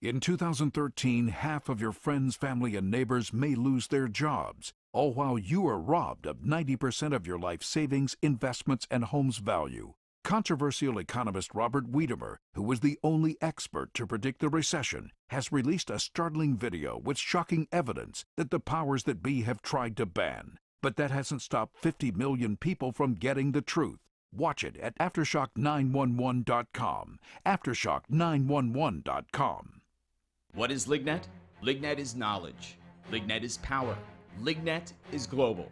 In 2013, half of your friends, family, and neighbors may lose their jobs all while you are robbed of 90% of your life savings, investments, and home's value. Controversial economist Robert Wiedemer, who was the only expert to predict the recession, has released a startling video with shocking evidence that the powers that be have tried to ban. But that hasn't stopped 50 million people from getting the truth. Watch it at Aftershock911.com. Aftershock911.com. What is Lignet? Lignet is knowledge. Lignet is power. Lignet is global.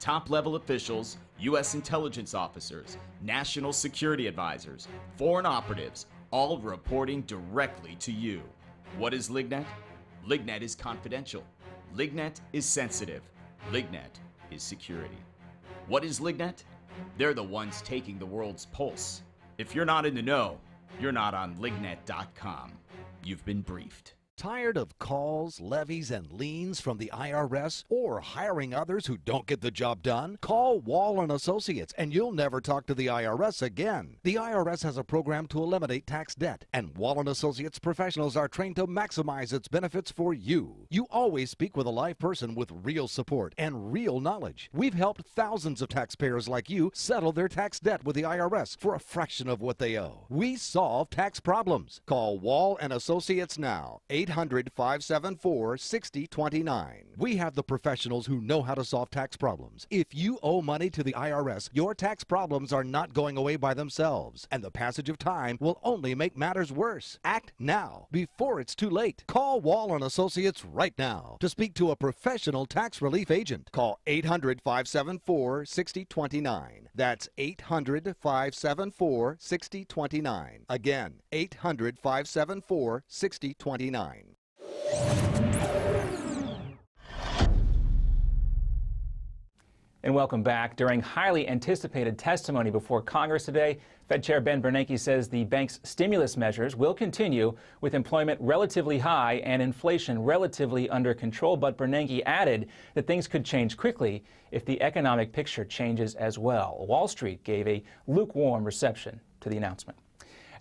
Top level officials, U.S. intelligence officers, national security advisors, foreign operatives, all reporting directly to you. What is Lignet? Lignet is confidential. Lignet is sensitive. Lignet is security. What is Lignet? They're the ones taking the world's pulse. If you're not in the know, you're not on lignet.com. You've been briefed. Tired of calls, levies, and liens from the IRS or hiring others who don't get the job done? Call Wall and Associates and you'll never talk to the IRS again. The IRS has a program to eliminate tax debt, and Wall and Associates professionals are trained to maximize its benefits for you. You always speak with a live person with real support and real knowledge. We've helped thousands of taxpayers like you settle their tax debt with the IRS for a fraction of what they owe. We solve tax problems. Call Wall and Associates now. 800 574 6029. We have the professionals who know how to solve tax problems. If you owe money to the IRS, your tax problems are not going away by themselves, and the passage of time will only make matters worse. Act now before it's too late. Call Wall and Associates right now to speak to a professional tax relief agent. Call 800 574 6029. That's 800 574 6029. Again, 800 574 6029. And welcome back. During highly anticipated testimony before Congress today, Fed Chair Ben Bernanke says the bank's stimulus measures will continue with employment relatively high and inflation relatively under control. But Bernanke added that things could change quickly if the economic picture changes as well. Wall Street gave a lukewarm reception to the announcement.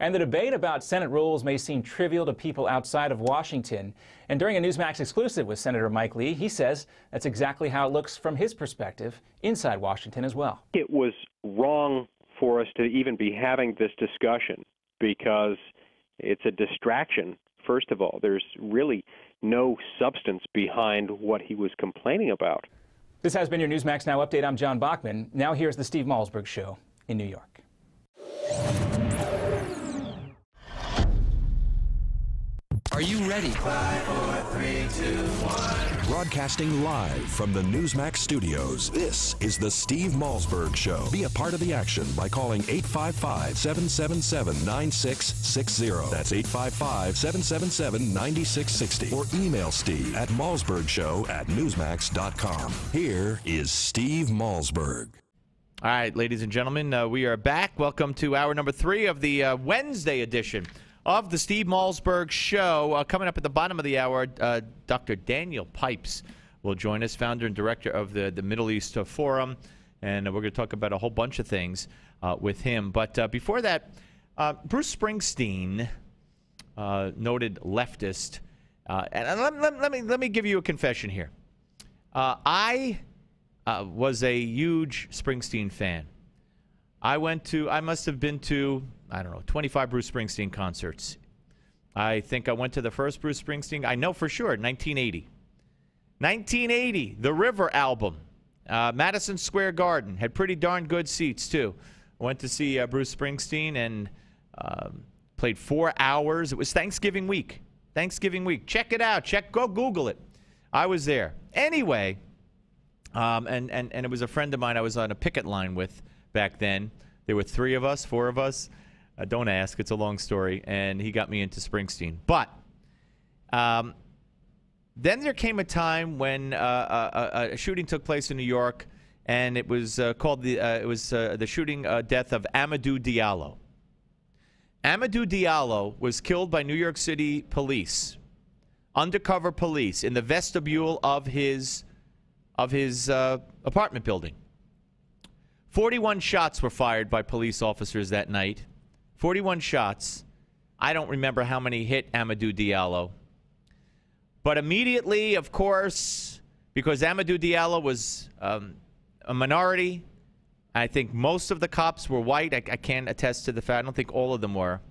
And the debate about Senate rules may seem trivial to people outside of Washington. And during a Newsmax exclusive with Senator Mike Lee, he says that's exactly how it looks from his perspective inside Washington as well. It was wrong for us to even be having this discussion because it's a distraction, first of all. There's really no substance behind what he was complaining about. This has been your Newsmax Now update. I'm John Bachman. Now here's the Steve Malzberg Show in New York. Are you ready? Five, four, three, two, one. Broadcasting live from the Newsmax studios, this is the Steve Malzberg Show. Be a part of the action by calling 855 777 9660. That's 855 777 9660. Or email Steve at malzbergshow at newsmax.com. Here is Steve Malzberg. All right, ladies and gentlemen, uh, we are back. Welcome to hour number three of the uh, Wednesday edition of the Steve Malzberg Show. Uh, coming up at the bottom of the hour, uh, Dr. Daniel Pipes will join us, founder and director of the, the Middle East Forum. And we're going to talk about a whole bunch of things uh, with him. But uh, before that, uh, Bruce Springsteen, uh, noted leftist, and let, let, let, me, let me give you a confession here. I was a huge Springsteen fan. I went to, I must have been to, I don't know, 25 Bruce Springsteen concerts. I think I went to the first Bruce Springsteen, I know for sure, 1980. 1980, the River album. Uh, Madison Square Garden had pretty darn good seats, too. Went to see uh, Bruce Springsteen and um, played four hours. It was Thanksgiving week. Thanksgiving week. Check it out. Check, go Google it. I was there. Anyway, um, and, and, and it was a friend of mine I was on a picket line with back then. There were three of us, four of us. Uh, don't ask; it's a long story. And he got me into Springsteen. But um, then there came a time when uh, a, uh, uh, a, shooting took place in New York, and it was uh, called the it was the shooting death of Amadou Diallo. Amadou Diallo was killed by New York City police, undercover police, in the vestibule of his of his apartment building. 41 shots were fired by police officers that night. 41 shots. I don't remember how many hit Amadou Diallo. But immediately, of course, because Amadou Diallo was um, a minority, I think most of the cops were white. I, I can't attest to the fact. I don't think all of them were.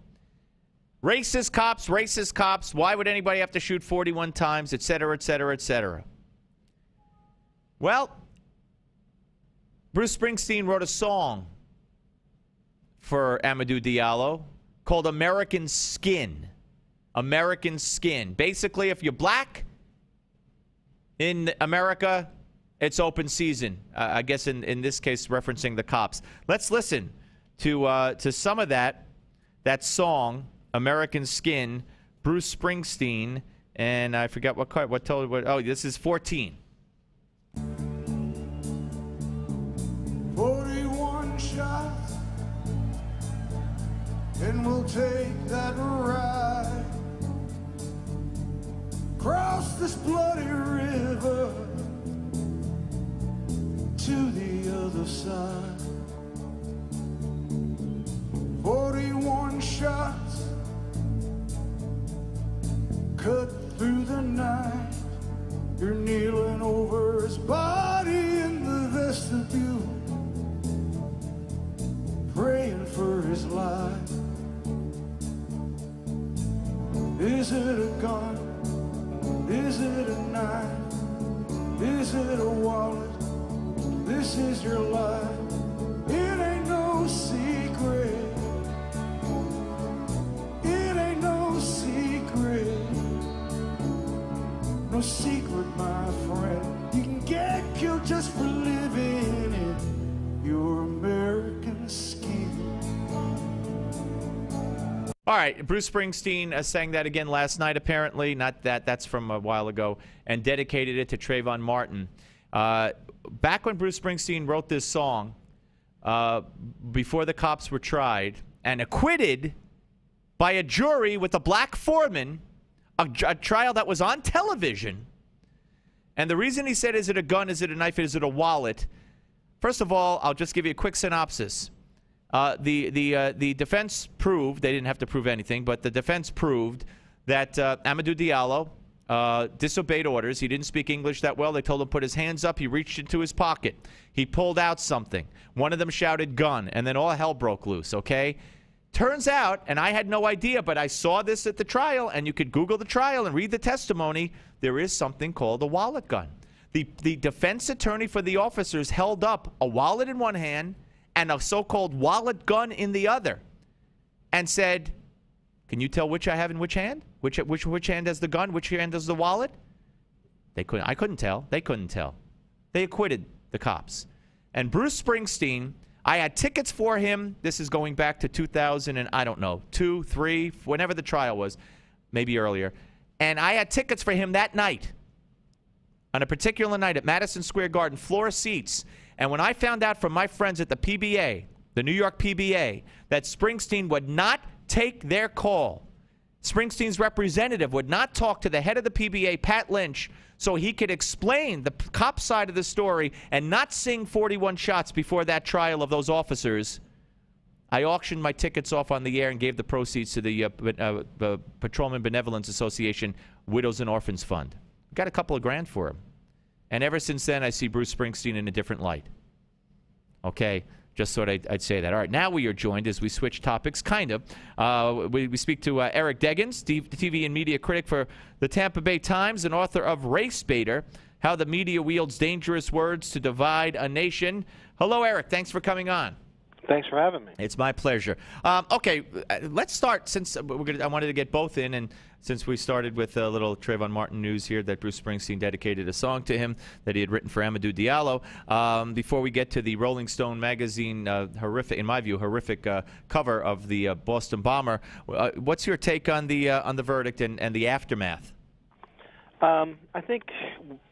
Racist cops, racist cops. Why would anybody have to shoot 41 times, et cetera, et cetera, et cetera? Well, Bruce Springsteen wrote a song for Amadou Diallo called American Skin. American Skin. Basically, if you're black in America, it's open season. Uh, I guess in, in this case, referencing the cops. Let's listen to, uh, to some of that, that song, American Skin, Bruce Springsteen, and I forgot what, what told, what, oh, this is 14. And we'll take that ride. Cross this bloody river to the other side. 41 shots cut through the night. You're kneeling over his body in the vestibule, praying for his life. It a gun? Is it a knife? Is it a wallet? This is your life. Right, Bruce Springsteen uh, sang that again last night, apparently. Not that, that's from a while ago, and dedicated it to Trayvon Martin. Uh, back when Bruce Springsteen wrote this song, uh, before the cops were tried and acquitted by a jury with a black foreman, a, a trial that was on television. And the reason he said, Is it a gun? Is it a knife? Is it a wallet? First of all, I'll just give you a quick synopsis. Uh, the the uh, the defense proved they didn't have to prove anything, but the defense proved that uh, Amadou Diallo uh, disobeyed orders. He didn't speak English that well. They told him put his hands up. He reached into his pocket. He pulled out something. One of them shouted "gun," and then all hell broke loose. Okay. Turns out, and I had no idea, but I saw this at the trial, and you could Google the trial and read the testimony. There is something called a wallet gun. The, the defense attorney for the officers held up a wallet in one hand and a so called wallet gun in the other and said, Can you tell which I have in which hand? Which, which, which hand has the gun? Which hand has the wallet? They couldn't. I couldn't tell. They couldn't tell. They acquitted the cops. And Bruce Springsteen, I had tickets for him. This is going back to 2000 and I don't know, two, three, whenever the trial was, maybe earlier. And I had tickets for him that night, on a particular night at Madison Square Garden, floor seats. And when I found out from my friends at the PBA, the New York PBA, that Springsteen would not take their call, Springsteen's representative would not talk to the head of the PBA, Pat Lynch, so he could explain the cop side of the story and not sing 41 shots before that trial of those officers. I auctioned my tickets off on the air and gave the proceeds to the uh, uh, uh, Patrolman Benevolence Association Widows and Orphans Fund. Got a couple of grand for him. And ever since then, I see Bruce Springsteen in a different light. Okay, just thought I'd, I'd say that. All right, now we are joined as we switch topics, kind of. Uh, we, we speak to uh, Eric Deggans, T- TV and media critic for the Tampa Bay Times and author of Race Baiter How the Media Wields Dangerous Words to Divide a Nation. Hello, Eric. Thanks for coming on. Thanks for having me. It's my pleasure. Um, okay, uh, let's start. Since we're gonna, I wanted to get both in, and since we started with a little Trayvon Martin news here, that Bruce Springsteen dedicated a song to him that he had written for Amadou Diallo. Um, before we get to the Rolling Stone magazine uh, horrific, in my view, horrific uh, cover of the uh, Boston bomber, uh, what's your take on the uh, on the verdict and, and the aftermath? Um, I think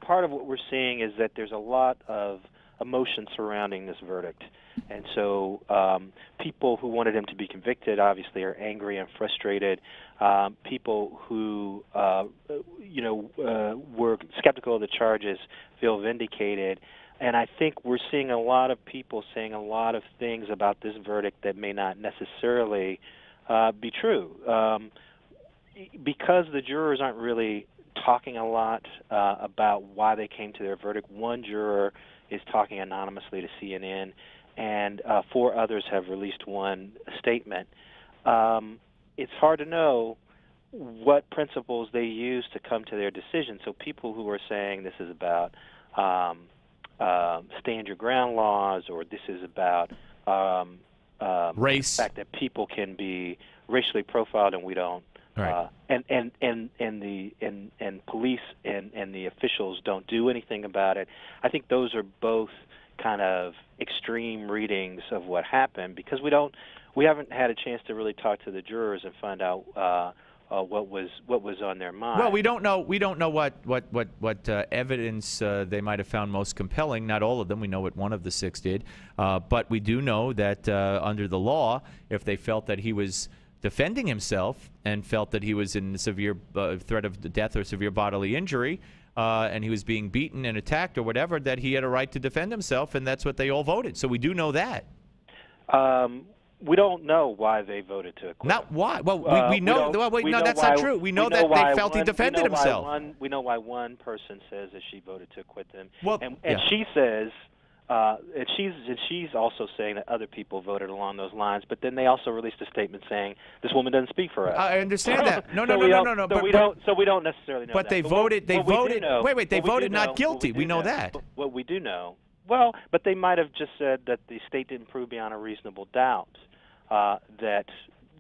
part of what we're seeing is that there's a lot of emotion surrounding this verdict. And so um, people who wanted him to be convicted obviously are angry and frustrated. Um, people who, uh, you know, uh, were skeptical of the charges feel vindicated. And I think we're seeing a lot of people saying a lot of things about this verdict that may not necessarily uh, be true. Um, because the jurors aren't really talking a lot uh, about why they came to their verdict, one juror is talking anonymously to CNN, and uh, four others have released one statement. Um, it's hard to know what principles they use to come to their decision. So people who are saying this is about um, uh, stand your ground laws, or this is about um, um, Race. the fact that people can be racially profiled and we don't. Right. Uh, and and and and the and and police and and the officials don't do anything about it. I think those are both kind of extreme readings of what happened because we don't we haven't had a chance to really talk to the jurors and find out uh, uh, what was what was on their mind. Well, we don't know. We don't know what what what what uh, evidence uh, they might have found most compelling. Not all of them. We know what one of the six did, uh, but we do know that uh, under the law, if they felt that he was defending himself and felt that he was in severe threat of death or severe bodily injury, uh, and he was being beaten and attacked or whatever, that he had a right to defend himself, and that's what they all voted. So we do know that. Um, we don't know why they voted to acquit. Not why. Well, we, Uh, we know. don't- well, wait, we no, know that's why- not true. We know that why they felt he defended we know himself. One, we know why one person says that she voted to acquit them, Well, and, and yeah. she says, uh, and she's and she's also saying that other people voted along those lines. But then they also released a statement saying this woman doesn't speak for us. I understand that. No, So no, we no, no, no, So but- we but- don't. So we don't necessarily know. But that. they what- voted- they we voted- know- wait, wait, they we voted not know- guilty. do We know know- that. What we do know. Well, but they might have just said that the state didn't prove beyond a reasonable doubt uh, that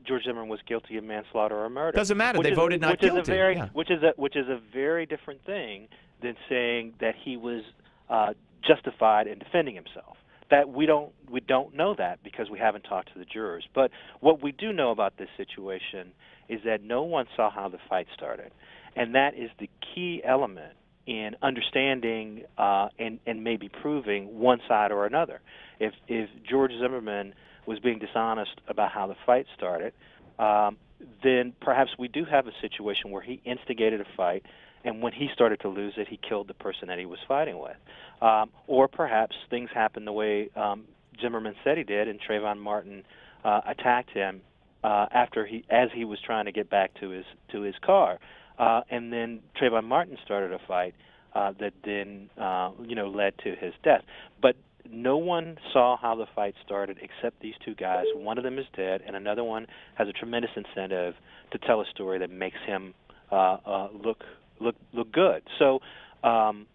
George Zimmerman was guilty of manslaughter or murder. Doesn't matter. They is voted not which Is a very, Yeah. Which is a which is a very different thing than saying that he was uh, justified in defending himself. That we don't we don't know that because we haven't talked to the jurors. But what we do know about this situation is that no one saw how the fight started, and that is the key element in understanding uh, and and maybe proving one side or another. If if George Zimmerman was being dishonest about how the fight started, um, then perhaps we do have a situation where he instigated a fight, and when he started to lose it, he killed the person that he was fighting with. Um, or perhaps things happened the way um, Zimmerman said he did, and Trayvon Martin uh, attacked him uh, after he, as he was trying to get back to his to his car, uh, and then Trayvon Martin started a fight uh, that then uh, you know led to his death. But no one saw how the fight started except these two guys. One of them is dead, and another one has a tremendous incentive to tell a story that makes him uh, uh, look look look good. So um,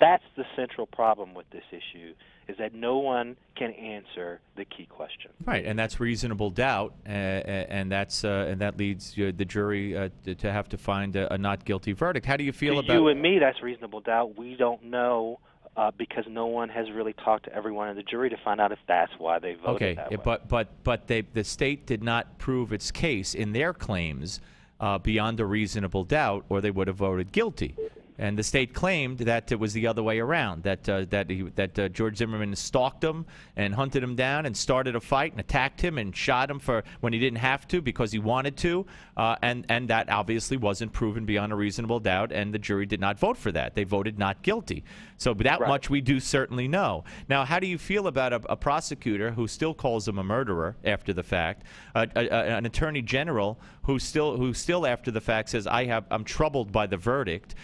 that's the central problem with this issue: is that no one can answer the key question. Right, and that's reasonable doubt, uh, and that's uh, and that leads uh, the jury uh, to, have to find a, a not guilty verdict. How do you feel to about? you and me, that's reasonable doubt. We don't know uh, because no one has really talked to everyone in the jury to find out if that's why they voted okay, that way. but but but they the state did not prove its case in their claims uh, beyond a reasonable doubt, or they would have voted guilty. And the state claimed that it was the other way around. That uh, that he, that uh, George Zimmerman stalked him and hunted him down and started a fight and attacked him and shot him for when he didn't have to because he wanted to. Uh, and and that obviously wasn't proven beyond a reasonable doubt. And the jury did not vote for that. They voted not guilty. So that much we do certainly know. Now, how do you feel about a, a prosecutor who still calls him a murderer after the fact, a, a, an attorney general who still who still after the fact says I have I'm troubled by the verdict,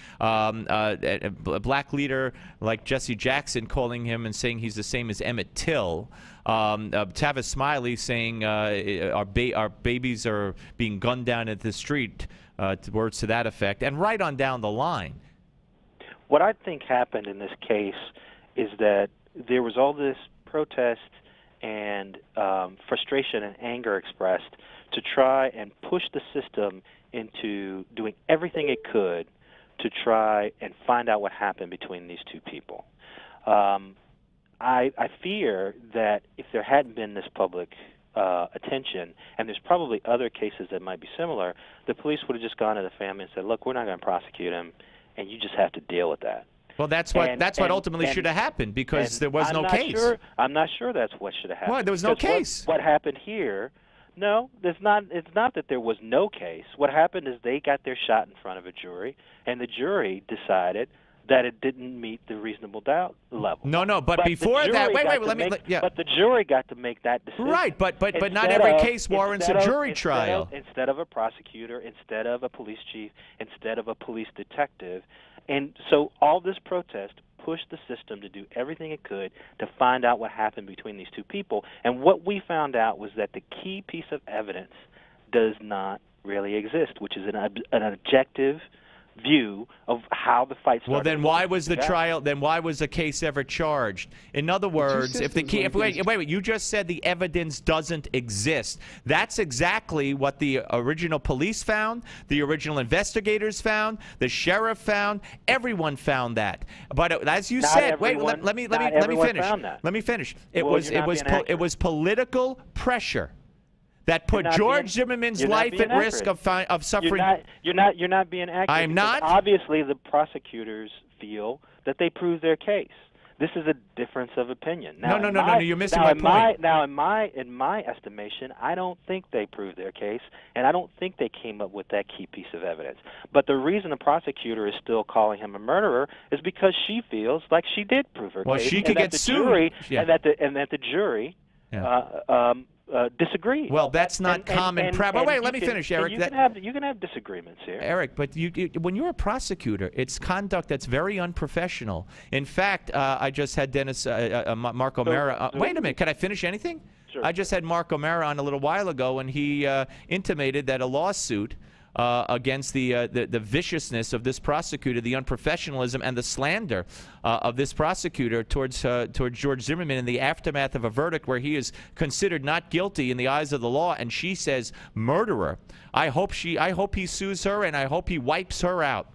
um, uh, a, a black leader like Jesse Jackson calling him and saying he's the same as Emmett Till. Um, uh, Tavis Smiley saying uh, our, ba- our babies are being gunned down at the street, uh, words to that effect, and right on down the line. what I think happened in this case is that there was all this protest and um, frustration and anger expressed to try and push the system into doing everything it could to try and find out what happened between these two people. Um, I, I fear that if there hadn't been this public uh, attention, and there's probably other cases that might be similar, the police would have just gone to the family and said, "Look, we're not going to prosecute him, and you just have to deal with that." Well, that's what And- that's what and- ultimately and- should have happened because there was I'm no not case. Sure, I'm not sure that's what should have happened. Why? There was no because what- case. What, happened here? No, it's not. It's not that there was no case. What happened is they got their shot in front of a jury, and the jury decided that it didn't meet the reasonable doubt level. No, no, but, the before that, jury wait, wait, let me, make- let- yeah. But the jury got to make that decision. Right, but but but not every of- case warrants a instead of- jury instead trial. Of, instead of a prosecutor, instead of a police chief, instead of a police detective, and so all this protest pushed the system to do everything it could to find out what happened between these two people. And what we found out was that the key piece of evidence does not really exist, which is an, ob- an objective view of how the fight started. Well, then why was the Yeah. trial? Then why was the case ever charged? In other words, if the key, if, wait, against- wait, wait, you just said the evidence doesn't exist. That's exactly what the original police found, the original investigators found, the sheriff found. Everyone found that. But uh, as you Not said, wait, everyone- let, let me let me let me finish. Let me finish. It Well, was it was po- it was political pressure that put George being- Zimmerman's life at risk of fi- of suffering. You're not. You're not. You're not being accurate. I'm not? Obviously, the prosecutors feel that they proved their case. This is a difference of opinion. Now, No, no, no, no, my- no, you're missing now my in My, point. now, in my in my estimation, I don't think they proved their case, and I don't think they came up with that key piece of evidence. But the reason the prosecutor is still calling him a murderer is because she feels like she did prove her Well, case, she could get the sued. Jury, Yeah. and that the and that the jury Yeah. uh, um, uh, disagreed. Well, that's not And- common and- pra- but and wait, let me can- finish, Eric. You That- can have you can have disagreements here. Eric, but you, you, when you're a prosecutor, it's conduct that's very unprofessional. In fact, uh, I just had Dennis uh, uh, uh, Mark O'Mara. Uh, so- wait a minute, can I finish anything? I just had Mark O'Mara on a little while ago, and he uh, intimated that a lawsuit. Uh, against the, uh, the the viciousness of this prosecutor, the unprofessionalism and the slander uh, of this prosecutor towards uh, towards George Zimmerman in the aftermath of a verdict where he is considered not guilty in the eyes of the law, and she says murderer. I hope she, I hope he sues her, and I hope he wipes her out.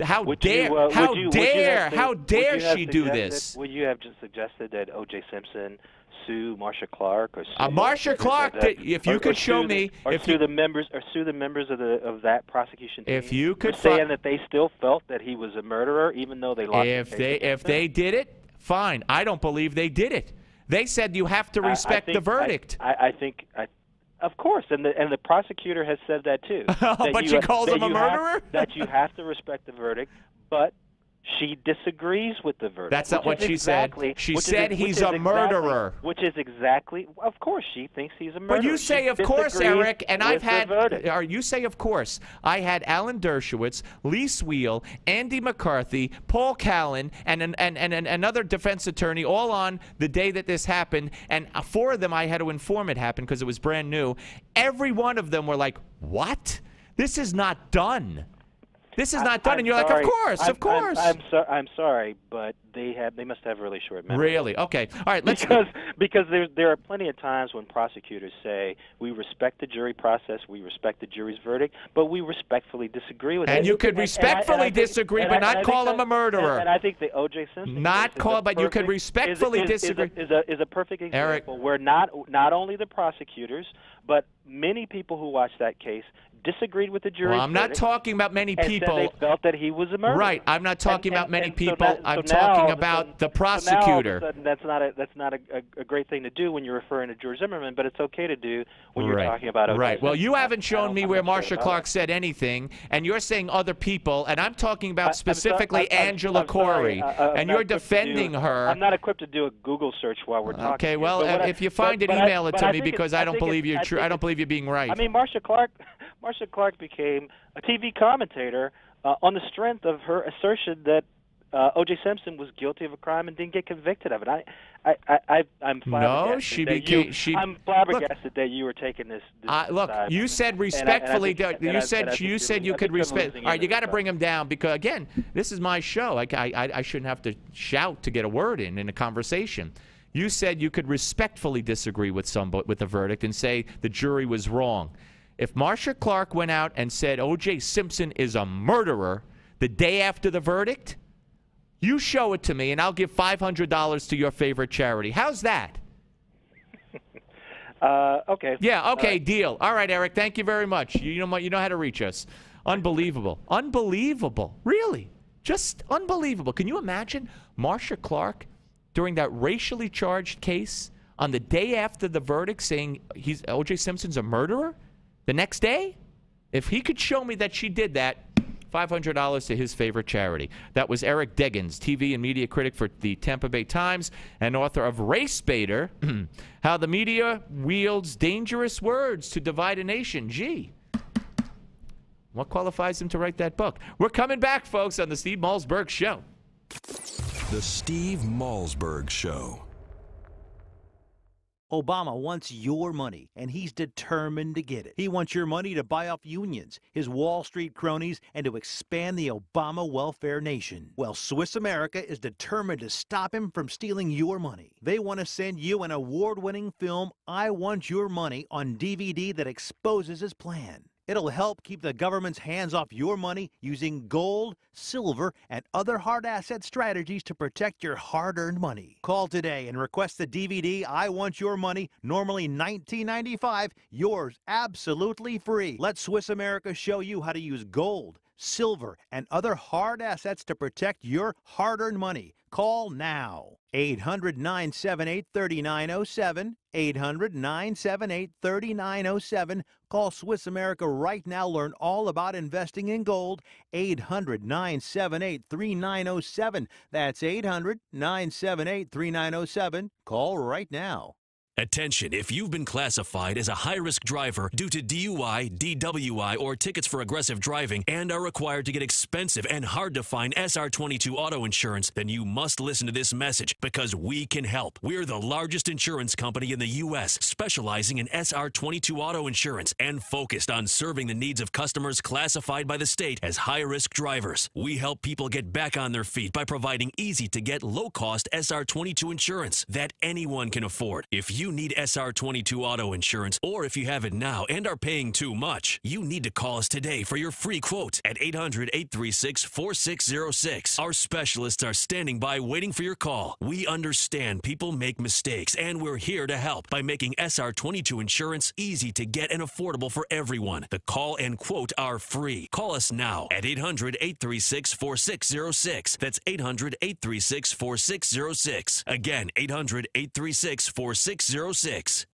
How Would dare, you, uh, how you, dare, how dare you have she do this? Would you have just suggested that O.J. Simpson sue Marcia Clark or sue Uh, Marcia Clark, did- if you or- could or show me- the, or if sue you- the members or sue the members of the of that prosecution team If you could fi- saying that they still felt that he was a murderer even though they lost If case they if they did it, fine. I don't believe they did it. They said you have to I- I respect the think- I- verdict. I, I think I, of course, and the and the prosecutor has said that too. that But you, she calls him a you have- murderer? that you have to respect the verdict, but she disagrees with the verdict. That's not what she said. She which is- said he's a exactly- murderer. Which is exactly, of course, she thinks he's a murderer. But you She say, of course, Eric, and I've had, or you say, of course. I had Alan Dershowitz, Lis Wiehl, Andy McCarthy, Paul Callan, and, an, and, and, and another defense attorney all on the day that this happened. And uh, four of them I had to inform it happened because it was brand new. Every one of them were like, what? This is not done. This is not done. I'm and you're like, of course, I'm, of course. I'm, I'm, so, I'm sorry, but they have they must have really short memories. really? Okay. All right, let's. because because there there are plenty of times when prosecutors say we respect the jury process, we respect the jury's verdict, but we respectfully disagree with it. And you could and respectfully and think- disagree, but not call him a murderer. And, and I think the O.J. Simpson Not case is call- a but you could perfect- respectfully is, is, disagree. Is a, is a is a perfect Eric. example where not not only the prosecutors but many people who watched that case disagreed with the jury's Well, I'm not talking about many people. they felt that he was a murderer. Right. I'm not talking And- about and- many and so people. now- I'm so talking about sudden- the so now all of a prosecutor. sudden that's not a that's not a, a, a great thing to do when you're referring to George Zimmerman, but it's okay to do when you're talking about O.J. Right. Well, you haven't shown me where Marcia Clark said anything, and you're saying other people, and I'm talking about I- specifically I'm- I'm- Angela. Corey, I- I- and you're to do- defending her. I'm not equipped to do a Google search while we're talking. Okay, well, uh, if you find it, email it to me because I don't believe you're true. I don't believe you're being right. I mean, Marcia Clark, Marcia Clark became a TV commentator uh, on the strength of her assertion that uh, O.J. Simpson was guilty of a crime and didn't get convicted of it. I, I, I, I'm flabbergasted she that became- You, she- I'm flabbergasted that you were taking this. this Uh, look, you said And I- and I respectfully. think- you I said you said you could I think you're respect. All right, you got to bring him down because again, this is my show. I, I, I shouldn't have to shout to get a word in in a conversation. You said you could respectfully disagree with some with the verdict and say the jury was wrong. If Marcia Clark went out and said O.J. Simpson is a murderer the day after the verdict, you show it to me and I'll give five hundred dollars to your favorite charity. How's that? Uh, okay. Yeah, okay, Uh, deal. All right, Eric, thank you very much. You know what- you know how to reach us. Unbelievable. Unbelievable. Really. Just unbelievable. Can you imagine Marcia Clark during that racially charged case on the day after the verdict saying he's OJ Simpson's a murderer? The next day? If he could show me that she did that, $500 to his favorite charity. That was Eric Deggans, TV and media critic for the Tampa Bay Times and author of Race Baiter How the Media Wields Dangerous Words to Divide a Nation. Gee. What qualifies him to write that book? We're coming back, folks, on the Steve Malzberg Show. The Steve Malzberg Show. Obama wants your money, and he's determined to get it. He wants your money to buy off unions, his Wall Street cronies, and to expand the Obama welfare nation. Well, Swiss America is determined to stop him from stealing your money. They want to send you an award winning film, I Want Your Money, on DVD that exposes his plan. It'll help keep the government's hands off your money using gold, silver, and other hard asset strategies to protect your hard earned money. Call today and request the DVD I Want Your Money, normally $19.95, yours absolutely free. Let Swiss America show you how to use gold, silver, and other hard assets to protect your hard earned money. Call now. 800 978 3907. 800 978 3907. Call Swiss America right now. Learn all about investing in gold. 800 978 3907. That's 800 978 3907. Call right now. Attention, if you've been classified as a high risk driver due to DUI, DWI, or tickets for aggressive driving and are required to get expensive and hard to find SR22 auto insurance, then you must listen to this message because we can help. We're the largest insurance company in the U.S., specializing in SR22 auto insurance and focused on serving the needs of customers classified by the state as high risk drivers. We help people get back on their feet by providing easy to get, low cost SR22 insurance that anyone can afford. If you need SR22 auto insurance, or if you have it now and are paying too much, you need to call us today for your free quote at 800 836 4606. Our specialists are standing by waiting for your call. We understand people make mistakes, and we're here to help by making SR22 insurance easy to get and affordable for everyone. The call and quote are free. Call us now at 800 836 4606. That's 800 836 4606. Again, 800 836 4606. 606.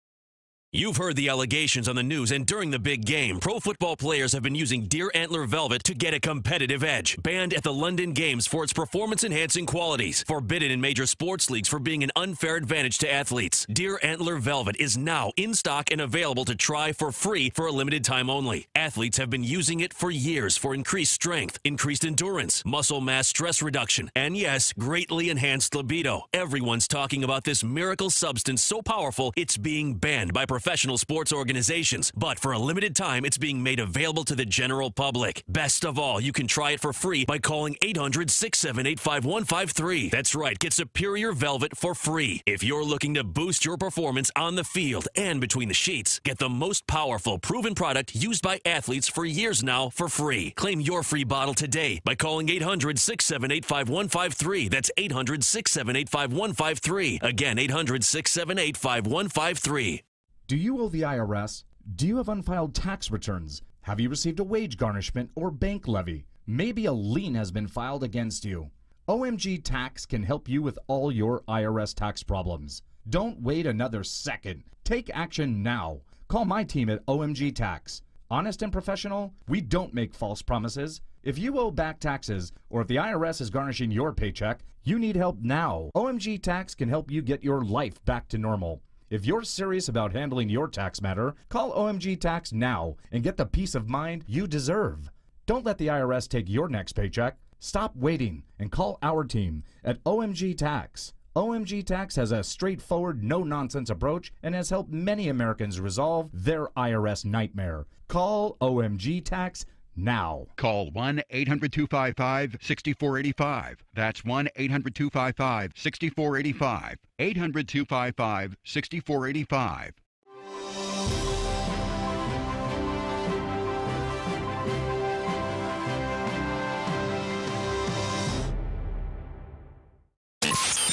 You've heard the allegations on the news, and during the big game, pro football players have been using deer antler velvet to get a competitive edge. Banned at the London Games for its performance enhancing qualities. Forbidden in major sports leagues for being an unfair advantage to athletes. Deer antler velvet is now in stock and available to try for free for a limited time only. Athletes have been using it for years for increased strength, increased endurance, muscle mass stress reduction, and yes, greatly enhanced libido. Everyone's talking about this miracle substance so powerful it's being banned by professional sports organizations, but for a limited time, it's being made available to the general public. Best of all, you can try it for free by calling 800 678 5153. That's right, get Superior Velvet for free. If you're looking to boost your performance on the field and between the sheets, get the most powerful, proven product used by athletes for years now for free. Claim your free bottle today by calling 800 678 5153. That's 800 678 5153. Again, 800 678 5153. Do you owe the IRS? Do you have unfiled tax returns? Have you received a wage garnishment or bank levy? Maybe a lien has been filed against you. OMG Tax can help you with all your IRS tax problems. Don't wait another second. Take action now. Call my team at OMG Tax. Honest and professional, we don't make false promises. If you owe back taxes or if the IRS is garnishing your paycheck, you need help now. OMG Tax can help you get your life back to normal. If you're serious about handling your tax matter, call OMG Tax now and get the peace of mind you deserve. Don't let the IRS take your next paycheck. Stop waiting and call our team at OMG Tax. OMG Tax has a straightforward, no nonsense approach and has helped many Americans resolve their IRS nightmare. Call OMG Tax now. Call 1 800 255 6485. That's 1 800 255 6485. 800 255 6485.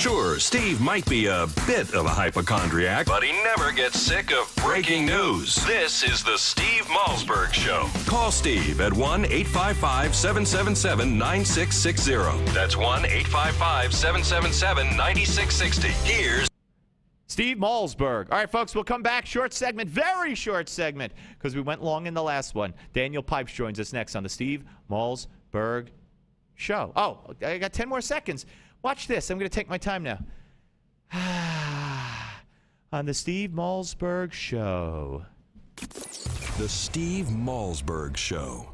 Sure, Steve might be a bit of a hypochondriac, but he never gets sick of breaking news. This is the Steve Malzberg Show. Call Steve at 1 855 777 9660. That's 1 855 777 9660. Here's Steve Malzberg. All right, folks, we'll come back. Short segment, very short segment, because we went long in the last one. Daniel Pipes joins us next on the Steve Malzberg Show. Oh, I got 10 more seconds. Watch this. I'm going to take my time now. on the Steve Malzberg Show. The Steve Malzberg Show.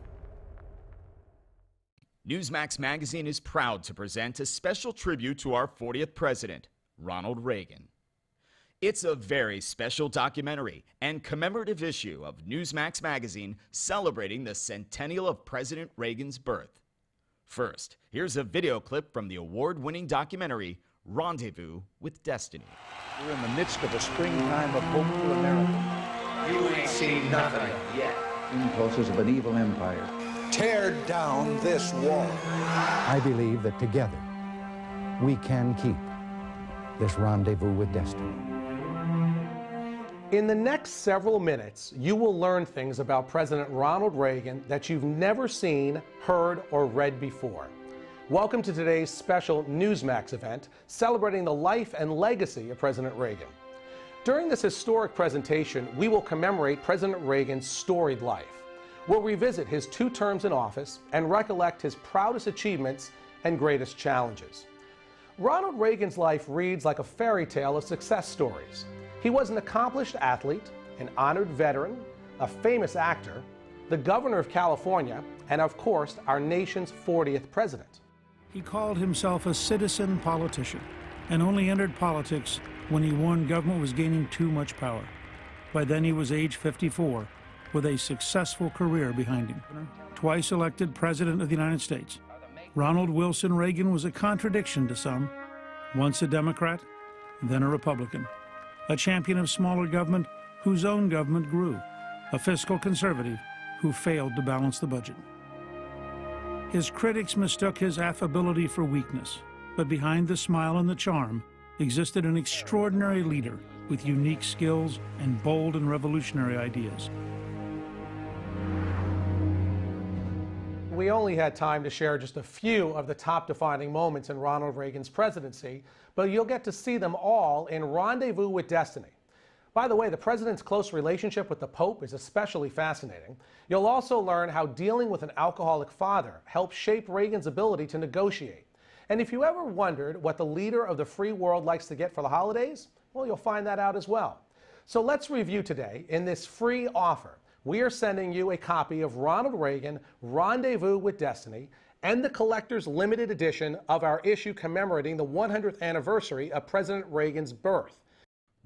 Newsmax Magazine is proud to present a special tribute to our 40th president, Ronald Reagan. It's a very special documentary and commemorative issue of Newsmax Magazine celebrating the centennial of President Reagan's birth. First, here's a video clip from the award winning documentary Rendezvous with Destiny. We're in the midst of a springtime of hope for America. You ain't seen nothing yet. Impulses of an evil empire. Tear down this wall. I believe that together we can keep this rendezvous with destiny. In the next several minutes, you will learn things about President Ronald Reagan that you've never seen, heard, or read before. Welcome to today's special Newsmax event celebrating the life and legacy of President Reagan. During this historic presentation, we will commemorate President Reagan's storied life. We'll revisit his two terms in office and recollect his proudest achievements and greatest challenges. Ronald Reagan's life reads like a fairy tale of success stories. He was an accomplished athlete, an honored veteran, a famous actor, the governor of California, and of course, our nation's 40th president. He called himself a citizen politician and only entered politics when he warned government was gaining too much power. By then, he was age 54 with a successful career behind him. Twice elected President of the United States, Ronald Wilson Reagan was a contradiction to some. Once a Democrat, then a Republican a champion of smaller government whose own government grew, a fiscal conservative who failed to balance the budget. His critics mistook his affability for weakness, but behind the smile and the charm existed an extraordinary leader with unique skills and bold and revolutionary ideas. We only had time to share just a few of the top defining moments in Ronald Reagan's presidency, but you'll get to see them all in Rendezvous with Destiny. By the way, the president's close relationship with the Pope is especially fascinating. You'll also learn how dealing with an alcoholic father helped shape Reagan's ability to negotiate. And if you ever wondered what the leader of the free world likes to get for the holidays, well, you'll find that out as well. So let's review today in this free offer we are sending you a copy of Ronald Reagan Rendezvous with Destiny and the collector's limited edition of our issue commemorating the 100th anniversary of President Reagan's birth.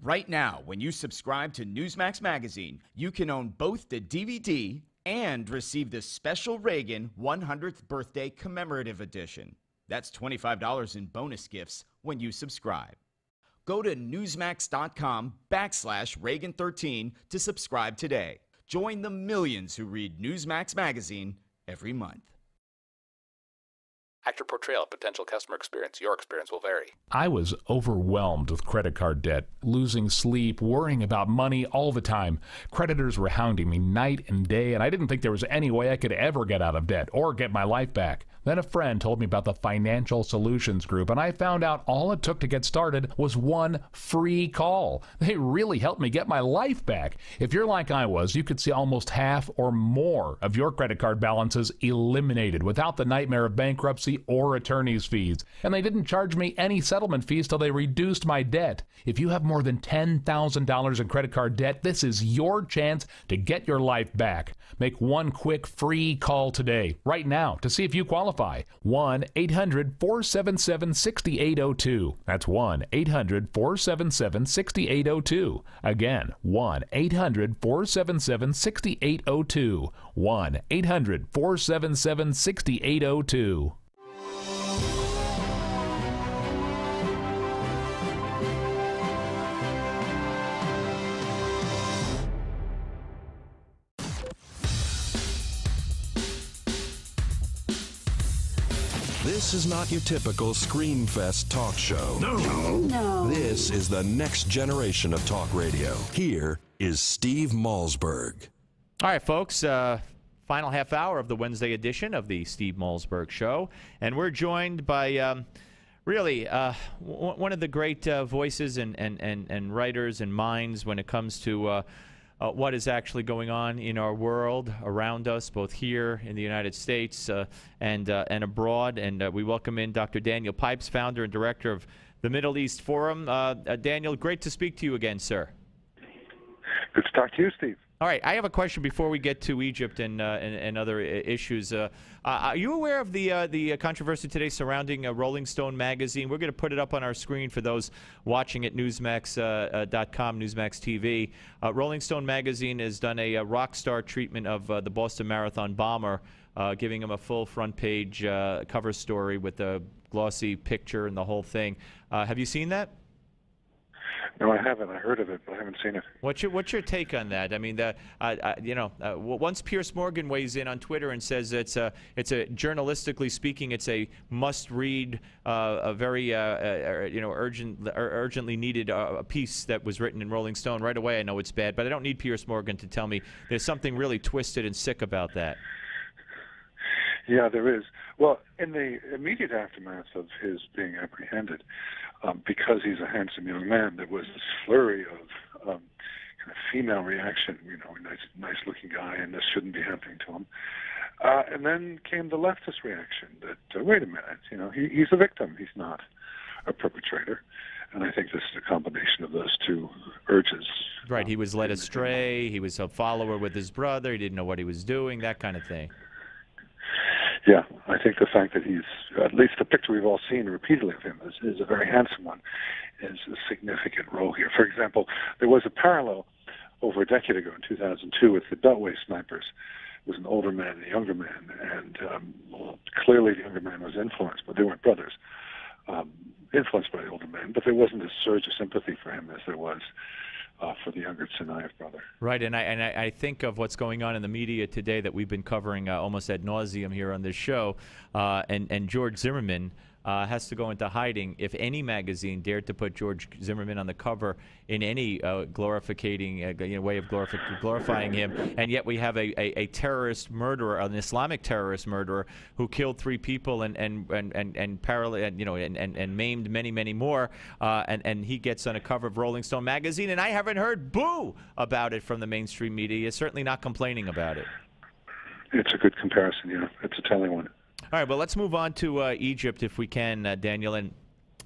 Right now, when you subscribe to Newsmax Magazine, you can own both the DVD and receive the special Reagan 100th Birthday Commemorative Edition. That's $25 in bonus gifts when you subscribe. Go to newsmax.com backslash Reagan13 to subscribe today. Join the millions who read Newsmax magazine every month. Actor portrayal potential customer experience. Your experience will vary. I was overwhelmed with credit card debt, losing sleep, worrying about money all the time. Creditors were hounding me night and day, and I didn't think there was any way I could ever get out of debt or get my life back. Then a friend told me about the Financial Solutions Group, and I found out all it took to get started was one free call. They really helped me get my life back. If you're like I was, you could see almost half or more of your credit card balances eliminated without the nightmare of bankruptcy or attorney's fees. And they didn't charge me any settlement fees till they reduced my debt. If you have more than $10,000 in credit card debt, this is your chance to get your life back. Make one quick free call today, right now, to see if you qualify qualify. 1 800 477 6802. That's 1 800 477 6802. Again, 1 800 477 6802. 1 800 477 6802. This is not your typical Screenfest talk show. No. No. This is the next generation of talk radio. Here is Steve Malzberg. All right, folks. Uh, final half hour of the Wednesday edition of the Steve Malzberg Show. And we're joined by. Um, really uh, w- one of the great uh, voices and, and, and, and writers and minds when it comes to uh, uh, what is actually going on in our world around us, both here in the United States uh, and uh, and abroad. And uh, we welcome in Dr. Daniel Pipes, founder and director of the Middle East Forum. Uh, uh, Daniel, great to speak to you again, sir. Good to talk to you, Steve. All right, I have a question before we get to Egypt and uh, and, and, other issues. Uh, uh, are you aware of the uh, the uh, controversy today surrounding uh, Rolling Stone magazine? We're going to put it up on our screen for those watching at Newsmax.com, Newsmax uh, TV. Rolling Stone magazine has done a, a rock star treatment of the Boston Marathon bomber, giving him a full front page cover story with a glossy picture and the whole thing. have you seen that? No, I haven't. I heard of it, but I haven't seen it. What's your What's your take on that? I mean, the, uh, uh, you know, uh, once Piers Morgan weighs in on Twitter and says it's a it's a journalistically speaking, it's a must-read, uh, a very uh, uh, you know urgent ur- urgently needed uh, piece that was written in Rolling Stone. Right away, I know it's bad, but I don't need Piers Morgan to tell me there's something really twisted and sick about that. Yeah, there is. Well, in the immediate aftermath of his being apprehended, um, because he's a handsome young man, there was this flurry of um, kind of female reaction. You know, nice, nice-looking guy, and this shouldn't be happening to him. Uh, and then came the leftist reaction that, uh, wait a minute, you know, he, he's a victim. He's not a perpetrator. And I think this is a combination of those two urges. Right, he was led astray. He was a follower with his brother. He didn't know what he was doing. That kind of thing. Yeah, I think the fact that he's, at least the picture we've all seen repeatedly of him, is, is a very handsome one, is a significant role here. For example, there was a parallel over a decade ago in 2002 with the Beltway snipers. It was an older man and a younger man, and um, clearly the younger man was influenced, but they weren't brothers, um, influenced by the older man, but there wasn't a surge of sympathy for him as there was uh, for the younger Tsarnaev brother. Right, and I and I, I think of what's going on in the media today that we've been covering uh, almost ad nauseum here on this show, uh, and and George Zimmerman. Uh, has to go into hiding if any magazine dared to put George Zimmerman on the cover in any uh, glorifying uh, you know, way of glorifi- glorifying him, and yet we have a, a, a, terrorist murderer, an Islamic terrorist murderer, who killed three people and and and and, and parallel, and, you know, and, and, and maimed many many more, uh, and and he gets on a cover of Rolling Stone magazine, and I haven't heard boo about it from the mainstream media. He's certainly not complaining about it. It's a good comparison, yeah. It's a telling one. All right, well, let's move on to uh, Egypt if we can, uh, Daniel. And,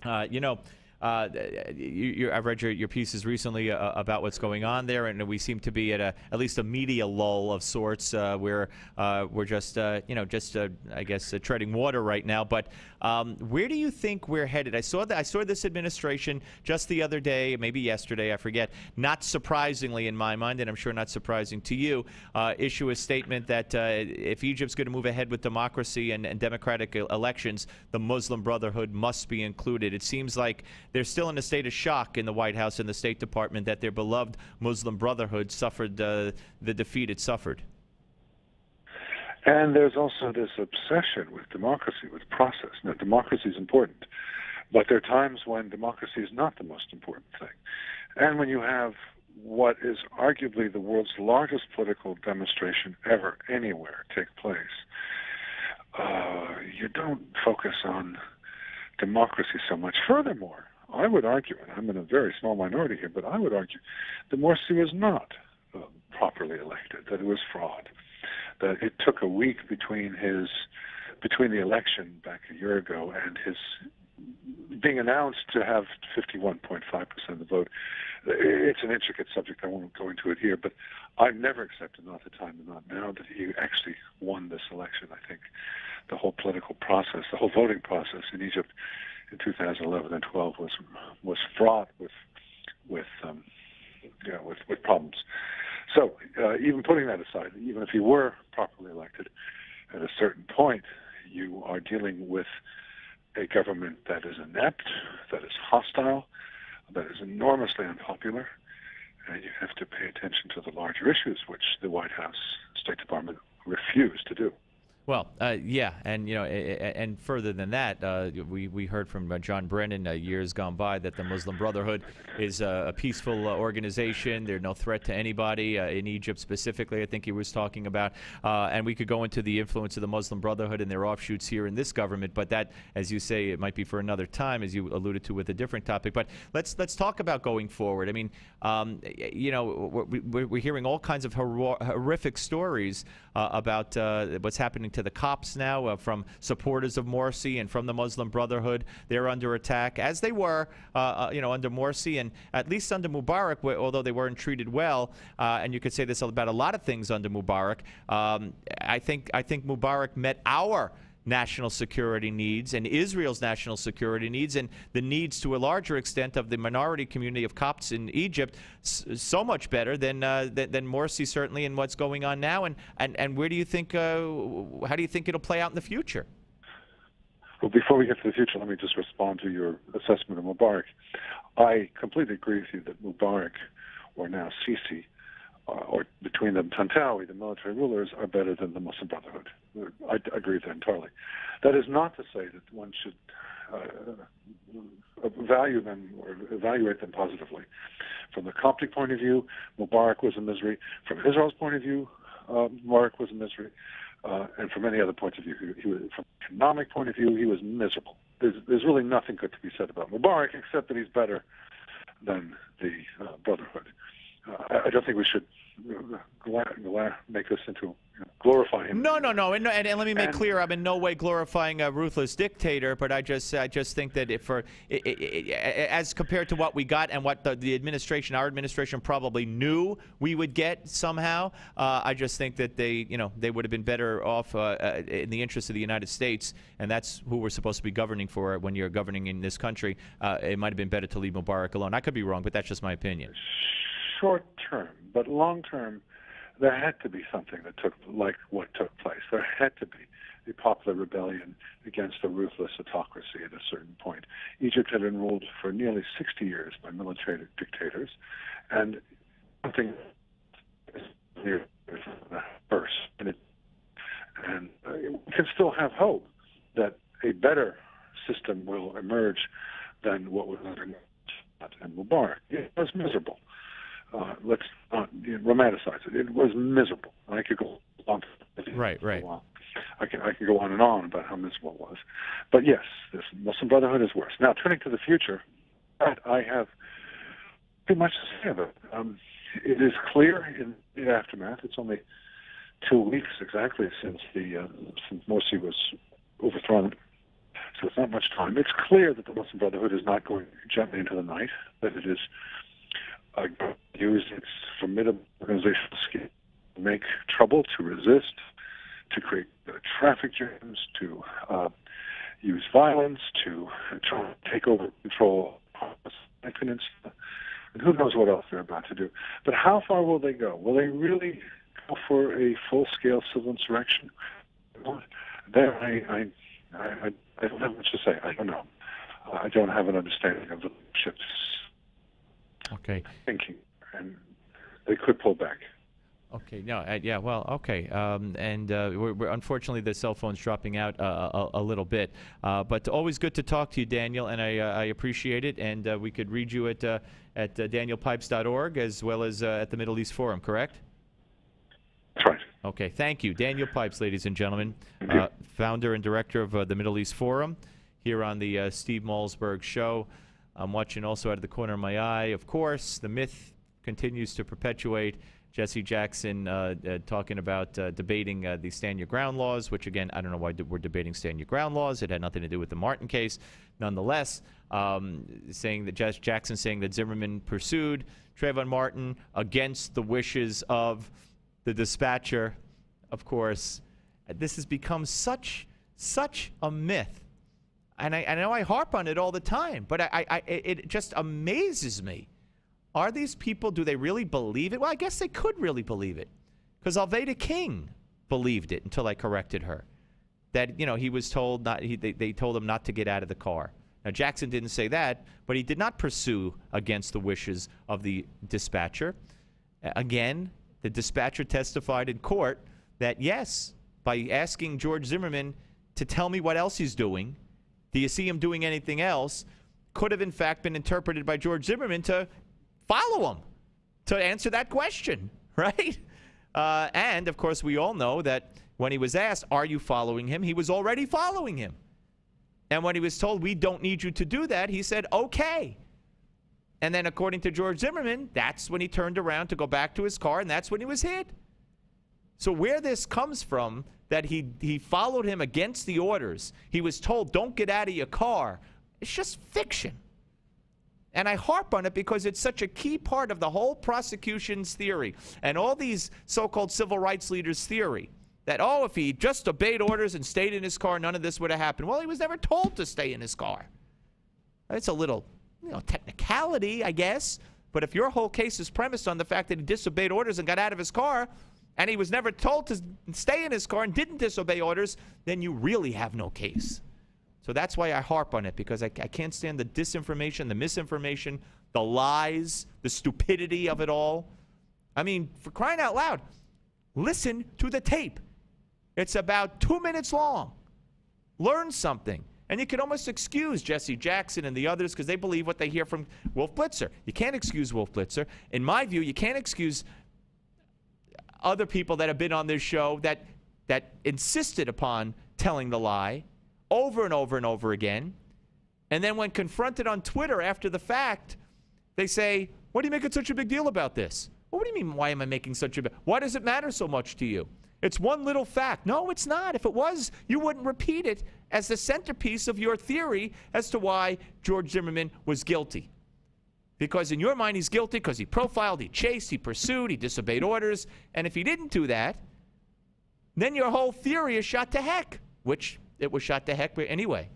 uh, you know, uh, you, I've read your, your pieces recently uh, about what's going on there, and we seem to be at a at least a media lull of sorts, uh, where uh, we're just uh, you know just uh, I guess treading water right now. But um, where do you think we're headed? I saw that I saw this administration just the other day, maybe yesterday, I forget. Not surprisingly in my mind, and I'm sure not surprising to you, issue a statement that if Egypt's going to move ahead with democracy and, and democratic elections, the Muslim Brotherhood must be included. It seems like they're still in a state of shock in the White House and the State Department that their beloved Muslim Brotherhood suffered uh, the defeat it suffered. And there's also this obsession with democracy, with process. Now, democracy is important, but there are times when democracy is not the most important thing. And when you have what is arguably the world's largest political demonstration ever anywhere take place, uh, you don't focus on democracy so much. Furthermore, I would argue, and I'm in a very small minority here, but I would argue that Morsi was not uh, properly elected, that it was fraud, that it took a week between his between the election back a year ago and his being announced to have 51.5% of the vote. It's an intricate subject. I won't go into it here, but I've never accepted, not the time and not now, that he actually won this election. I think the whole political process, the whole voting process in Egypt in 2011 and 12 was was fraught with with um, you know, with with problems. So uh, even putting that aside, even if you were properly elected, at a certain point, you are dealing with a government that is inept, that is hostile, that is enormously unpopular, and you have to pay attention to the larger issues, which the White House, State Department refused to do. Well, uh, yeah, and you know, and further than that, uh, we we heard from uh, John Brennan uh, years gone by that the Muslim Brotherhood is a peaceful uh, organization. They're no threat to anybody uh, in Egypt specifically. I think he was talking about, and we could go into the influence of the Muslim Brotherhood and their offshoots here in this government, but that, as you say, it might be for another time, as you alluded to with a different topic. But let's let's talk about going forward. I mean, um, you know, we're, we're, hearing all kinds of horrific stories about what's happening to the cops now uh, from supporters of Morsi and from the Muslim Brotherhood. They're under attack, as they were, uh, uh you know, under Morsi and at least under Mubarak, although they weren't treated well. Uh, and you could say this about a lot of things under Mubarak. Um, I think I think Mubarak met our national security needs and Israel's national security needs and the needs to a larger extent of the minority community of Copts in Egypt so much better than, uh, than, than Morsi certainly in what's going on now and, and, and where do you think uh, how do you think it'll play out in the future? Well, before we get to the future, let me just respond to your assessment of Mubarak. I completely agree with you that Mubarak, or now Sisi, uh, or between them Tantawi, the military rulers, are better than the Muslim Brotherhood. I, agree with that entirely. That is not to say that one should uh, value them or evaluate them positively. From the Coptic point of view, Mubarak was a misery. From Israel's point of view, uh, Mubarak was a misery. Uh, and from any other point of view, he, he was, from economic point of view, he was miserable. There's, there's really nothing good to be said about Mubarak except that he's better than the uh, Brotherhood. Uh, I, I don't think we should make this into glorify him. No, no, no, and, and, and let me make And- clear: I'm in no way glorifying a ruthless dictator, but I just, I just think that if for, i i i as compared to what we got and what the, the administration, our administration, probably knew we would get somehow, uh, I just think that they, you know, they would have been better off uh, uh, in the interest of the United States, and that's who we're supposed to be governing for when you're governing in this country. Uh, it might have been better to leave Mubarak alone. I could be wrong, but that's just my opinion. short term, but long term, there had to be something that took like what took place. There had to be a popular rebellion against a ruthless autocracy at a certain point. Egypt had been ruled for nearly 60 years by military dictators, and something first, and it and uh, we can still have hope that a better system will emerge than what was under and Mubarak. It was miserable. Uh, let's know, romanticize it. It was miserable. I could go on. Right, right. I can I can go on and on about how miserable it was, but yes, this Muslim Brotherhood is worse. Now, turning to the future, I, I have too much to say about it. Um, it is clear in the aftermath. It's only two weeks exactly since the uh, since Morsi was overthrown, so it's not much time. It's clear that the Muslim Brotherhood is not going gently into the night. That it is uh, use its formidable organizational skill to make trouble, to resist, to create uh, traffic jams, to uh, use violence, to try to take over control of the peninsula, and who knows what else they're about to do. But how far will they go? Will they really go for a full-scale civil insurrection? There, I, I, I, I don't have much to say. I don't know. I don't have an understanding of the ship's Okay. thinking, and they could pull back. Okay. No. Uh, yeah. Well. Okay. Um, and uh, we're, we're, unfortunately, the cell phone's dropping out uh, a, a little bit. Uh, but always good to talk to you, Daniel, and I, uh, I appreciate it. And uh, we could read you at uh, at uh, danielpipes.org as well as uh, at the Middle East Forum. Correct? That's right. Okay. Thank you, Daniel Pipes, ladies and gentlemen, uh, founder and director of uh, the Middle East Forum, here on the uh, Steve Malzberg Show. I'm watching also out of the corner of my eye. Of course, the myth continues to perpetuate. Jesse Jackson uh, uh, talking about uh, debating uh, the stand your ground laws, which again, I don't know why we're debating stand your ground laws. It had nothing to do with the Martin case. Nonetheless, um, saying that Jess Jackson saying that Zimmerman pursued Trayvon Martin against the wishes of the dispatcher. Of course, this has become such such a myth and I, I know I harp on it all the time, but I, I, it just amazes me. Are these people, do they really believe it? Well, I guess they could really believe it. Because Alveda King believed it until I corrected her. That, you know, he was told not, he, they, they told him not to get out of the car. Now, Jackson didn't say that, but he did not pursue against the wishes of the dispatcher. Again, the dispatcher testified in court that, yes, by asking George Zimmerman to tell me what else he's doing, do you see him doing anything else? Could have, in fact, been interpreted by George Zimmerman to follow him, to answer that question, right? Uh, and, of course, we all know that when he was asked, Are you following him? he was already following him. And when he was told, We don't need you to do that, he said, Okay. And then, according to George Zimmerman, that's when he turned around to go back to his car, and that's when he was hit. So where this comes from, that he he followed him against the orders, he was told, "Don't get out of your car." It's just fiction. And I harp on it because it's such a key part of the whole prosecution's theory and all these so-called civil rights leaders' theory that oh, if he just obeyed orders and stayed in his car, none of this would have happened. Well, he was never told to stay in his car. It's a little, you know, technicality, I guess. But if your whole case is premised on the fact that he disobeyed orders and got out of his car, and he was never told to stay in his car and didn't disobey orders, then you really have no case. So that's why I harp on it because I, I can't stand the disinformation, the misinformation, the lies, the stupidity of it all. I mean, for crying out loud, listen to the tape. It's about two minutes long. Learn something. And you can almost excuse Jesse Jackson and the others because they believe what they hear from Wolf Blitzer. You can't excuse Wolf Blitzer. In my view, you can't excuse other people that have been on this show that that insisted upon telling the lie over and over and over again. And then when confronted on Twitter after the fact, they say, "What are you making such a big deal about this?" Well, what do you mean? Why am I making such a big? Why does it matter so much to you? It's one little fact. No, it's not. If it was, you wouldn't repeat it as the centerpiece of your theory as to why George Zimmerman was guilty. Because in your mind, he's guilty because he profiled, he chased, he pursued, he disobeyed orders. And if he didn't do that, then your whole theory is shot to heck, which it was shot to heck anyway.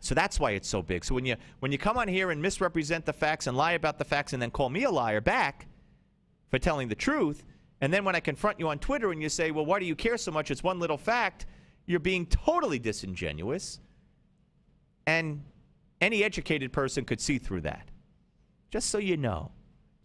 So that's why it's so big. So when you when you come on here and misrepresent the facts and lie about the facts and then call me a liar back for telling the truth, and then when I confront you on Twitter and you say, "Well, why do you care so much? It's one little fact," you're being totally disingenuous. And any educated person could see through that. Just so you know.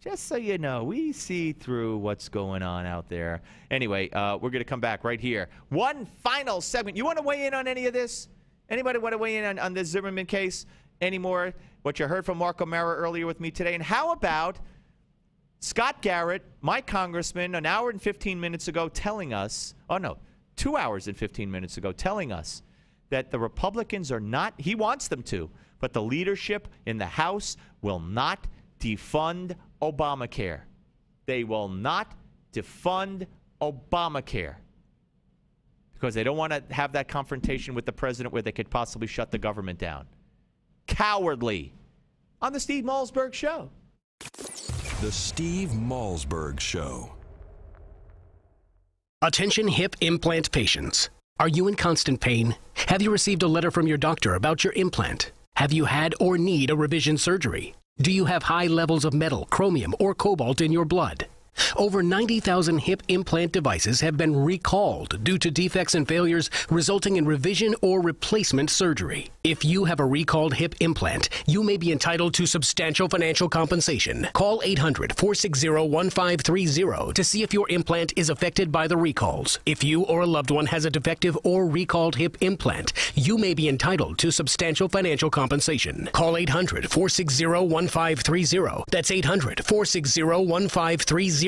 Just so you know, we see through what's going on out there. Anyway, uh, we're going to come back right here. One final segment. You want to weigh in on any of this? Anybody want to weigh in on, on this Zimmerman case anymore? What you heard from Mark O'Mara earlier with me today? And how about Scott Garrett, my congressman, an hour and 15 minutes ago telling us, oh no, two hours and 15 minutes ago, telling us that the Republicans are not, he wants them to, but the leadership in the House will not defund Obamacare. They will not defund Obamacare because they don't want to have that confrontation with the president where they could possibly shut the government down. Cowardly. On the Steve Malzberg Show. The Steve Malzberg Show. Attention hip implant patients. Are you in constant pain? Have you received a letter from your doctor about your implant? Have you had or need a revision surgery? Do you have high levels of metal, chromium, or cobalt in your blood? Over 90,000 hip implant devices have been recalled due to defects and failures resulting in revision or replacement surgery. If you have a recalled hip implant, you may be entitled to substantial financial compensation. Call 800 460 1530 to see if your implant is affected by the recalls. If you or a loved one has a defective or recalled hip implant, you may be entitled to substantial financial compensation. Call 800 460 1530. That's 800 460 1530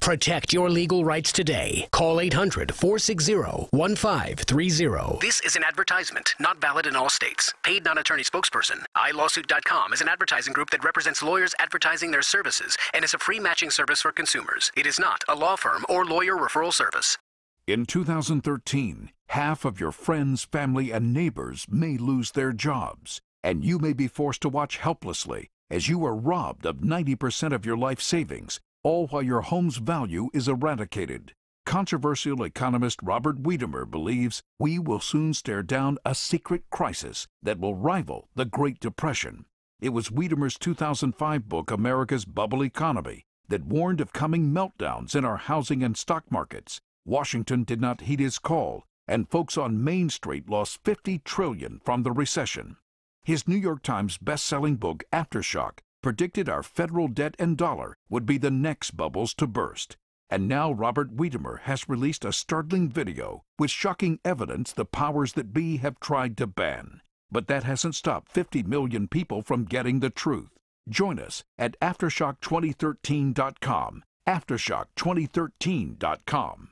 Protect your legal rights today. Call 800 460 1530. This is an advertisement, not valid in all states. Paid non attorney spokesperson. iLawsuit.com is an advertising group that represents lawyers advertising their services and is a free matching service for consumers. It is not a law firm or lawyer referral service. In 2013, half of your friends, family, and neighbors may lose their jobs, and you may be forced to watch helplessly as you are robbed of 90% of your life savings all while your home's value is eradicated. Controversial economist Robert Wiedemer believes we will soon stare down a secret crisis that will rival the Great Depression. It was Wiedemer's 2005 book, America's Bubble Economy, that warned of coming meltdowns in our housing and stock markets. Washington did not heed his call, and folks on Main Street lost 50 trillion from the recession. His New York Times best-selling book, Aftershock, predicted our federal debt and dollar would be the next bubbles to burst. And now Robert Wiedemer has released a startling video with shocking evidence the powers that be have tried to ban. But that hasn't stopped 50 million people from getting the truth. Join us at Aftershock2013.com. Aftershock2013.com.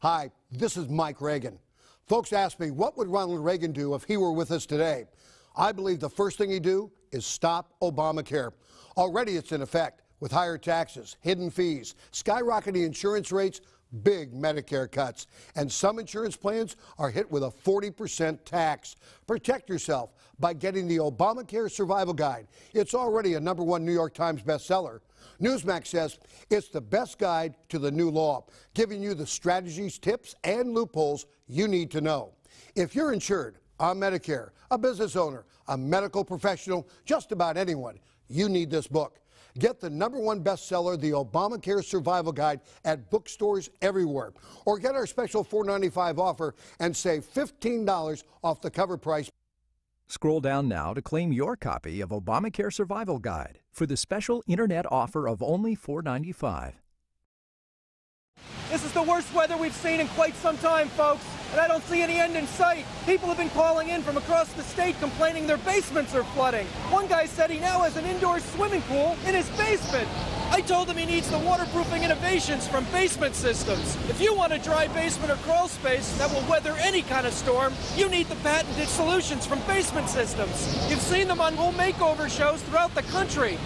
Hi, this is Mike Reagan. Folks ask me, what would Ronald Reagan do if he were with us today? I believe the first thing he'd do is stop Obamacare. Already it's in effect with higher taxes, hidden fees, skyrocketing insurance rates, big Medicare cuts, and some insurance plans are hit with a 40% tax. Protect yourself by getting the Obamacare Survival Guide. It's already a number one New York Times bestseller. Newsmax says it's the best guide to the new law, giving you the strategies, tips, and loopholes you need to know. If you're insured on Medicare, a business owner, a medical professional, just about anyone, you need this book. Get the number one bestseller, The Obamacare Survival Guide, at bookstores everywhere. Or get our special $4.95 offer and save $15 off the cover price. Scroll down now to claim your copy of Obamacare Survival Guide for the special internet offer of only $4.95. This is the worst weather we've seen in quite some time, folks, and I don't see any end in sight. People have been calling in from across the state complaining their basements are flooding. One guy said he now has an indoor swimming pool in his basement. I told him he needs the waterproofing innovations from Basement Systems. If you want a dry basement or crawl space that will weather any kind of storm, you need the patented solutions from Basement Systems. You've seen them on home makeover shows throughout the country.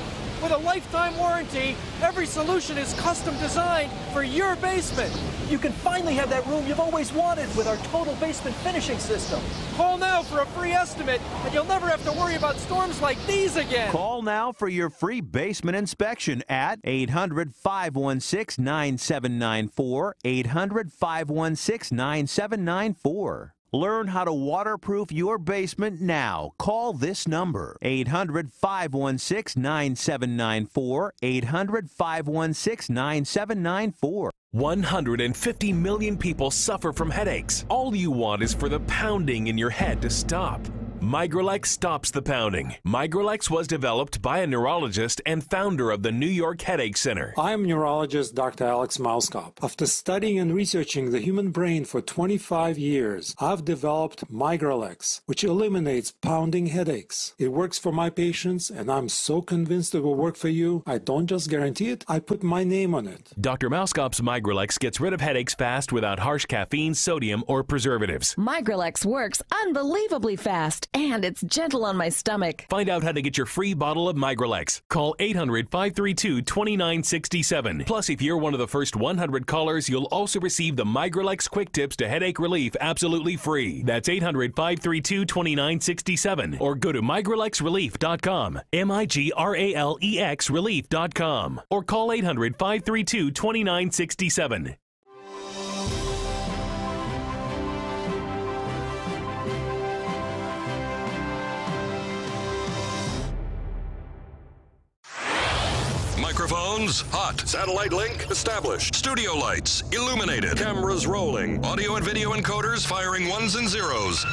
With a lifetime warranty, every solution is custom designed for your basement. You can finally have that room you've always wanted with our total basement finishing system. Call now for a free estimate, and you'll never have to worry about storms like these again. Call now for your free basement inspection at 800 516 9794. 800 516 9794. Learn how to waterproof your basement now. Call this number 800 516 9794. 800 516 9794. 150 million people suffer from headaches. All you want is for the pounding in your head to stop. Migralex stops the pounding. Migralex was developed by a neurologist and founder of the New York Headache Center. I'm neurologist Dr. Alex Mauskop. After studying and researching the human brain for 25 years, I've developed Migralex, which eliminates pounding headaches. It works for my patients, and I'm so convinced it will work for you. I don't just guarantee it, I put my name on it. Dr. Mauskop's Migralex gets rid of headaches fast without harsh caffeine, sodium, or preservatives. Migralex works unbelievably fast, and it's gentle on my stomach. Find out how to get your free bottle of Migralex. Call 800 532 2967. Plus, if you're one of the first 100 callers, you'll also receive the Migralex Quick Tips to Headache Relief absolutely free. That's 800 532 2967. Or go to migralexrelief.com. M I G R A L E X relief.com. Or call 800 532 2967. Hot. Satellite link established. Studio lights illuminated. Cameras rolling. Audio and video encoders firing ones and zeros.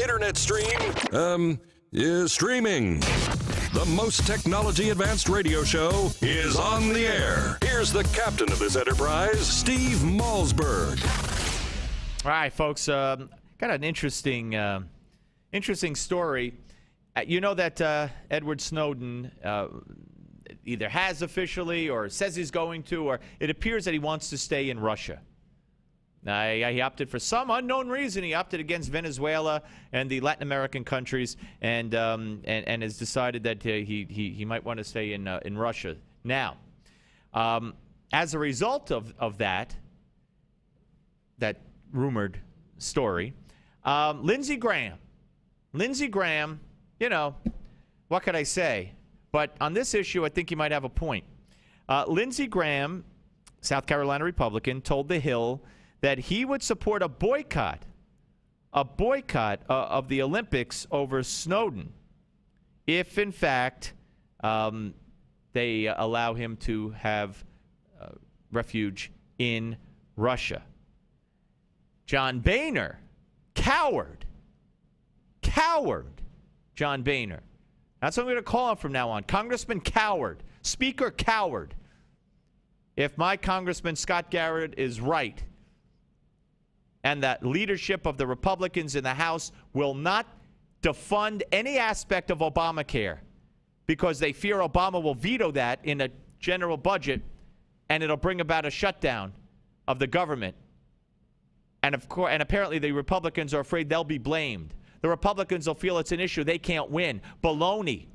Internet stream um is streaming. The most technology advanced radio show is on the air. Here's the captain of this enterprise, Steve Malzberg. All right, folks. Um, got an interesting, uh, interesting story. Uh, you know that uh, Edward Snowden uh, either has officially or says he's going to, or it appears that he wants to stay in Russia. Uh, he opted for some unknown reason. He opted against Venezuela and the Latin American countries, and um, and, and has decided that uh, he, he he might want to stay in uh, in Russia. Now, um, as a result of of that, that rumored story, um, Lindsey Graham, Lindsey Graham, you know, what could I say? But on this issue, I think you might have a point. Uh, Lindsey Graham, South Carolina Republican, told The Hill that he would support a boycott, a boycott uh, of the Olympics over Snowden, if in fact um, they allow him to have uh, refuge in Russia. John Boehner, coward, coward, John Boehner. That's what I'm going to call him from now on. Congressman Coward, Speaker Coward. If my Congressman Scott Garrett is right, and that leadership of the Republicans in the House will not defund any aspect of Obamacare because they fear Obama will veto that in a general budget and it'll bring about a shutdown of the government. And of course, and apparently the Republicans are afraid they'll be blamed. The Republicans will feel it's an issue they can't win. Baloney.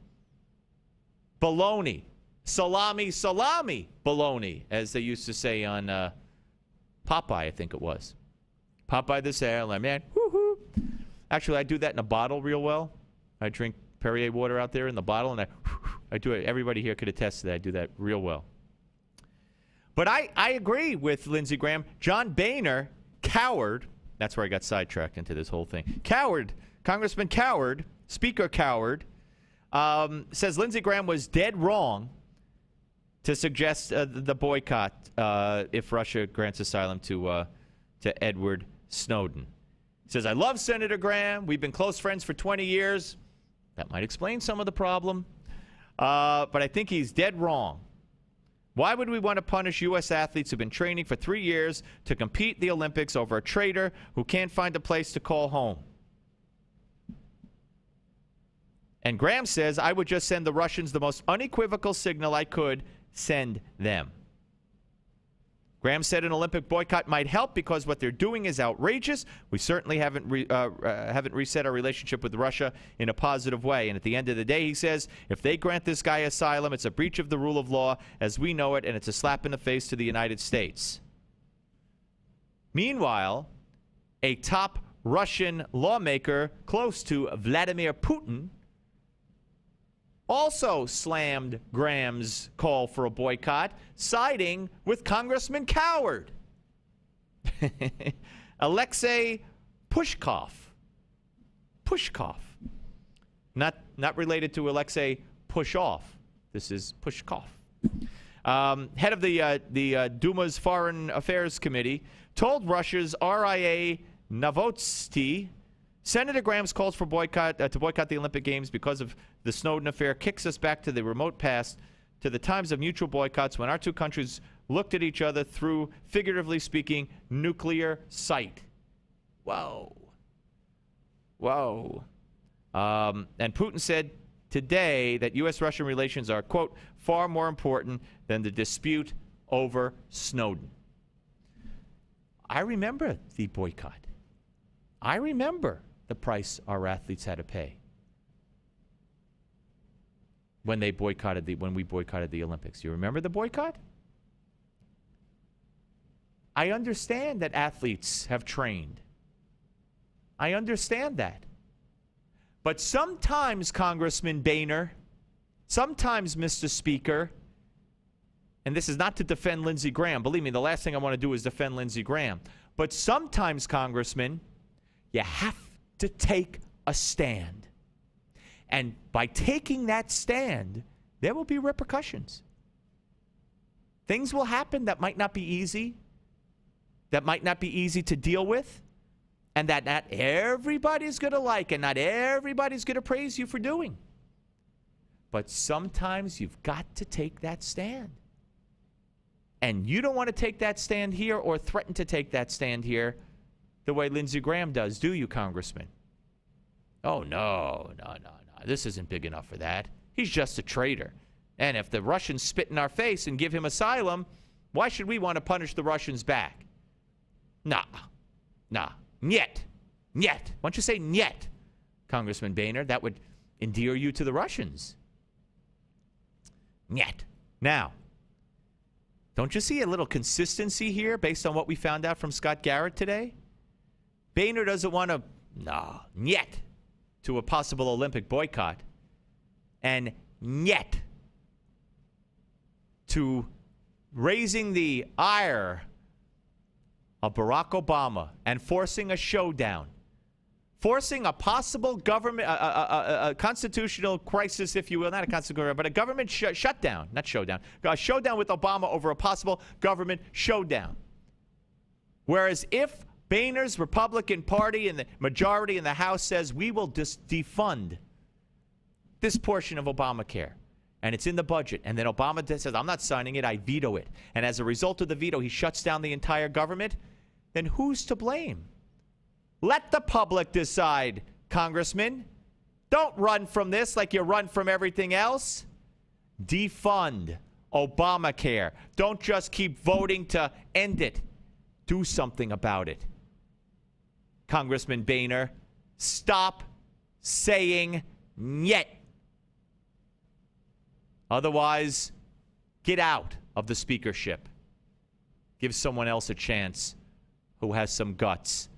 Baloney. Salami, salami, baloney, as they used to say on uh, Popeye, I think it was. Popeye the Sailor Man. Actually, I do that in a bottle real well. I drink Perrier water out there in the bottle, and I, I do it. Everybody here could attest to that. I do that real well. But I, I agree with Lindsey Graham. John Boehner, coward. That's where I got sidetracked into this whole thing. Coward, Congressman Coward, Speaker Coward, um, says Lindsey Graham was dead wrong to suggest uh, the boycott uh, if Russia grants asylum to uh, to Edward Snowden. He says, "I love Senator Graham. We've been close friends for 20 years. That might explain some of the problem, uh, but I think he's dead wrong." Why would we want to punish U.S. athletes who've been training for three years to compete the Olympics over a traitor who can't find a place to call home? And Graham says, I would just send the Russians the most unequivocal signal I could send them. Graham said an Olympic boycott might help because what they're doing is outrageous. We certainly haven't re, uh, uh, haven't reset our relationship with Russia in a positive way. And at the end of the day, he says, if they grant this guy asylum, it's a breach of the rule of law as we know it, and it's a slap in the face to the United States. Meanwhile, a top Russian lawmaker close to Vladimir Putin also slammed Graham's call for a boycott, siding with Congressman Coward. Alexei Pushkov. Pushkov. Not, not related to Alexei Pushoff. This is Pushkov. Um, head of the, uh, the uh, Duma's Foreign Affairs Committee told Russia's RIA Novosti Senator Graham's calls for boycott uh, to boycott the Olympic Games because of the Snowden affair kicks us back to the remote past, to the times of mutual boycotts when our two countries looked at each other through, figuratively speaking, nuclear sight. Whoa. Whoa. Um, and Putin said today that U.S. Russian relations are, quote, far more important than the dispute over Snowden. I remember the boycott. I remember the price our athletes had to pay when they boycotted the when we boycotted the Olympics. You remember the boycott? I understand that athletes have trained. I understand that. But sometimes, Congressman Boehner, sometimes, Mr. Speaker, and this is not to defend Lindsey Graham. Believe me, the last thing I want to do is defend Lindsey Graham. But sometimes, Congressman, you have to take a stand. And by taking that stand, there will be repercussions. Things will happen that might not be easy, that might not be easy to deal with, and that not everybody's going to like and not everybody's going to praise you for doing. But sometimes you've got to take that stand. And you don't want to take that stand here or threaten to take that stand here the way Lindsey Graham does, do you, Congressman? Oh, no, no, no, no. This isn't big enough for that. He's just a traitor. And if the Russians spit in our face and give him asylum, why should we want to punish the Russians back? Nah, nah, Niet. Niet. Why don't you say niet, Congressman Boehner? That would endear you to the Russians. Niet. Now, don't you see a little consistency here based on what we found out from Scott Garrett today? Boehner doesn't want to, nah, yet, to a possible Olympic boycott. And yet, to raising the ire of Barack Obama and forcing a showdown, forcing a possible government, a, a, a, a constitutional crisis, if you will, not a constitutional, but a government sh- shutdown, not showdown, a showdown with Obama over a possible government showdown. Whereas if Boehner's Republican Party and the majority in the House says we will just defund this portion of Obamacare. And it's in the budget. And then Obama says, I'm not signing it, I veto it. And as a result of the veto, he shuts down the entire government. Then who's to blame? Let the public decide, Congressman. Don't run from this like you run from everything else. Defund Obamacare. Don't just keep voting to end it. Do something about it. Congressman Boehner. Stop saying yet. Otherwise, get out of the speakership. Give someone else a chance who has some guts